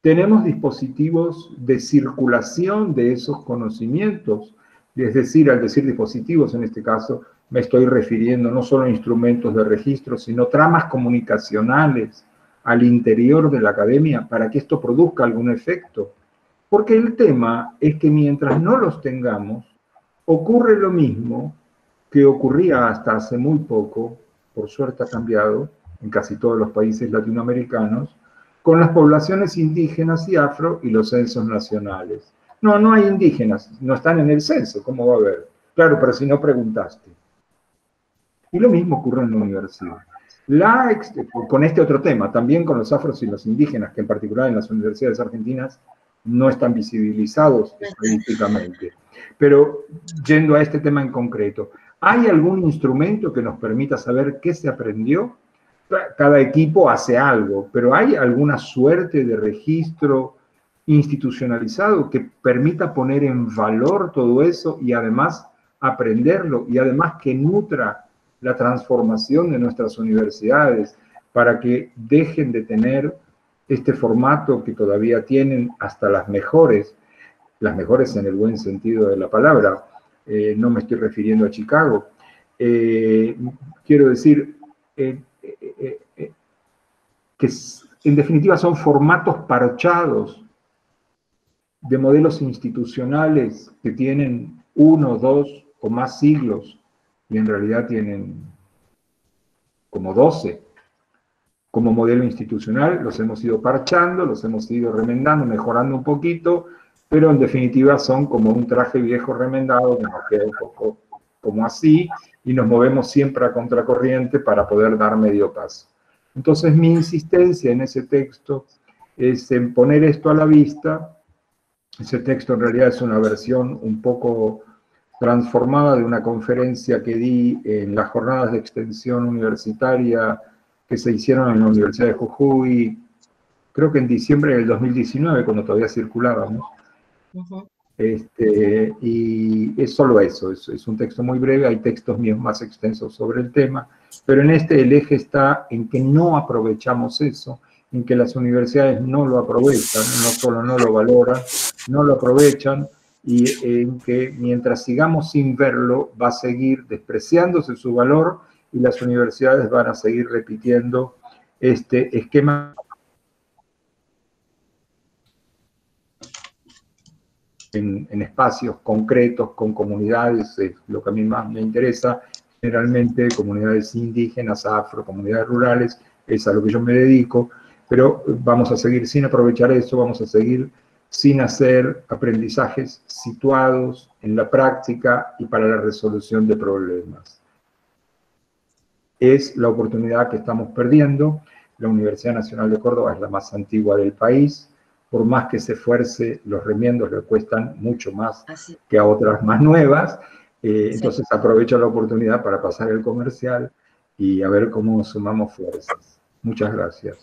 tenemos dispositivos de circulación de esos conocimientos, es decir, al decir dispositivos en este caso, me estoy refiriendo no solo a instrumentos de registro, sino tramas comunicacionales al interior de la academia para que esto produzca algún efecto. Porque el tema es que mientras no los tengamos, ocurre lo mismo que ocurría hasta hace muy poco, por suerte ha cambiado en casi todos los países latinoamericanos, con las poblaciones indígenas y afro y los censos nacionales. No, no hay indígenas, no están en el censo, ¿cómo va a haber? Claro, pero si no preguntaste. Y lo mismo ocurre en la universidad. La, con este otro tema, también con los afros y los indígenas, que en particular en las universidades argentinas no están visibilizados estadísticamente. Pero yendo a este tema en concreto, ¿hay algún instrumento que nos permita saber qué se aprendió? Cada equipo hace algo, pero ¿hay alguna suerte de registro institucionalizado que permita poner en valor todo eso y además aprenderlo y además que nutra la transformación de nuestras universidades para que dejen de tener este formato que todavía tienen hasta las mejores, las mejores en el buen sentido de la palabra, eh, no me estoy refiriendo a Chicago, eh, quiero decir eh, que en definitiva son formatos parchados de modelos institucionales que tienen uno, dos o más siglos y en realidad tienen como 12. Como modelo institucional los hemos ido parchando, los hemos ido remendando, mejorando un poquito, pero en definitiva son como un traje viejo remendado que nos queda un poco como así y nos movemos siempre a contracorriente para poder dar medio paso. Entonces mi insistencia en ese texto es en poner esto a la vista. Ese texto en realidad es una versión un poco transformada de una conferencia que di en las jornadas de extensión universitaria que se hicieron en la Universidad de Jujuy, creo que en diciembre del 2019, cuando todavía circulábamos. Este, y es solo eso, es, es, un texto muy breve, hay textos míos más extensos sobre el tema, pero en este el eje está en que no aprovechamos eso, en que las universidades no lo aprovechan, no solo no lo valoran, no lo aprovechan, y en que mientras sigamos sin verlo va a seguir despreciándose su valor y las universidades van a seguir repitiendo este esquema en, espacios concretos, con comunidades, es lo que a mí más me interesa, generalmente comunidades indígenas, afro, comunidades rurales, es a lo que yo me dedico, pero vamos a seguir sin aprovechar eso, vamos a seguir sin hacer aprendizajes situados en la práctica y para la resolución de problemas. Es la oportunidad que estamos perdiendo. La Universidad Nacional de Córdoba es la más antigua del país, por más que se esfuerce, los remiendos le cuestan mucho más que a otras más nuevas. Eh, entonces aprovecho la oportunidad para pasar el comercial y a ver cómo sumamos fuerzas. Muchas gracias.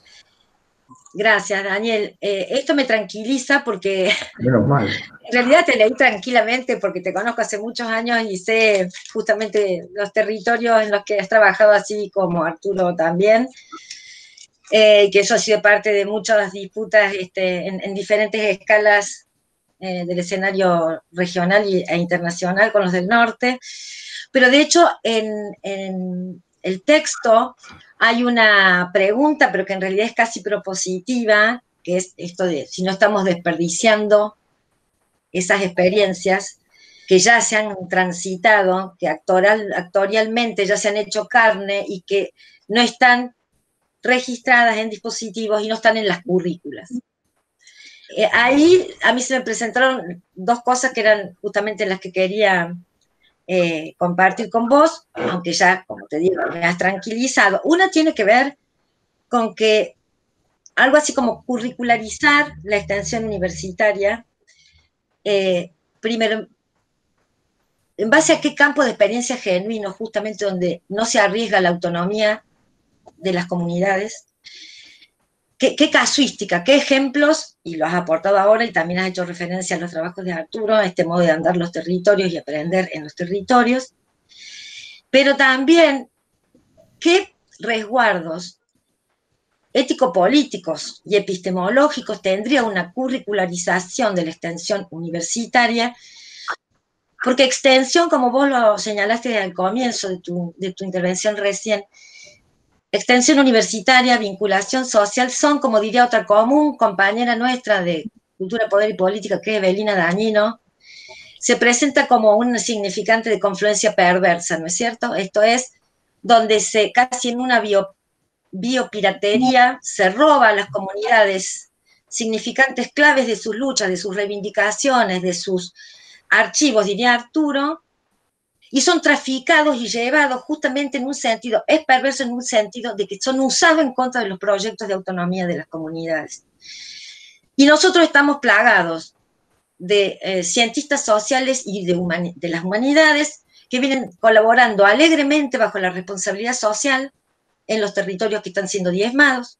Gracias, Daniel. Eh, esto me tranquiliza porque Menos mal. en realidad te leí tranquilamente porque te conozco hace muchos años y sé justamente los territorios en los que has trabajado, así como Arturo también. Eh, que eso ha sido parte de muchas disputas este, en, diferentes escalas eh, del escenario regional e internacional con los del norte. Pero de hecho, en, el texto hay una pregunta, pero que en realidad es casi propositiva, que es esto de si no estamos desperdiciando esas experiencias que ya se han transitado, que actorialmente ya se han hecho carne y que no están registradas en dispositivos y no están en las currículas. Eh, ahí a mí se me presentaron dos cosas que eran justamente las que quería eh, compartir con vos, aunque ya, como te digo, me has tranquilizado. Una tiene que ver con que algo así como curricularizar la extensión universitaria, eh, primero, en base a qué campo de experiencia genuino, justamente donde no se arriesga la autonomía de las comunidades. ¿Qué, casuística, qué ejemplos, y lo has aportado ahora y también has hecho referencia a los trabajos de Arturo, este modo de andar los territorios y aprender en los territorios, pero también qué resguardos ético-políticos y epistemológicos tendría una curricularización de la extensión universitaria, porque extensión, como vos lo señalaste al comienzo de tu, de tu intervención recién, Extensión universitaria, vinculación social, son, como diría otra común compañera nuestra de Cultura, Poder y Política, que es Belina Dañino, se presenta como un significante de confluencia perversa, ¿no es cierto? Esto es donde se, casi en una bio, biopiratería, se roba a las comunidades significantes claves de sus luchas, de sus reivindicaciones, de sus archivos, diría Arturo, y son traficados y llevados justamente en un sentido, es perverso en un sentido de que son usados en contra de los proyectos de autonomía de las comunidades. Y nosotros estamos plagados de eh, cientistas sociales y de, de las humanidades que vienen colaborando alegremente bajo la responsabilidad social en los territorios que están siendo diezmados.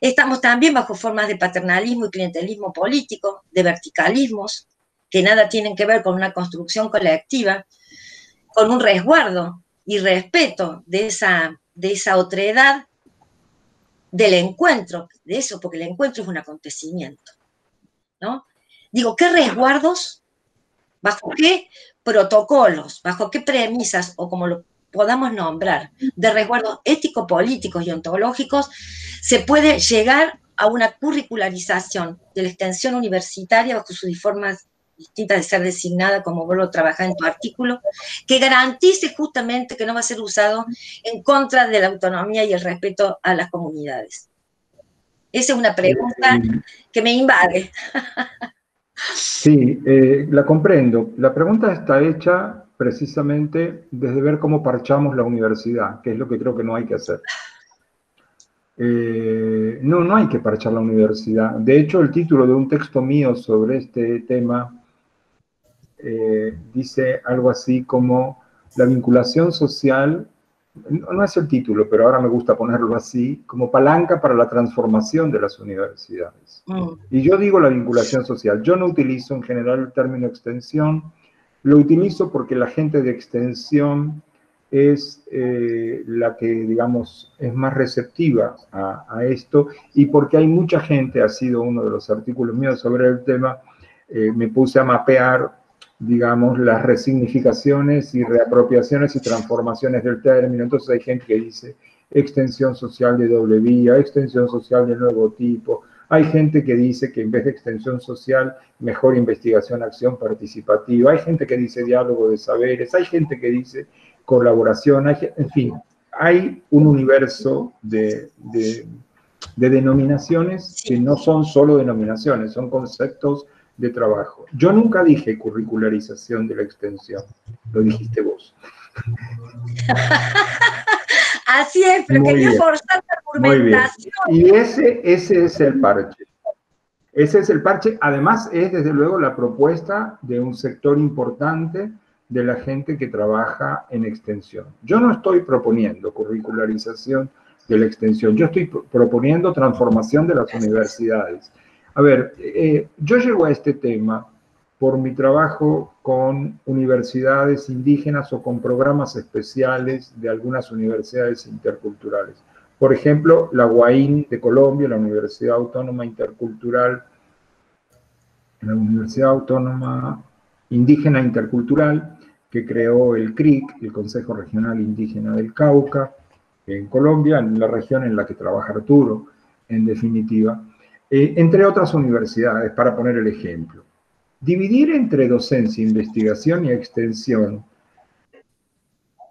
Estamos también bajo formas de paternalismo y clientelismo político, de verticalismos, que nada tienen que ver con una construcción colectiva, con un resguardo y respeto de esa, de esa otredad del encuentro, de eso, porque el encuentro es un acontecimiento, ¿no? Digo, ¿qué resguardos, bajo qué protocolos, bajo qué premisas, o como lo podamos nombrar, de resguardos ético-políticos y ontológicos, se puede llegar a una curricularización de la extensión universitaria bajo sus formas distinta de ser designada, como vuelvo a trabajar en tu artículo, que garantice justamente que no va a ser usado en contra de la autonomía y el respeto a las comunidades. Esa es una pregunta que me invade. Sí, eh, la comprendo. La pregunta está hecha precisamente desde ver cómo parchamos la universidad, que es lo que creo que no hay que hacer. Eh, no, no hay que parchar la universidad. De hecho, el título de un texto mío sobre este tema eh, dice algo así como la vinculación social, no, es el título, pero ahora me gusta ponerlo así, como palanca para la transformación de las universidades. Mm. Y yo digo la vinculación social, yo no utilizo en general el término extensión, lo utilizo porque la gente de extensión es eh, la que, digamos, es más receptiva a, esto y porque hay mucha gente, ha sido uno de los artículos míos sobre el tema, eh, me puse a mapear digamos, las resignificaciones y reapropiaciones y transformaciones del término. Entonces hay gente que dice extensión social de doble vía, extensión social de nuevo tipo. Hay gente que dice que en vez de extensión social, mejor investigación, acción participativa. Hay gente que dice diálogo de saberes. Hay gente que dice colaboración. en fin, hay un universo de, de denominaciones que no son solo denominaciones, son conceptos de trabajo. Yo nunca dije curricularización de la extensión, lo dijiste vos. Así es, pero Muy quería bien. forzar la argumentación. Y ese, ese es el parche. Ese es el parche. Además, es desde luego la propuesta de un sector importante de la gente que trabaja en extensión. Yo no estoy proponiendo curricularización de la extensión, yo estoy pro- proponiendo transformación de las universidades. A ver, eh, yo llego a este tema por mi trabajo con universidades indígenas o con programas especiales de algunas universidades interculturales. Por ejemplo, la UAIN de Colombia, la Universidad Autónoma Intercultural, la Universidad Autónoma Indígena Intercultural, que creó el CRIC, el Consejo Regional Indígena del Cauca, en Colombia, en la región en la que trabaja Arturo, en definitiva, eh, entre otras universidades, para poner el ejemplo. Dividir entre docencia, investigación y extensión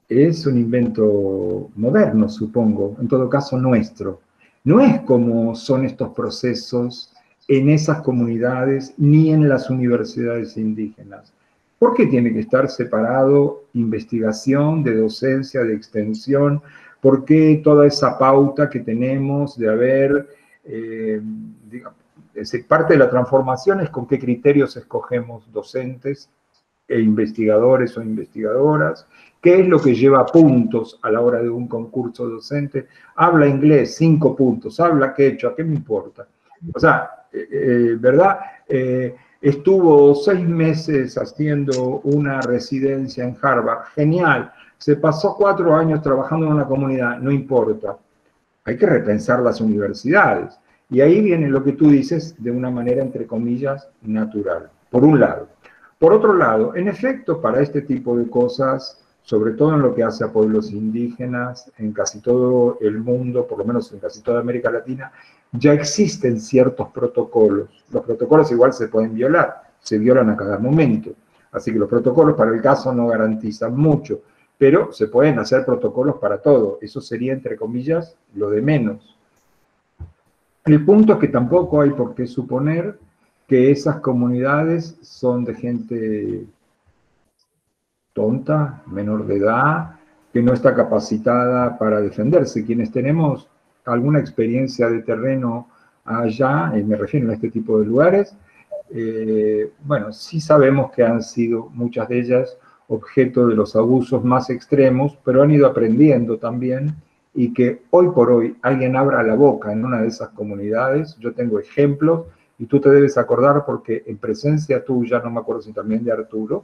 es un invento moderno, supongo, en todo caso nuestro. No es como son estos procesos en esas comunidades ni en las universidades indígenas. ¿Por qué tiene que estar separado investigación de docencia, de extensión? ¿Por qué toda esa pauta que tenemos de haber, eh, es parte de la transformación es con qué criterios escogemos docentes e investigadores o investigadoras, qué es lo que lleva puntos a la hora de un concurso docente. Habla inglés, cinco puntos, habla quechua, ¿qué me importa? O sea, eh, eh, ¿verdad? Estuvo seis meses haciendo una residencia en Harvard, genial. Se pasó cuatro años trabajando en una comunidad, no importa. Hay que repensar las universidades. Y ahí viene lo que tú dices de una manera, entre comillas, natural, por un lado. Por otro lado, en efecto, para este tipo de cosas, sobre todo en lo que hace a pueblos indígenas, en casi todo el mundo, por lo menos en casi toda América Latina, ya existen ciertos protocolos. Los protocolos igual se pueden violar, se violan a cada momento. Así que los protocolos para el caso no garantizan mucho, pero se pueden hacer protocolos para todo. Eso sería, entre comillas, lo de menos. El punto es que tampoco hay por qué suponer que esas comunidades son de gente tonta, menor de edad, que no está capacitada para defenderse. Quienes tenemos alguna experiencia de terreno allá, y me refiero a este tipo de lugares, eh, bueno, sí sabemos que han sido muchas de ellas objeto de los abusos más extremos, pero han ido aprendiendo también y que hoy por hoy alguien abra la boca en una de esas comunidades, yo tengo ejemplos y tú te debes acordar porque en presencia tuya, no me acuerdo si también de Arturo,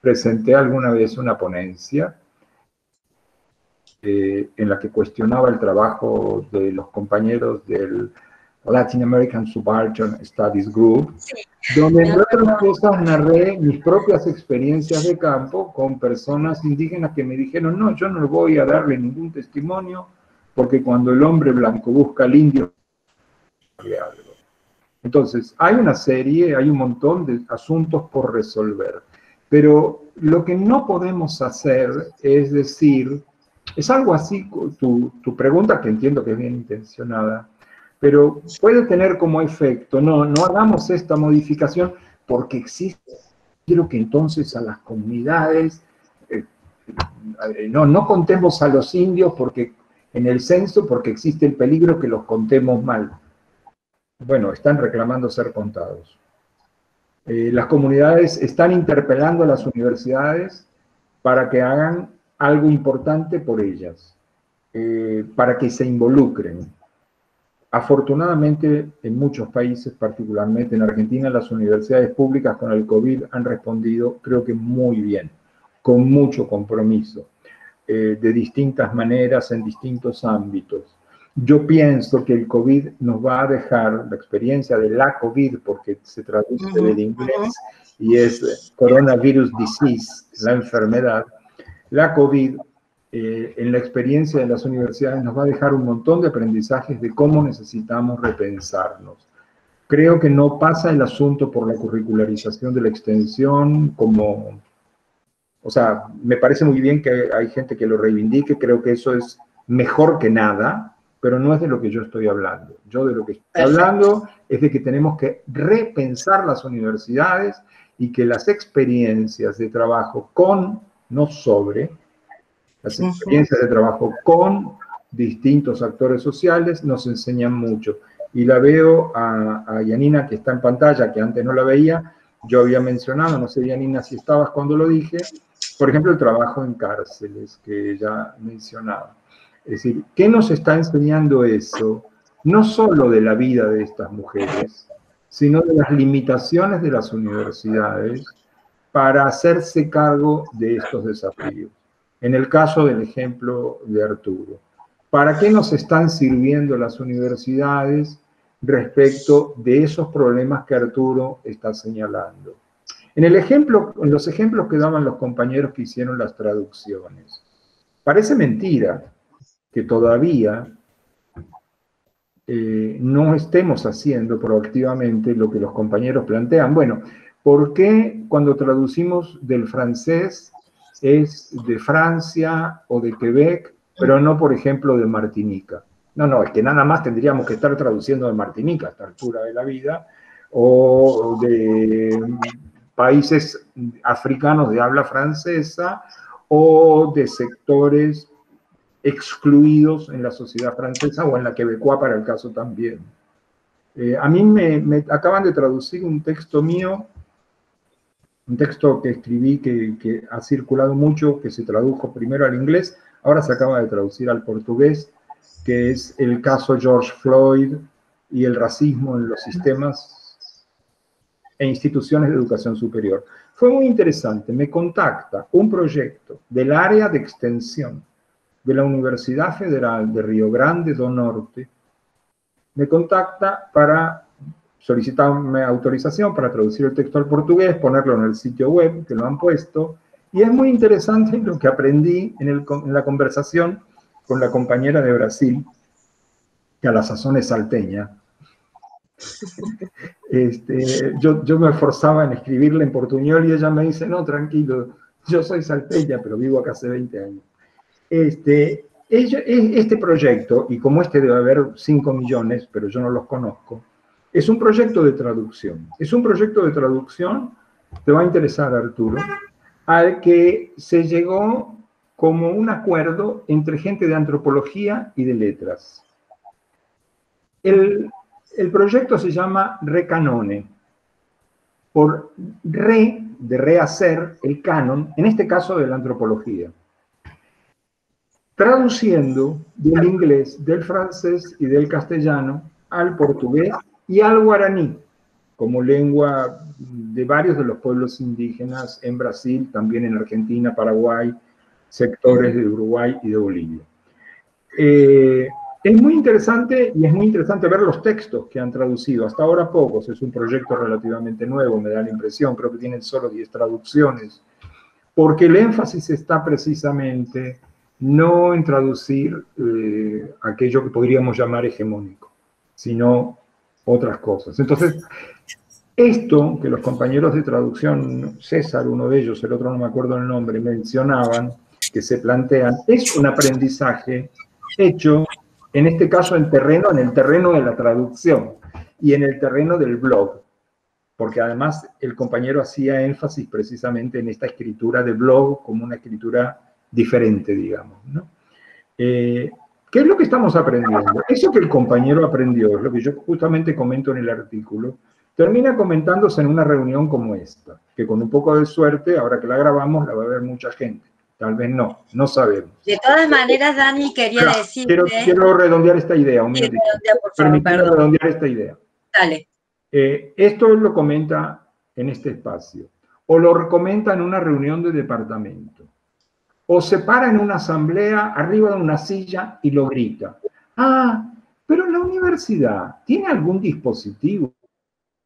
presenté alguna vez una ponencia eh, en la que cuestionaba el trabajo de los compañeros del Latin American Subaltern Studies Group, donde entre otras cosas narré mis propias experiencias de campo con personas indígenas que me dijeron, no, yo no voy a darle ningún testimonio porque cuando el hombre blanco busca al indio, algo. Entonces, hay una serie, hay un montón de asuntos por resolver, pero lo que no podemos hacer es decir, es algo así, tu, tu pregunta que entiendo que es bien intencionada, pero puede tener como efecto, no, no hagamos esta modificación porque existe, quiero que entonces a las comunidades, eh, no, no contemos a los indios porque en el censo porque existe el peligro que los contemos mal. Bueno, están reclamando ser contados. Eh, las comunidades están interpelando a las universidades para que hagan algo importante por ellas, eh, para que se involucren. Afortunadamente, en muchos países, particularmente en Argentina, las universidades públicas con el COVID han respondido, creo que muy bien, con mucho compromiso, eh, de distintas maneras, en distintos ámbitos. Yo pienso que el COVID nos va a dejar la experiencia de la COVID, porque se traduce uh -huh, del inglés uh -huh. y es coronavirus disease, la enfermedad. La COVID eh, en la experiencia de las universidades nos va a dejar un montón de aprendizajes de cómo necesitamos repensarnos. Creo que no pasa el asunto por la curricularización de la extensión como, o sea, me parece muy bien que hay gente que lo reivindique, creo que eso es mejor que nada, pero no es de lo que yo estoy hablando. Yo de lo que estoy hablando es de que tenemos que repensar las universidades y que las experiencias de trabajo con, no sobre, Las experiencias de trabajo con distintos actores sociales nos enseñan mucho. Y la veo a, a Yanina, que está en pantalla, que antes no la veía, yo había mencionado, no sé, Yanina, si estabas cuando lo dije, por ejemplo, el trabajo en cárceles, que ya mencionaba. Es decir, ¿qué nos está enseñando eso? No solo de la vida de estas mujeres, sino de las limitaciones de las universidades para hacerse cargo de estos desafíos. En el caso del ejemplo de Arturo, ¿para qué nos están sirviendo las universidades respecto de esos problemas que Arturo está señalando? En, el ejemplo, en los ejemplos que daban los compañeros que hicieron las traducciones, parece mentira que todavía eh, no estemos haciendo proactivamente lo que los compañeros plantean. Bueno, ¿por qué cuando traducimos del francés es de Francia o de Quebec, pero no, por ejemplo, de Martinica? No, no, es que nada más tendríamos que estar traduciendo de Martinica a esta altura de la vida, o de países africanos de habla francesa, o de sectores excluidos en la sociedad francesa o en la quebecoa para el caso también. Eh, a mí me, acaban de traducir un texto mío, un texto que escribí que, ha circulado mucho, que se tradujo primero al inglés, ahora se acaba de traducir al portugués, que es el caso George Floyd y el racismo en los sistemas e instituciones de educación superior. Fue muy interesante, me contacta un proyecto del área de extensión de la Universidad Federal de Río Grande do Norte me contacta para solicitarme autorización para traducir el texto al portugués, ponerlo en el sitio web, que lo han puesto, y es muy interesante lo que aprendí en, la conversación con la compañera de Brasil, que a la sazón es salteña. Este, yo, me esforzaba en escribirle en portuñol y ella me dice, no, tranquilo, yo soy salteña, pero vivo acá hace 20 años. Este, este proyecto, y como este debe haber 5 millones, pero yo no los conozco, es un proyecto de traducción. Es un proyecto de traducción, te va a interesar Arturo, al que se llegó como un acuerdo entre gente de antropología y de letras. El, el proyecto se llama Recanone, por re, de rehacer el canon, en este caso de la antropología traduciendo del inglés, del francés y del castellano al portugués y al guaraní, como lengua de varios de los pueblos indígenas en Brasil, también en Argentina, Paraguay, sectores de Uruguay y de Bolivia. Eh, es muy interesante y es muy interesante ver los textos que han traducido. Hasta ahora pocos, es un proyecto relativamente nuevo, me da la impresión, creo que tienen solo 10 traducciones, porque el énfasis está precisamente no en traducir eh, aquello que podríamos llamar hegemónico, sino otras cosas. Entonces, esto que los compañeros de traducción, César, uno de ellos, el otro no me acuerdo el nombre, mencionaban, que se plantean, es un aprendizaje hecho, en este caso en terreno, en el terreno de la traducción y en el terreno del blog, porque además el compañero hacía énfasis precisamente en esta escritura de blog como una escritura diferente, digamos. ¿no? Eh, ¿Qué es lo que estamos aprendiendo? Eso que el compañero aprendió, es lo que yo justamente comento en el artículo, termina comentándose en una reunión como esta, que con un poco de suerte, ahora que la grabamos, la va a ver mucha gente. Tal vez no, no sabemos. De todas maneras, Dani, quería decir. Quiero, quiero, redondear esta idea, un minutito. Redondear, redondear esta idea. Dale. Eh, esto lo comenta en este espacio, o lo comenta en una reunión de departamento o se para en una asamblea arriba de una silla y lo grita. Ah, pero la universidad tiene algún dispositivo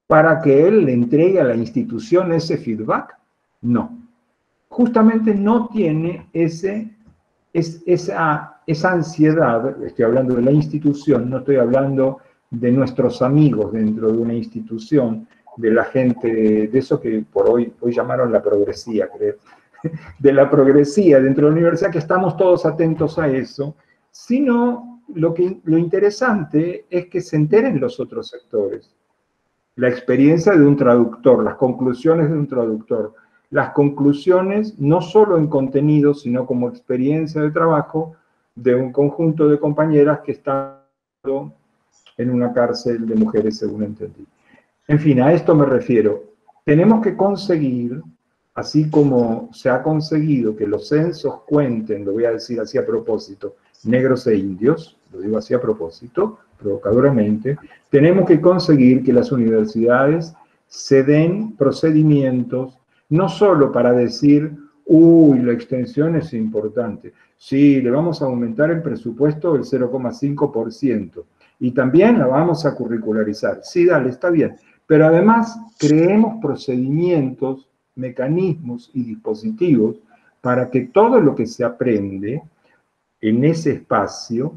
para que él le entregue a la institución ese feedback. No, justamente no tiene ese, esa, esa ansiedad, estoy hablando de la institución, no estoy hablando de nuestros amigos dentro de una institución, de la gente, de eso que por hoy, hoy llamaron la progresía, creo de la progresía dentro de la universidad, que estamos todos atentos a eso, sino lo, que, lo interesante es que se enteren los otros sectores. La experiencia de un traductor, las conclusiones de un traductor, las conclusiones, no solo en contenido, sino como experiencia de trabajo de un conjunto de compañeras que están en una cárcel de mujeres, según entendí. En fin, a esto me refiero. Tenemos que conseguir, así como se ha conseguido que los censos cuenten, lo voy a decir así a propósito, negros e indios, lo digo así a propósito, provocadoramente, tenemos que conseguir que las universidades se den procedimientos no solo para decir, uy, la extensión es importante, sí, le vamos a aumentar el presupuesto del 0,5%, y también la vamos a curricularizar. Sí, dale, está bien. Pero además creemos procedimientos, mecanismos y dispositivos para que todo lo que se aprende en ese espacio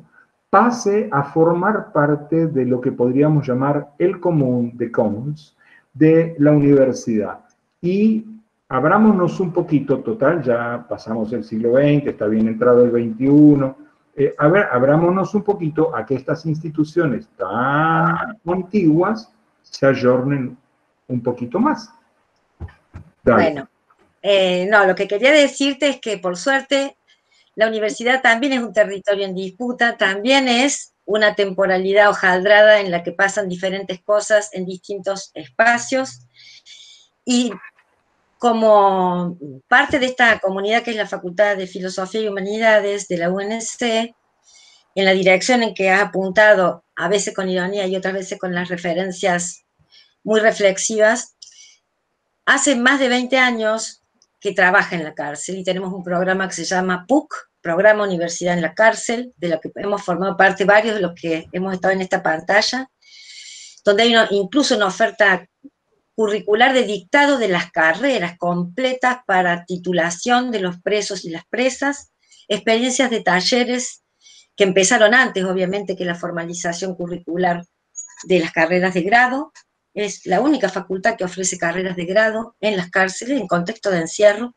pase a formar parte de lo que podríamos llamar el común de commons de la universidad. Y abrámonos un poquito, total, ya pasamos el siglo XX, está bien entrado el XXI, eh, a ver, abrámonos un poquito a que estas instituciones tan antiguas se ayornen un poquito más. Bueno, eh, no, lo que quería decirte es que por suerte la universidad también es un territorio en disputa, también es una temporalidad hojaldrada en la que pasan diferentes cosas en distintos espacios. Y como parte de esta comunidad que es la Facultad de Filosofía y Humanidades de la UNC, en la dirección en que has apuntado, a veces con ironía y otras veces con las referencias muy reflexivas, hace más de 20 años que trabaja en la cárcel y tenemos un programa que se llama PUC, Programa Universidad en la Cárcel, de lo que hemos formado parte varios de los que hemos estado en esta pantalla, donde hay incluso una oferta curricular de dictado de las carreras completas para titulación de los presos y las presas, experiencias de talleres que empezaron antes, obviamente, que la formalización curricular de las carreras de grado. Es la única facultad que ofrece carreras de grado en las cárceles en contexto de encierro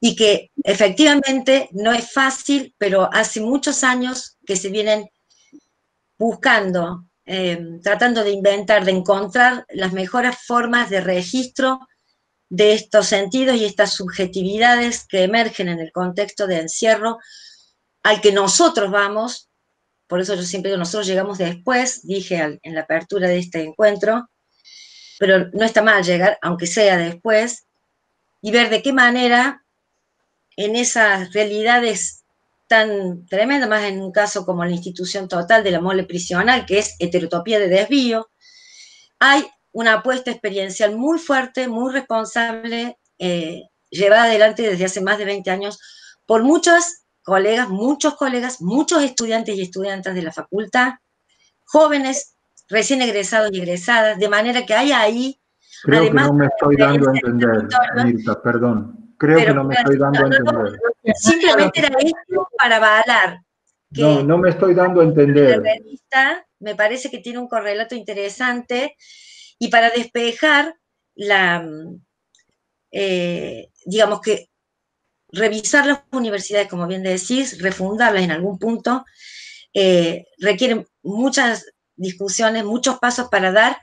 y que efectivamente no es fácil, pero hace muchos años que se vienen buscando Em, tratando de inventar, de encontrar las mejores formas de registro de estos sentidos y estas subjetividades que emergen en el contexto de encierro al que nosotros vamos, por eso yo siempre digo, nosotros llegamos después, dije en la apertura de este encuentro, pero no está mal llegar, aunque sea después, y ver de qué manera en esas realidades tan tremenda, más en un caso como la institución total de la mole prisional, que es heterotopía de desvío, hay una apuesta experiencial muy fuerte, muy responsable, eh, llevada adelante desde hace más de 20 años por muchos colegas, muchos colegas, muchos estudiantes y estudiantes de la facultad, jóvenes, recién egresados y egresadas, de manera que hay ahí... Creo que no me estoy dando a entender, Mirta, perdón. Creo que no me estoy dando a entender. simplemente era esto para avalar. no, no me estoy dando a entender. La revista me parece que tiene un correlato interesante y para despejar la, eh, digamos que revisar las universidades, como bien decís, refundarlas en algún punto, eh, requiere muchas discusiones, muchos pasos para dar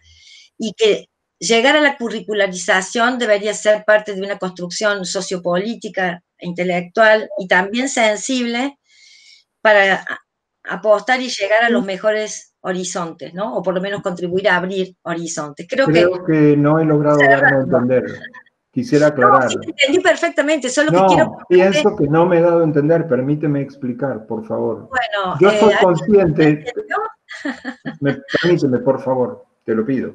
y que llegar a la curricularización debería ser parte de una construcción sociopolítica, intelectual y también sensible para apostar y llegar a los mejores horizontes, ¿no? O por lo menos contribuir a abrir horizontes. Creo, que, no he logrado darme a entender. Quisiera aclarar. No, sí, entendí perfectamente, solo que quiero... pienso que no me he dado a entender, permíteme explicar, por favor. Bueno, yo eh, consciente... Me, permíteme, por favor, te lo pido.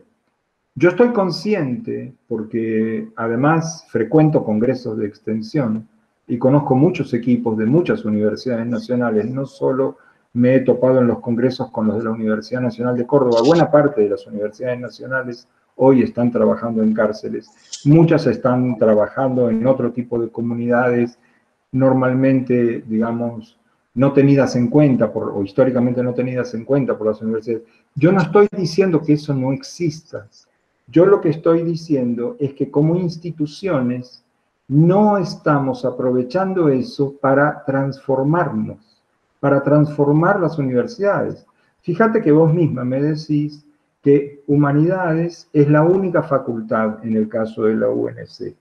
Yo estoy consciente, porque además frecuento congresos de extensión y conozco muchos equipos de muchas universidades nacionales, no solo me he topado en los congresos con los de la Universidad Nacional de Córdoba, buena parte de las universidades nacionales hoy están trabajando en cárceles, muchas están trabajando en otro tipo de comunidades, normalmente, digamos, no tenidas en cuenta, por, o históricamente no tenidas en cuenta por las universidades. Yo no estoy diciendo que eso no exista, yo lo que estoy diciendo es que como instituciones no estamos aprovechando eso para transformarnos, para transformar las universidades. Fíjate que vos misma me decís que humanidades es la única facultad en el caso de la UNC.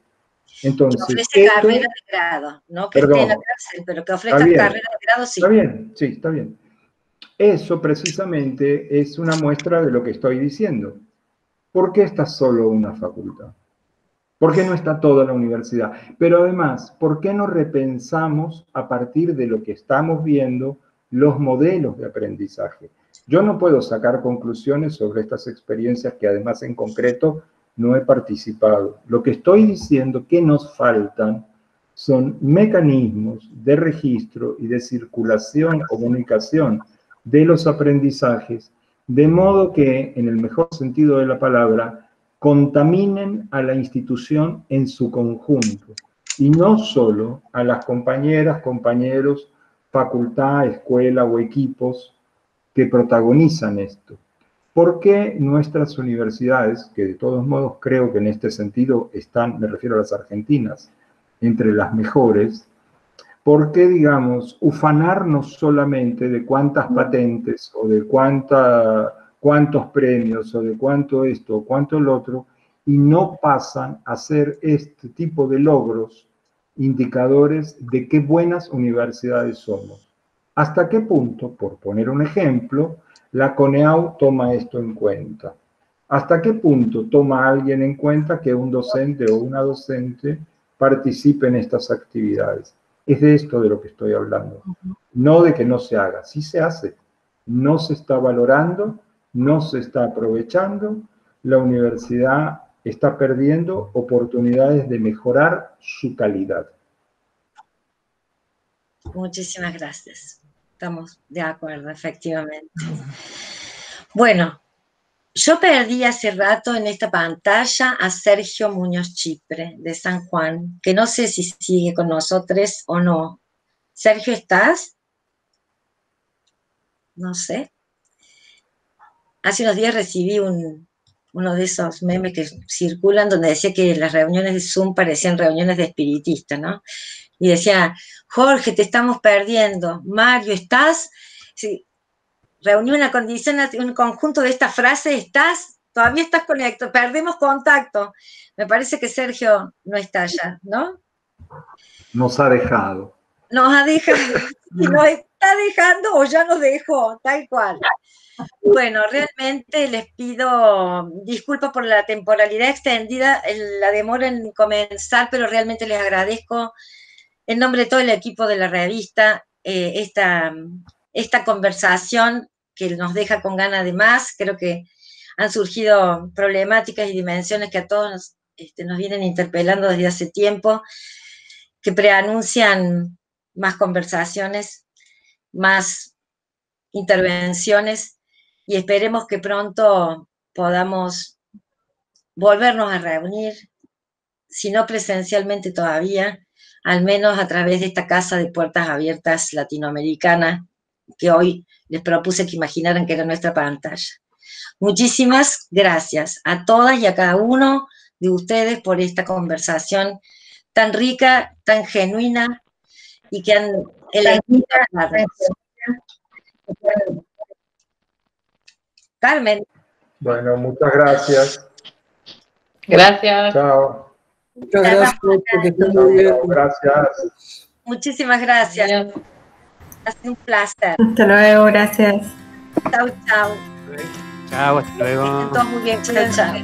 Entonces, que ofrece carrera de grado, no que esté en la cárcel, pero que ofrezca carrera de grado, sí. Está bien, sí, está bien. Eso precisamente es una muestra de lo que estoy diciendo. ¿Por qué está solo una facultad? ¿Por qué no está toda la universidad? Pero además, ¿por qué no repensamos a partir de lo que estamos viendo los modelos de aprendizaje? Yo no puedo sacar conclusiones sobre estas experiencias que además en concreto no he participado. Lo que estoy diciendo que nos faltan son mecanismos de registro y de circulación, comunicación de los aprendizajes, de modo que, en el mejor sentido de la palabra, contaminen a la institución en su conjunto y no solo a las compañeras, compañeros, facultad, escuela o equipos que protagonizan esto. ¿Por qué nuestras universidades, que de todos modos creo que en este sentido están, me refiero a las argentinas, entre las mejores, ¿Por qué, digamos, ufanarnos solamente de cuántas patentes o de cuánta, cuántos premios o de cuánto esto o cuánto el otro y no pasan a ser este tipo de logros indicadores de qué buenas universidades somos? ¿Hasta qué punto, por poner un ejemplo, la CONEAU toma esto en cuenta? ¿Hasta qué punto toma alguien en cuenta que un docente o una docente participe en estas actividades? Es de esto de lo que estoy hablando. No de que no se haga, sí se hace. No se está valorando, no se está aprovechando. La universidad está perdiendo oportunidades de mejorar su calidad. Muchísimas gracias. Estamos de acuerdo, efectivamente. Bueno, yo perdí hace rato en esta pantalla a Sergio Muñoz Chipre de San Juan, que no sé si sigue con nosotros o no. Sergio, ¿estás? No sé. Hace unos días recibí uno de esos memes que circulan donde decía que las reuniones de Zoom parecían reuniones de espiritistas, ¿no? Y decía, Jorge, te estamos perdiendo. Mario, ¿estás? Sí, reuní una condición, un conjunto de estas frases, estás, todavía estás conectado, perdemos contacto. Me parece que Sergio no está ya, ¿no? Nos ha dejado. Nos ha dejado, nos está dejando o ya nos dejó, tal cual. Bueno, realmente les pido disculpas por la temporalidad extendida, la demora en comenzar, pero realmente les agradezco en nombre de todo el equipo de la revista eh, esta, esta conversación que nos deja con ganas de más. Creo que han surgido problemáticas y dimensiones que a todos este, nos vienen interpelando desde hace tiempo, que preanuncian más conversaciones, más intervenciones y esperemos que pronto podamos volvernos a reunir, si no presencialmente todavía, al menos a través de esta casa de puertas abiertas latinoamericana que hoy les propuse que imaginaran que era nuestra pantalla. Muchísimas gracias a todas y a cada uno de ustedes por esta conversación tan rica, tan genuina y que han Carmen. Bueno, muchas gracias. Gracias. Chao. Muchas gracias. Gracias. Muchísimas gracias. Ha sido un placer. Hasta luego, gracias. Chao, chao. Chao, hasta luego. Todo muy bien, chao, chao.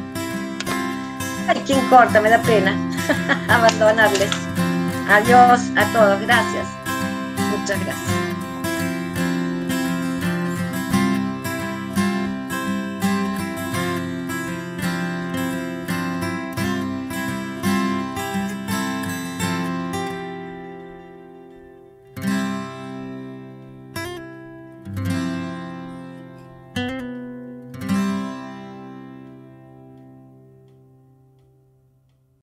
Ay, quién corta, me da pena abandonarles. Adiós a todos, gracias. ご注意ください。